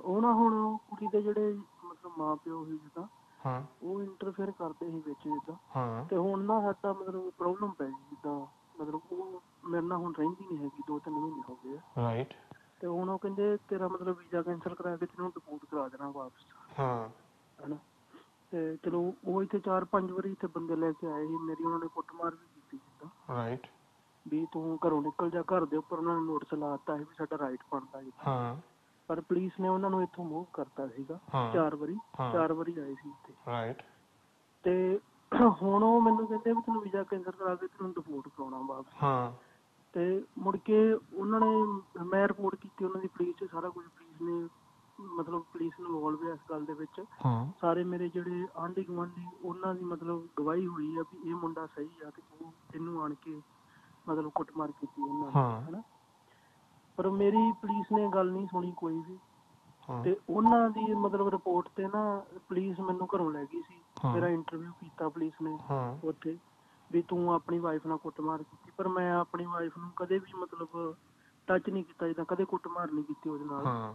ਉਹ ਨਾ ਹੁਣ ਕੁੜੀ ਦੇ ਜਿਹੜੇ ਮਤਲਬ ਮਾਂ ਪਿਓ ਸੀ ਜਿੱਦਾਂ ਹਾਂ। ਉਹ ਇੰਟਰਫੇਅਰ ਕਰਦੇ ਸੀ ਵਿੱਚ ਜਿੱਦਾਂ। ਹਾਂ। ਤੇ ਹੁਣ ਨਾ ਸਾਡਾ ਮਤਲਬ ਪ੍ਰੋਬਲਮ ਪੈ ਗਈ ਜਿੱਦਾਂ। ਮਤਲਬ ਉਹ ਮੇਰੇ ਨਾਲ ਹੁਣ ਰਹਿੰਦੀ ਨਹੀਂ ਹੈਗੀ ਦੋ ਤਿੰਨ ਮਹੀਨੇ ਹੋ ਗਏ ਆ। ਰਾਈਟ ਤੇ ਹੁਣ ਉਹ ਕਹਿੰਦੇ ਤੇਰਾ ਮਤਲਬ ਵੀਜ਼ਾ ਕੈਂਸਲ ਕਰਾ ਕੇ ਤੈਨੂੰ ਡਿਪੋਰਟ ਕਰਾ ਦੇਣਾ ਵਾਪਸ। ਹਾਂ। ਹਨਾ? ਤੇ ਚਲੋ ਉਹ ਇੱਥੇ ਚਾਰ ਪੰਜ ਵਾਰੀ ਇੱਥੇ ਬੰਦੇ ਲੈ ਕੇ ਆਏ ਸੀ ਮੇਰੀ ਉਹਨਾਂ ਨੇ ਕੁੱਟਮਾਰ ਵੀ ਕੀਤੀ ਜਿੱਦਾਂ। ਰਾਈਟ ਵੀ ਤੂੰ ਘਰੋਂ ਨਿਕਲ ਜਾ ਘਰ ਦੇ ਉੱਪਰ ਉਹਨਾਂ ਨੇ ਨੋਟਿਸ ਲਾਤਾ ਸੀ ਵੀ ਸਾਡਾ ਰਾਈਟ ਬਣਦਾ ਜੀ ਹਾਂ। ਪਰ ਪੁਲਿਸ ਨੇ ਉਹਨਾਂ ਨੂੰ ਇੱਥੋਂ ਮੂਵ ਕਰਤਾ ਸੀਗਾ। ਚਾਰ ਵਾਰੀ। ਚਾਰ ਵਾਰੀ ਆਏ ਸੀ ਇੱਥੇ। ਰਾਈਟ ਤੇ ਹੁਣ ਉਹ ਮੈਨੂੰ ਕਹਿੰਦੇ ਵੀ ਤੈਨੂੰ ਵੀਜ਼ਾ ਕੈਂਸਲ ਕਰਾ ਕੇ ਤੈਨੂੰ ਡਿਪੋਰਟ ਕਰਾਉਣਾ ਵਾਪਸ। ਹਾਂ। ਤੇ ਮੁੜ ਕੇ ਉਹਨਾਂ ਨੇ ਮੈਂ ਰਿਪੋਰਟ ਕੀਤੀ ਉਹਨਾਂ ਦੀ ਪੁਲਿਸ 'ਚ ਸਾਰਾ ਕੁਝ ਪੁਲਿਸ ਨੇ ਮਤਲਬ ਪੁਲਿਸ ਇਨਵੋਲਵ ਹੈ ਇਸ ਗੱਲ ਦੇ ਵਿੱਚ। ਹਾਂ। ਸਾਰੇ ਮੇਰੇ ਜਿਹੜੇ ਆਂਢੀ ਗੁਆਂਢੀ ਉਹਨਾਂ ਦੀ ਮਤਲਬ ਗਵਾਹੀ ਹੋਈ ਆ ਵੀ ਇਹ ਮੁੰਡਾ ਸਹੀ ਆ ਤੇ ਉਹ ਇਹਨੂੰ ਆਣ ਕੇ ਮਤਲਬ ਕੁੱਟਮਾਰ ਕੀਤੀ ਉਹਨਾਂ ਹਾਂ। ਨੇ ਹਨਾ? ਪਰ ਮੇਰੀ ਪੁਲਿਸ ਨੇ ਗੱਲ ਨਹੀਂ ਸੁਣੀ ਕੋਈ ਵੀ। ਤੇ ਉਹਨਾਂ ਦੀ ਮਤਲਬ ਰਿਪੋਰਟ ਤੇ ਨਾ ਪੁਲਿਸ ਮੈਨੂੰ ਘਰੋਂ ਲੈ ਗਈ ਸੀ। ਮੇਰਾ ਇੰਟਰਵਿਊ ਕੀਤਾ ਪੁਲਿਸ ਨੇ ਉੱਥੇ ਵੀ ਤੂੰ ਆਪਣੀ ਵਾਈਫ ਨਾਲ ਕੁੱਟਮਾਰ ਕੀਤੀ ਪਰ ਮੈਂ ਆਪਣੀ ਵਾਈਫ ਨੂੰ ਕਦੇ ਵੀ ਮਤਲਬ ਟੱਚ ਨਹੀਂ ਕੀਤਾ ਜਿੱਦਾਂ ਕਦੇ ਕੁੱਟਮਾਰ ਨਹੀਂ ਕੀਤੀ ਉਹਦੇ ਨਾਲ।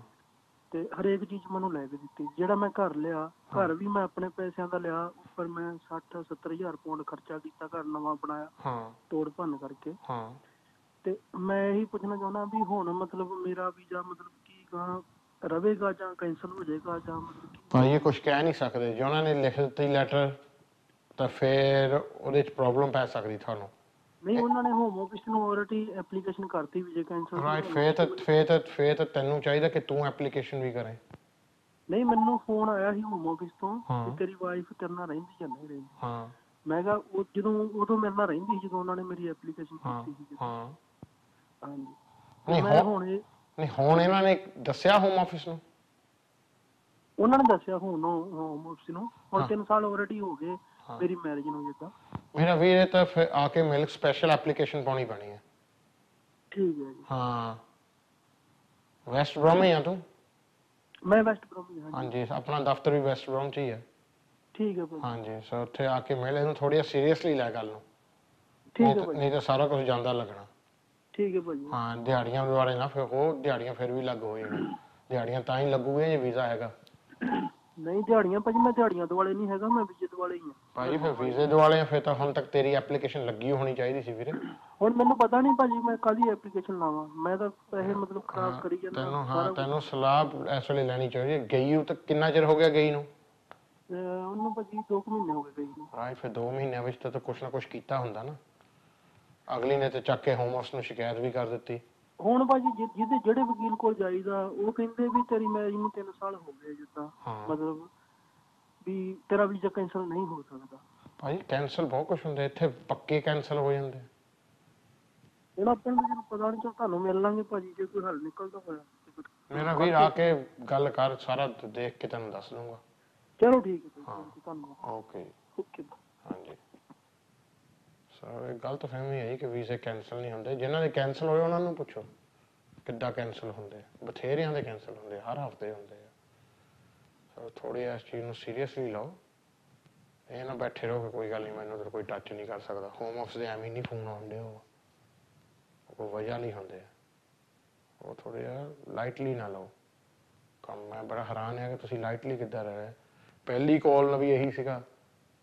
ਤੇ ਹਰੇਕ ਚੀਜ਼ ਮੈਨੂੰ ਲੈ ਕੇ ਦਿੱਤੀ। ਜਿਹੜਾ ਮੈਂ ਘਰ ਲਿਆ ਘਰ ਵੀ ਮੈਂ ਆਪਣੇ ਪੈਸਿਆਂ ਦਾ ਲਿਆ ਉੱਪਰ ਮੈਂ 60 70000 ਪਾਉਂਡ ਖਰਚਾ ਕੀਤਾ ਘਰ ਨਵਾਂ ਬਣਾਇਆ ਹਾਂ। ਤੋੜ ਭੰਨ ਕਰਕੇ। ਤੇ ਮੈਂ ਇਹੀ ਪੁੱਛਣਾ ਚਾਹੁੰਦਾ ਵੀ ਹੁਣ ਮਤਲਬ ਮੇਰਾ ਵੀਜ਼ਾ ਮਤਲਬ ਕੀ ਗਾ ਰਵੇਗਾ ਜਾਂ ਕੈਂਸਲ ਹੋ ਜਾਏਗਾ ਜਾਂ ਭਾਈ ਇਹ ਕੁਝ ਕਹਿ ਨਹੀਂ ਸਕਦੇ। ਜੇ ਉਹਨਾਂ ਨੇ ਲਿਖ ਦਿੱਤੀ ਲੈਟਰ ਤਾਂ ਫਿਰ ਉਹਦੇ ਚ ਪ੍ਰੋਬਲਮ ਪੈ ਸਕਦੀ ਤੁਹਾਨੂੰ। ਨਹੀਂ ਉਹਨਾਂ ਨੇ ਹੋਮ ਆਫਿਸ ਨੂੰ ਆਲਰੇਡੀ ਐਪਲੀਕੇਸ਼ਨ ਕਰਤੀ ਵੀਜ਼ੇ ਕੈਂਸਲ ਰਾਈਟ ਫੇਰ ਤਾਂ ਫੇਰ ਤਾਂ ਫੇਰ ਤਾਂ ਤੈਨੂੰ ਚਾਹੀਦਾ ਕਿ ਤੂੰ ਐਪਲੀਕੇਸ਼ਨ ਵੀ ਕਰੇ। ਨਹੀਂ ਮੈਨੂੰ ਫੋਨ ਆਇਆ ਸੀ ਹੋਮ ਆਫਿਸ ਤੋਂ। ਕਿ ਤੇਰੀ ਵਾਈਫ ਤੇਰੇ ਨਾਲ ਰਹਿੰਦੀ ਜਾਂ ਨਹੀਂ ਰਹਿੰਦੀ। ਹਾਂ। ਮੈਂ ਕਿਹਾ ਉਹ ਜਦੋਂ ਉਦੋਂ ਮੇਰੇ ਨਾਲ ਰਹਿੰਦੀ ਸੀ ਜਦੋਂ ਉਹਨਾਂ ਨੇ ਮੇਰੀ ਐਪਲੀਕੇਸ਼ਨ ਕੀਤੀ ਸੀ। ਹਾਂ। ਹਾਂਜੀ। ਨਹੀਂ ਮੈਂ ਹੁਣ ਹੁਣ ਇਹ ਨਹੀਂ ਹੁਣ ਇਹਨਾਂ ਨੇ ਦੱਸਿਆ ਹੋਮ ਆਫਿਸ ਨੂੰ? ਉਹਨਾਂ ਨੇ ਦੱਸਿਆ ਹੁਣ ਹੋਮ ਆਫਿਸ ਨੂੰ। ਹੁਣ ਹਾਂ। 3 ਸਾਲ ਆਲਰੇਡੀ ਹੋ ਗਏ ਹਾਂ। ਮੇਰੀ ਮੈਰਿਜ ਨੂੰ ਜਿੱਦਾਂ। ਮੇਰਾ ਵੀਰ ਇਹ ਤਾਂ ਫਿਰ ਆ ਕੇ ਮਿਲਕ ਸਪੈਸ਼ਲ ਐਪਲੀਕੇਸ਼ਨ ਪਾਉਣੀ ਪੈਣੀ ਹੈ। ਠੀਕ ਹੈ ਜੀ। ਹਾਂ। ਵੈਸਟ ਬ੍ਰੋਮ ਹੀ ਆ ਤੂੰ? ਮੈਂ ਵੈਸਟ ਬ੍ਰੋਮੀ ਹਾਂ ਹਾਂਜੀ ਆਪਣਾ ਦਫ਼ਤਰ ਵੀ ਵੈਸਟ ਬ੍ਰੋਮ ਚ ਹੀ ਹੈ। ਠੀਕ ਹੈ ਭਾਜੀ। ਹਾਂਜੀ ਸੋ ਉੱਥੇ ਆ ਕੇ ਮਿਲ ਇਹਨੂੰ ਥੋੜੀ ਸੀਰੀਅਸਲੀ ਲੈ ਗੱਲ ਨੂੰ। ਠੀਕ ਹੈ ਭਾਜੀ। ਨਹੀਂ ਤਾਂ ਸਾਰਾ ਕੁਝ ਜਾਂਦਾ ਲੱਗਣਾ। ਠੀਕ ਹੈ ਭਾਜੀ। ਹਾਂ ਦਿਹਾੜੀਆਂ ਦੁਆਰੇ ਨਾ ਫਿਰ ਉਹ ਦਿਹਾੜੀਆਂ ਫਿਰ ਵੀ ਲੱਗ ਹੋ ਜਾਣੀਆਂ। ਦਿਹਾੜੀਆਂ ਤਾਂ ਹੀ ਲੱਗੂਗੀਆਂ ਜੇ ਵੀਜ਼ਾ ਹੈਗਾ। ਨਹੀਂ ਦਿਹਾੜੀਆਂ ਭਾਜੀ ਮੈਂ ਦਿਹਾੜੀਆਂ ਦੁਆਲੇ ਨਹੀਂ ਹੈਗਾ ਮੈਂ ਵੀਜ਼ੇ ਦੁਆਲੇ ਹੀ ਹਾਂ। ਭਾਜੀ ਫਿਰ ਵੀਜ਼ੇ ਦੁਆਲੇ ਆ, ਫਿਰ ਤਾਂ ਹੁਣ ਤੱਕ ਤੇਰੀ ਐਪਲੀਕੇਸ਼ਨ ਲੱਗੀ ਹੋਣੀ ਚਾਹੀਦੀ ਸੀ ਵੀਰੇ। ਹੁਣ ਮੈਨੂੰ ਪਤਾ ਨਹੀਂ ਭਾਜੀ ਮੈਂ ਕਾਹਦੀ ਐਪਲੀਕੇਸ਼ਨ ਲਾਵਾਂ। ਮੈਂ ਤਾਂ ਪੈਸੇ ਮਤਲਬ ਖਰਾਬ ਕਰੀ ਜਾਂਦਾ। ਤੈਨੂੰ ਹਾਂ ਕੁਛ। ਤੈਨੂੰ ਸਲਾਹ ਇਸ ਵੇਲੇ ਲੈਣੀ ਚਾਹੀਦੀ ਹੈ। ਗਈ ਨੂੰ ਤਾਂ ਕਿੰਨਾ ਚਿਰ ਹੋ ਗਿਆ ਗਈ ਨੂੰ? ਅਹ ਉਹਨੂੰ ਭਾਜੀ 2 ਮਹੀਨੇ ਹੋ ਗਏ ਗਈ ਨੂੰ। ਰਾਈਟ ਫਿਰ 2 ਮਹੀਨਿਆਂ ਵਿੱਚ ਤਾਂ ਤੂੰ ਕੁਛ ਨਾ ਕੁਛ ਕੀਤਾ ਹੁੰਦਾ ਨਾ। ਅਗਲੀ ਨੇ ਤੇ ਚੱਕ ਕੇ ਹੋਮ ਆਫਿਸ ਨੂੰ ਸ਼ਿਕਾਇਤ ਵੀ ਕਰ ਦਿੱਤੀ। ਹੁਣ ਭਾਜੀ ਜਿ- ਜਿਹਦੇ ਜਿਹੜੇ ਵਕੀਲ ਕੋਲ ਜਾਈਦਾ ਉਹ ਕਹਿੰਦੇ ਵੀ ਤੇਰੀ ਮੈਰਿਜ ਨੂੰ 3 ਸਾਲ ਹੋ ਗਏ ਜਿੱਦਾਂ। ਹਾਂ। ਮਤਲਬ ਵੀ ਤੇਰਾ ਵੀਜ਼ਾ ਕੈਂਸਲ ਨਹੀਂ ਹੋ ਸਕਦਾ। ਭਾਜੀ ਕੈਨਸਲ ਬਹੁਤ ਕੁਛ ਹੁੰਦਾ ਇੱਥੇ ਪੱਕੇ ਕੈਨਸਲ ਹੋ ਜਾਂਦੇ। ਹੁਣ ਆਪਾਂ ਨੂੰ ਜਦੋਂ ਪਤਾ ਨਹੀਂ ਚੱਲ ਤੁਹਾਨੂੰ ਮਿਲ ਲਾਂਗੇ ਭਾਜੀ ਜੇ ਕੋਈ ਹੱਲ ਨਿਕਲਦਾ ਹੋਇਆ। ਤੇ ਮੇਰਾ ਵੀਰ ਆ ਕੇ ਗੱਲ ਕਰ ਸਾਰਾ ਦੇਖ ਕੇ ਤੈਨੂੰ ਦੱਸ ਦੂੰਗਾ। ਚਲੋ ਠੀਕ ਹੈ ਭਾਜੀ ਧੰਨਵਾਦ। Okay okay. ਹਾਂਜੀ। ਸੋ ਇਹ ਗਲਤ ਫਹਿਮੀ ਹੈ ਕਿ ਵੀਜ਼ੇ ਕੈਨਸਲ ਨਹੀਂ ਹੁੰਦੇ। ਜਿਨ੍ਹਾਂ ਦੇ ਕੈਨਸਲ ਹੋਏ, ਉਹਨਾਂ ਨੂੰ ਪੁੱਛੋ ਕਿੱਦਾਂ ਕੈਨਸਲ ਹੁੰਦੇ ਬਥੇਰਿਆਂ ਦੇ ਕੈਨਸਲ ਹੁੰਦੇ ਹਰ ਹਫ਼ਤੇ ਹੁੰਦੇ ਆ। ਸੋ ਥੋੜੀ ਇਸ ਚੀਜ਼ ਨੂੰ ਸੀਰੀਅਸਲੀ ਲਓ। ਇਹ ਨਾ ਬੈਠੇ ਰਹੋ ਕਿ ਕੋਈ ਗੱਲ ਨਹੀਂ, ਮੈਨੂੰ ਤਾਂ ਕੋਈ ਟੱਚ ਨਹੀਂ ਕਰ ਸਕਦਾ। ਹੋਮ ਆਫਿਸ ਦੇ ਐਵੇਂ ਨਹੀਂ ਫੋਨ ਆਉਂਦੇ ਉਹ। ਕੋਈ ਵਜ੍ਹਾ ਨਹੀਂ ਹੁੰਦੇ। ਉਹ ਥੋੜੇ ਜਿਹਾ ਲਾਈਟਲੀ ਨਾ ਲਓ। ਕੰਮ, ਮੈਂ ਬੜਾ ਹੈਰਾਨ ਹੈ ਕਿ ਤੁਸੀਂ ਲਾਈਟਲੀ ਕਿੱਦਾਂ ਰਹਿ ਰਹੇ ਪਹਿਲੀ ਕਾਲ ਵੀ ਇਹੀ ਸੀਗਾ।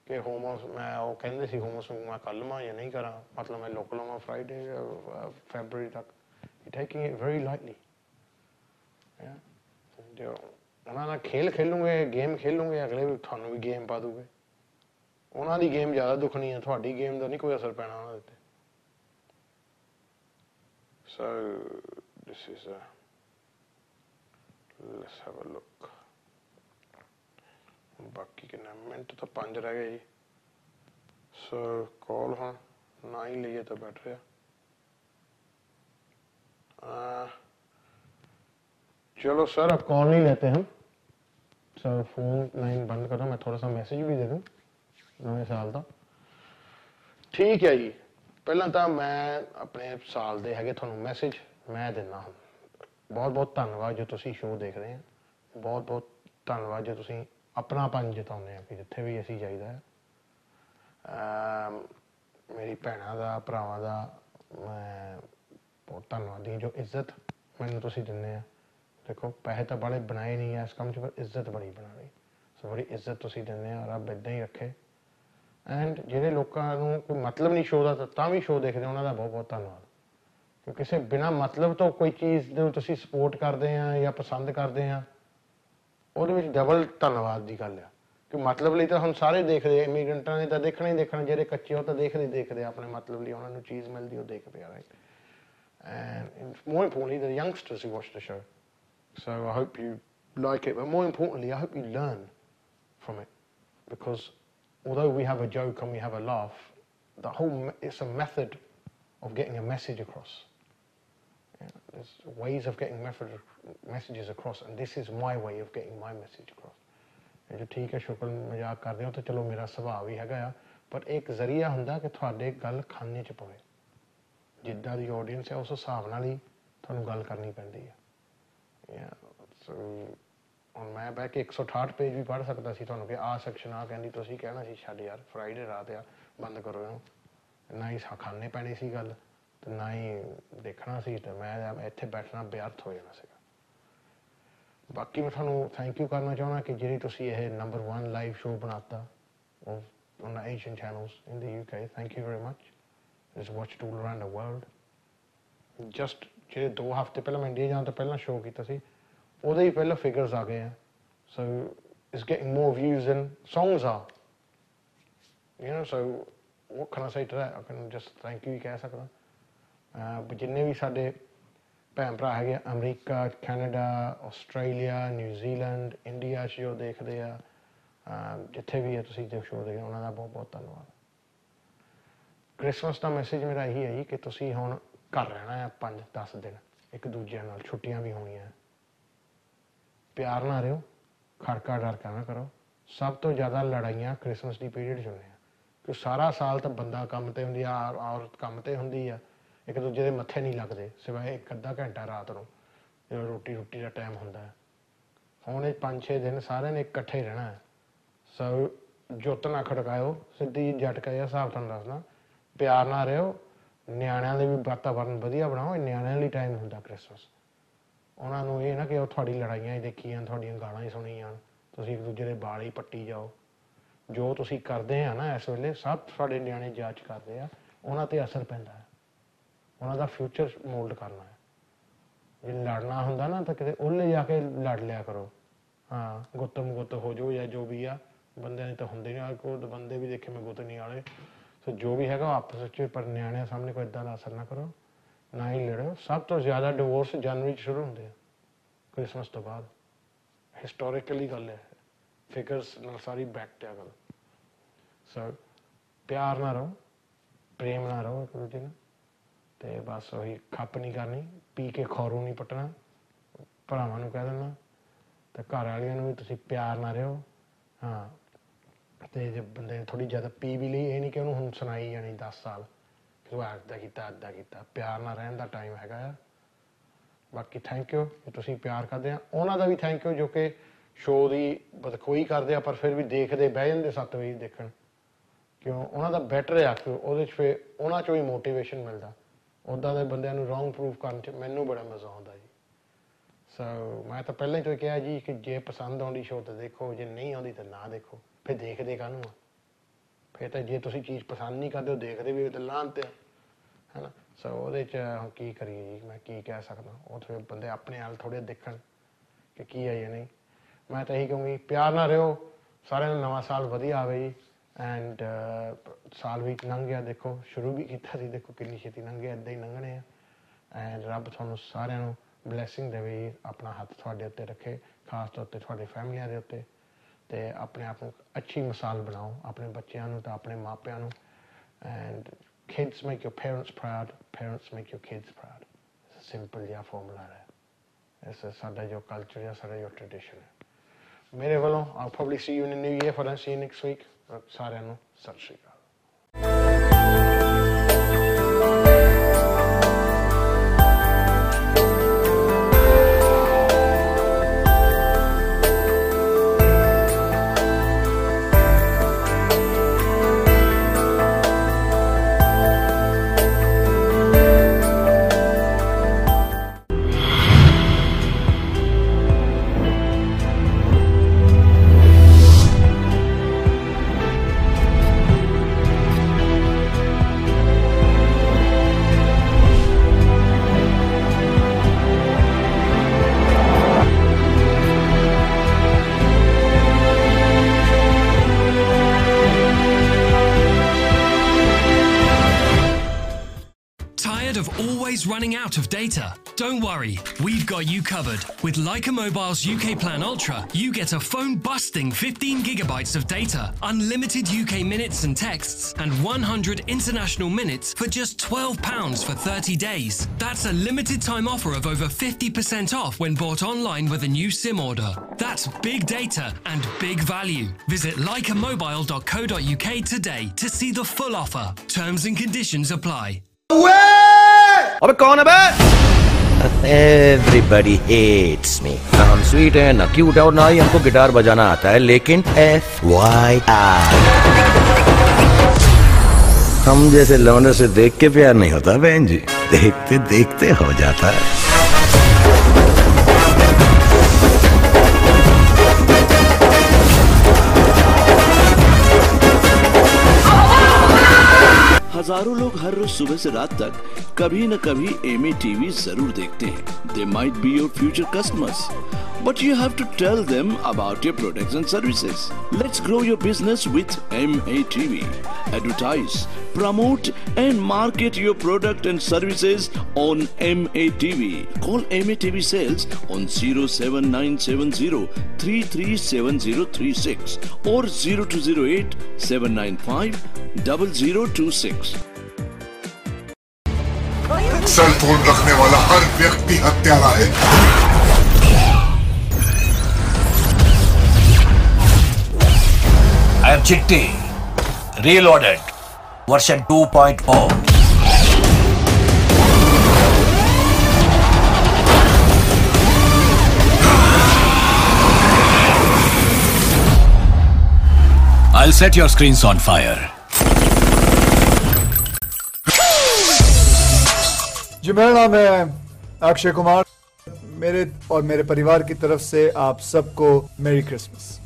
ਕਿ ਹੋਮ ਮੈਂ ਉਹ ਕਹਿੰਦੇ ਸੀ ਹੋਮ ਆਫਿਸ ਮੈਂ ਕੱਲ ਮਾਂ ਜਾਂ ਨਹੀਂ ਕਰਾਂ, ਮਤਲਬ ਮੈਂ ਲੋਕਲ ਮਾਂ ਫਰਾਈਡੇ ਫੈਬਰੂਰੀ ਤੱਕ। You taking it very lightly. ਜੋ ਉਹਨਾਂ ਨਾਲ ਖੇਲ ਖੇਲੂਗੇ ਗੇਮ ਖੇਲੂਗੇ, ਅਗਲੇ ਵੀ ਤੁਹਾਨੂੰ ਵੀ ਗੇਮ ਪਾ ਦੂਗੇ। ਉਹਨਾਂ ਦੀ ਗੇਮ ਜ਼ਿਆਦਾ ਦੁਖਣੀ ਹੈ ਤੁਹਾਡੀ ਗੇਮ ਦਾ ਨਹੀਂ ਕੋਈ ਅਸਰ ਪੈਣਾ ਉਹਨਾਂ ਦੇ ਉੱਤੇ। So, this is a, let's have a look. ਬਾਕੀ ਕਿੰਨਾ ਮਿੰਟ ਤਾਂ 5 ਰਹਿ ਗਏ ਜੀ ਸੋ ਕਾਲ ਹੁਣ ਨਾ ਹੀ ਲਈਏ ਤਾਂ ਬੈਟਰ ਆ चलो सर अब कॉल नहीं लेते हम सर फोन लाइन बंद करो मैं थोड़ा सा मैसेज भी दे दूं ਨਵੇਂ ਸਾਲ ਦਾ ਠੀਕ ਹੈ ਜੀ ਪਹਿਲਾਂ ਤਾਂ ਮੈਂ ਆਪਣੇ ਸਾਲ ਦੇ ਹੈਗੇ ਤੁਹਾਨੂੰ ਮੈਸੇਜ ਮੈਂ ਦਿੰਦਾ ਹਾਂ ਬਹੁਤ ਬਹੁਤ ਧੰਨਵਾਦ ਜੋ ਤੁਸੀਂ ਸ਼ੋਅ ਦੇਖ ਰਹੇ ਹੋ ਬਹੁਤ ਬਹੁਤ ਧੰਨਵਾਦ ਜੋ ਤੁਸੀਂ ਆਪਣਾਪਨ ਜਤਾਉਂਦੇ ਆ ਕਿ ਜਿੱਥੇ ਵੀ ਅਸੀਂ ਜਾਈਦਾ ਹੈ। ਮੇਰੀ ਭੈਣਾਂ ਦਾ, ਭਰਾਵਾਂ ਦਾ, ਮੈਂ ਬਹੁਤ ਧੰਨਵਾਦੀ ਜੋ ਇੱਜ਼ਤ ਮੈਨੂੰ ਤੁਸੀਂ ਦਿੰਦੇ ਆ। ਦੇਖੋ, ਪੈਸੇ ਤਾਂ ਬੜੇ ਬਣਾਏ ਨਹੀਂ ਐ ਇਸ ਕੰਮ 'ਚ, ਪਰ ਇੱਜ਼ਤ ਬੜੀ ਬਣਾ ਲਈ ਸੋ ਬੜੀ ਇੱਜ਼ਤ ਤੁਸੀਂ ਦਿੰਦੇ ਆ, ਰੱਬ ਇਦਾਂ ਹੀ ਰੱਖੇ। ਐਂਡ ਜਿਹੜੇ ਲੋਕਾਂ ਨੂੰ ਕੋਈ ਮਤਲਬ ਨਹੀਂ ਸ਼ੋਅ ਦਾ, ਤਾਂ ਵੀ ਸ਼ੋਅ ਦੇਖਦੇ ਉਹਨਾਂ ਦਾ ਬਹੁਤ ਬਹੁਤ ਧੰਨਵਾਦ। ਕਿਉਂਕਿ ਕਿਸੇ ਬਿਨਾ ਮਤਲਬ ਤੋਂ ਕੋਈ ਚੀਜ਼ ਨੂੰ ਤੁਸੀਂ ਸਪੋਰਟ ਕਰਦੇ ਆ ਜਾਂ ਪਸੰਦ ਕਰਦੇ ਆ ਉਹਦੇ ਵਿੱਚ ਡਬਲ ਧੰਨਵਾਦ ਦੀ ਗੱਲ ਆ ਕਿ ਮਤਲਬ ਲਈ ਤਾਂ ਹੁਣ ਸਾਰੇ ਦੇਖਦੇ ਆ ਇਮੀਗ੍ਰੈਂਟਾਂ ਨੇ ਤਾਂ ਦੇਖਣਾ ਹੀ ਦੇਖਣਾ ਜਿਹੜੇ ਕੱਚੇ ਉਹ ਤਾਂ ਦੇਖਦੇ ਹੀ ਦੇਖਦੇ ਆ ਆਪਣੇ ਮਤਲਬ ਲਈ ਉਹਨਾਂ ਨੂੰ ਚੀਜ਼ ਮਿਲਦੀ ਉਹ ਦੇਖਦੇ ਆ right and more importantly the youngsters who watch the show so I hope you like it but more importantly I hope you learn from it because although we have a joke and we have a laugh, the whole me- it's a method of getting a message across. Yeah, there's ways of getting messages across, and this is my way of getting my message across. ਜੋ ਠੀਕ ਹੈ ਸ਼ੁਕਰ ਮਜ਼ਾਕ ਕਰਦੇ ਹੋ ਤਾਂ ਚਲੋ ਮੇਰਾ ਸੁਭਾਅ ਵੀ ਹੈਗਾ ਆ। ਪਰ ਇੱਕ ਜ਼ਰੀਆ ਹੁੰਦਾ ਕਿ ਤੁਹਾਡੇ ਗੱਲ ਖਾਨੇ 'ਚ ਪਵੇ। ਜਿੱਦਾਂ ਦੀ ਆਡੀਅנס ਹੈ ਉਸ ਹਿਸਾਬ ਨਾਲ ਹੀ ਤੁਹਾਨੂੰ ਗੱਲ ਕਰਨੀ ਪੈਂਦੀ ਹੈ Yeah, so ਹੁਣ ਮੈਂ ਬਹਿ ਕੇ 168 ਪੇਜ ਵੀ ਪੜ੍ਹ ਸਕਦਾ ਸੀ ਤੁਹਾਨੂੰ ਕਿ ਆ ਸੈਕਸ਼ਨ ਆ ਕਹਿੰਦੀ ਤੁਸੀਂ ਕਹਿਣਾ ਸੀ ਛੱਡ ਯਾਰ ਫਰਾਈਡੇ ਰਾਤ ਆ ਬੰਦ ਕਰੋ ਇਹਨੂੰ। ਨਾ ਹੀ ਸਾ- ਖਾਣੇ ਪੈਣੀ ਸੀ ਗੱਲ। ਤੇ ਨਾ ਹੀ ਦੇਖਣਾ ਸੀ ਤੇ ਮੈਂ ਇੱਥੇ ਬੈਠਣਾ ਬੇਅਰਥ ਹੋ ਜਾਣਾ ਸੀਗਾ ਬਾਕੀ ਮੈਂ ਤੁਹਾਨੂੰ ਥੈਂਕ ਯੂ ਕਰਨਾ ਚਾਹੁੰਦਾ ਕਿ ਜਿਹੜੀ ਤੁਸੀਂ ਇਹ ਨੰਬਰ 1 ਲਾਈਵ ਸ਼ੋਅ ਬਣਾਤਾ on the Asian channels in the UK. Thank you very much. It's watched all around the world. Just ਜਿਹੜੇ 2 ਹਫ਼ਤੇ ਪਹਿਲਾਂ ਮੈਂ ਇੰਡੀਆ ਜਾਣ ਤੋਂ ਪਹਿਲਾਂ ਸ਼ੋਅ ਕੀਤਾ ਸੀ ਉਹਦੇ ਹੀ ਪਹਿਲਾਂ ਫਿਗਰਸ ਆ ਗਏ ਆ so it's getting more views and songs ਆ you know so what can I say to that I can just thank you ਕਹਿ ਸਕਦਾ ਜਿੰਨੇ ਵੀ ਸਾਡੇ ਭੈਣ ਭਰਾ ਹੈਗੇ ਆ, America Canada Australia New Zealand India 'ਚ ਜੋ ਦੇਖਦੇ ਆ ਜਿੱਥੇ ਵੀ ਹੈ ਤੁਸੀਂ ਜੋ ਸ਼ੋਅ ਦੇਖਦੇ ਉਹਨਾਂ ਦਾ ਬਹੁਤ ਬਹੁਤ ਧੰਨਵਾਦ। ਕ੍ਰਿਸਮਸ ਦਾ ਮੈਸੇਜ ਮੇਰਾ ਇਹੀ ਹੈ ਜੀ ਕਿ ਤੁਸੀਂ ਹੁਣ ਘਰ ਰਹਿਣਾ ਹੈ 5-10 ਦਿਨ ਇੱਕ ਦੂਜੇ ਨਾਲ ਛੁੱਟੀਆਂ ਵੀ ਹੋਣੀਆਂ। ਪਿਆਰ ਨਾਲ ਰਹੋ ਖੜਕਾ ਡਰਕਾ ਨਾ ਕਰੋ। ਸਭ ਤੋਂ ਜ਼ਿਆਦਾ ਲੜਾਈਆਂ ਕ੍ਰਿਸਮਸ ਦੀ ਪੀਰੀਅਡ 'ਚ ਹੁੰਦੀਆਂ। ਕਿ ਸਾਰਾ ਸਾਲ ਤਾਂ ਬੰਦਾ ਕੰਮ ਤੇ ਹੁੰਦੀ ਆ ਔਰਤ ਕੰਮ ਤੇ ਹੁੰਦੀ ਆ। ਇੱਕ ਦੂਜੇ ਦੇ ਮੱਥੇ ਨਹੀਂ ਲੱਗਦੇ, ਸਿਵਾਏ ਇੱਕ ਅੱਧਾ ਘੰਟਾ ਰਾਤ ਨੂੰ, ਜਦੋਂ ਰੋਟੀ ਰੋਟੀ ਦਾ ਟਾਈਮ ਹੁੰਦਾ ਹੈ। ਹੁਣ ਇਹ 5-6 ਦਿਨ ਸਾਰਿਆਂ ਨੇ ਇਕੱਠੇ ਰਹਿਣਾ ਹੈ। ਸੋ ਜੁੱਤ ਨਾ ਖੜਕਾਇਓ, ਸਿੱਧੀ ਝਟਕਾ ਜਿਹਾ ਹਿਸਾਬ ਤੁਹਾਨੂੰ ਦੱਸਦਾ। ਪਿਆਰ ਨਾਲ ਰਹੋ, ਨਿਆਣਿਆਂ ਦੇ ਵੀ ਵਾਤਾਵਰਨ ਵਧੀਆ ਬਣਾਓ ਨਿਆਣਿਆਂ ਲਈ ਟਾਈਮ ਹੁੰਦਾ ਕ੍ਰਿਸਮਸ ਉਹਨਾਂ ਨੂੰ ਇਹ ਨਾ ਕਿ ਉਹ ਤੁਹਾਡੀ ਲੜਾਈਆਂ ਹੀ ਦੇਖੀਆਂ, ਤੁਹਾਡੀਆਂ ਗਾਲਾਂ ਹੀ ਸੁਣੀਆਂ, ਤੁਸੀਂ ਇੱਕ ਦੂਜੇ ਦੇ ਵਾਲ ਹੀ ਪੱਟੀ ਜਾਓ। ਜੋ ਤੁਸੀਂ ਕਰਦੇ ਆ ਨਾ ਇਸ ਵੇਲੇ, ਸਭ ਤੁਹਾਡੇ ਨਿਆਣੇ ਜਾਂਚ ਕਰਦੇ ਆ, ਉਹਨਾਂ ਤੇ ਅਸਰ ਪੈਂਦਾ ਉਹਨਾਂ ਦਾ ਫਿਊਚਰ ਮੋਲਡ ਕਰਨਾ ਹੈ। ਜੇ ਲੜਨਾ ਹੁੰਦਾ ਨਾ ਤਾਂ ਕਿਤੇ ਉਹਲੇ ਜਾ ਕੇ ਲੜ ਲਿਆ ਕਰੋ। ਹਾਂ, ਗੁੱਤਮ ਗੁੱਤ ਹੋ ਜਾਓ ਜਾਂ ਜੋ ਵੀ ਆ, ਬੰਦਿਆਂ ਨੇ ਤਾਂ ਹੁੰਦੇ ਨਹੀਂ। ਕੋਈ ਬੰਦੇ ਵੀ ਦੇਖੇ ਮੈਂ ਗੁੱਤ ਨਹੀਂ ਵਾਲੇ। ਸੋ ਜੋ ਵੀ ਹੈਗਾ ਉਹ ਆਪਸ ਵਿੱਚ ਪਰ ਨਿਆਣਿਆਂ ਸਾਹਮਣੇ ਕੋਈ ਇਦਾਂ ਦਾ ਅਸਰ ਨਾ ਕਰੋ, ਨਾ ਹੀ ਲੜੋ। ਸਭ ਤੋਂ ਜ਼ਿਆਦਾ ਡਿਵੋਰਸ ਜਨਵਰੀ 'ਚ ਸ਼ੁਰੂ ਹੁੰਦੇ ਆ, ਕ੍ਰਿਸਮਸ ਤੋਂ ਬਾਅਦ। ਹਿਸਟੋਰੀਕਲੀ ਗੱਲ ਹੈ ਫਿਗਰਸ ਨਾਲ ਸਾਰੀ ਬੈਕਟ ਆ ਗੱਲ। ਸੋ ਪਿਆਰ ਨਾਲ ਰਹੋ, ਪ੍ਰੇਮ ਨਾਲ ਰਹੋ ਇੱਕ ਦੂਜੇ ਨਾਲ। ਤੇ ਬਸ ਉਹੀ ਖੱਪ ਨਹੀਂ ਕਰਨੀ, ਪੀ ਕੇ ਖੌਰੂ ਨਹੀਂ ਪਟਣਾ। ਭਰਾਵਾਂ ਨੂੰ ਕਹਿ ਦੇਣਾ ਤੇ ਘਰ ਵਾਲਿਆਂ ਨੂੰ ਵੀ ਤੁਸੀਂ ਪਿਆਰ ਨਾਲ ਰਹੋ। ਹਾਂ, ਤੇ ਜੇ ਬੰਦੇ ਨੇ ਥੋੜੀ ਜ਼ਿਆਦਾ ਪੀ ਵੀ ਲਈ, ਇਹ ਨਹੀਂ ਕਿ ਉਹਨੂੰ ਹੁਣ ਸੁਣਾਈ ਜਾਣੀ 10 ਸਾਲ। ਕਿ ਤੂੰ ਏਦਾਂ ਕੀਤਾ ਏਦਾਂ ਕੀਤਾ। ਪਿਆਰ ਨਾਲ ਰਹਿਣ ਦਾ ਟਾਈਮ ਹੈਗਾ ਆ। ਬਾਕੀ ਥੈਂਕ ਯੂ ਤੁਸੀਂ ਪਿਆਰ ਕਰਦੇ ਆ, ਉਹਨਾਂ ਦਾ ਵੀ ਥੈਂਕ ਯੂ ਜੋ ਕਿ ਸ਼ੋਅ ਦੀ ਬਦਖੋਈ ਕਰਦੇ ਆ, ਪਰ ਫਿਰ ਵੀ ਦੇਖਦੇ ਬਹਿ ਜਾਂਦੇ 7 ਵਜੇ ਦੇਖਣ। ਕਿਉਂ? ਉਹਨਾਂ ਦਾ ਬੈਟਰ ਆ ਕਿ ਉਹਦੇ 'ਚ ਫਿਰ ਉਹਨਾਂ 'ਚੋਂ ਹੀ ਮੋਟੀਵੇਸ਼ਨ ਮਿਲਦਾ। ਉੱਦਾਂ ਦੇ ਬੰਦਿਆਂ ਨੂੰ ਰੋਂਗ ਪ੍ਰੂਫ ਕਰਨ 'ਚ ਮੈਨੂੰ ਬੜਾ ਮਜ਼ਾ ਆਉਂਦਾ ਜੀ। ਸੋ ਮੈਂ ਤਾਂ ਪਹਿਲਾਂ ਹੀ ਤੋਂ ਕਿਹਾ ਜੀ ਕਿ ਜੇ ਪਸੰਦ ਆਉਂਦੀ ਸ਼ੋਅ ਤਾਂ ਦੇਖੋ, ਜੇ ਨਹੀਂ ਆਉਂਦੀ ਤਾਂ ਨਾ ਦੇਖੋ, ਫਿਰ ਦੇਖਦੇ ਕਾਹਨੂੰ ਆ? ਫਿਰ ਤਾਂ ਜੇ ਤੁਸੀਂ ਚੀਜ਼ ਪਸੰਦ ਨਹੀਂ ਕਰਦੇ ਹੋ ਦੇਖਦੇ ਵੀ ਤਾਂ ਲਾਂ ਤੇ ਹੈਨਾ? ਸੋ ਉਹਦੇ 'ਚ ਕੀ ਕਰੀਏ ਜੀ? ਮੈਂ ਕੀ ਕਹਿ ਸਕਦਾ? ਉਹ ਫਿਰ ਬੰਦੇ ਆਪਣੇ ਹਾਲ ਥੋੜੇ ਦੇਖਣ ਕਿ ਕੀ ਹੈ ਜਾਂ ਨਹੀਂ। ਮੈਂ ਤਾਂ ਇਹੀ ਕਹੂੰਗੀ, ਪਿਆਰ ਨਾਲ ਰਹੋ, ਸਾਰਿਆਂ ਨੂੰ ਨਵਾਂ ਸਾਲ ਵਧੀਆ ਆਵੇ ਜੀ। ਐਂਡ uh, ਸਾਲ ਵੀ ਲੰਘ ਗਿਆ, ਦੇਖੋ, ਸ਼ੁਰੂ ਵੀ ਕੀਤਾ ਸੀ, ਦੇਖੋ ਕਿੰਨੀ ਛੇਤੀ ਲੰਘ ਗਿਆ ਇਦਾਂ ਹੀ ਲੰਘਣੇ ਆ। ਐਂਡ ਰੱਬ ਤੁਹਾਨੂੰ ਸਾਰਿਆਂ ਨੂੰ ਬਲੇਸਿੰਗ ਦੇਵੇ ਜੀ ਆਪਣਾ ਹੱਥ ਤੁਹਾਡੇ ਉੱਤੇ ਰੱਖੇ, ਖਾਸ ਤੌਰ ਤੇ ਤੁਹਾਡੇ ਫੈਮਲੀਆਂ ਦੇ ਉੱਤੇ। ਤੇ ਆਪਣੇ ਆਪ ਨੂੰ ਅੱਛੀ ਮਿਸਾਲ ਬਣਾਓ, ਆਪਣੇ ਬੱਚਿਆਂ ਨੂੰ ਤਾਂ ਆਪਣੇ ਮਾਪਿਆਂ ਨੂੰ। And kids make your parents proud, parents make your kids proud. Simple ਜਿਹਾ ਫਾਰਮੂਲਾ ਹੈ। ਇਸ ਸਾਡਾ ਜੋ ਕਲਚਰ ਹੈ ਸਾਡਾ ਜੋ ਟ੍ਰੈਡੀਸ਼ਨ ਹੈ। ਮੇਰੇ ਵੱਲੋਂ all probably see you in New Year for see next week ਸਾਰਿਆਂ ਨੂੰ ਸਤਿ ਸ਼੍ਰੀ ਅਕਾਲ Tired of always running out of data? Don't worry, we've got you covered. With Leica Mobile's UK Plan Ultra, you get a phone busting 15 gigabytes of data, unlimited UK minutes and texts, and 100 international minutes for just £12 for 30 days. That's a limited time offer of over 50% off when bought online with a new SIM order. That's big data and big value. Visit leicamobile.co.uk today to see the full offer. Terms and conditions apply. अबे कौन है बे? Everybody hates मी हम sweet है ना cute है और ना ही हमको गिटार बजाना आता है लेकिन एफ़ वाई आर हम जैसे लवनर से देख के प्यार नहीं होता बहन जी। देखते देखते हो जाता है। हज़ारों लोग हर रोज सुबह से रात तक कभी न कभी एम टीवी ज़रूर देखते हैं they might be your future customers but you have to tell them about your products and services let's grow your business with M A TV advertise promote, and market your product and services on MATV. Call MATV sales on 07970 337036 or 0208 795 0026. Cell phone रखने वाला हर व्यक्ति हत्यारा है I am Chitti real order version two point four I'll set your screens on fire. जी मेरा नाम है अक्षय कुमार मेरे और मेरे परिवार की तरफ से आप सबको मेरी क्रिसमस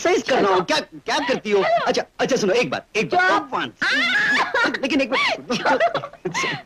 एक्सरसाइज कर रहा हूँ क्या क्या करती हो अच्छा अच्छा सुनो एक बात एक बात Once. लेकिन एक बात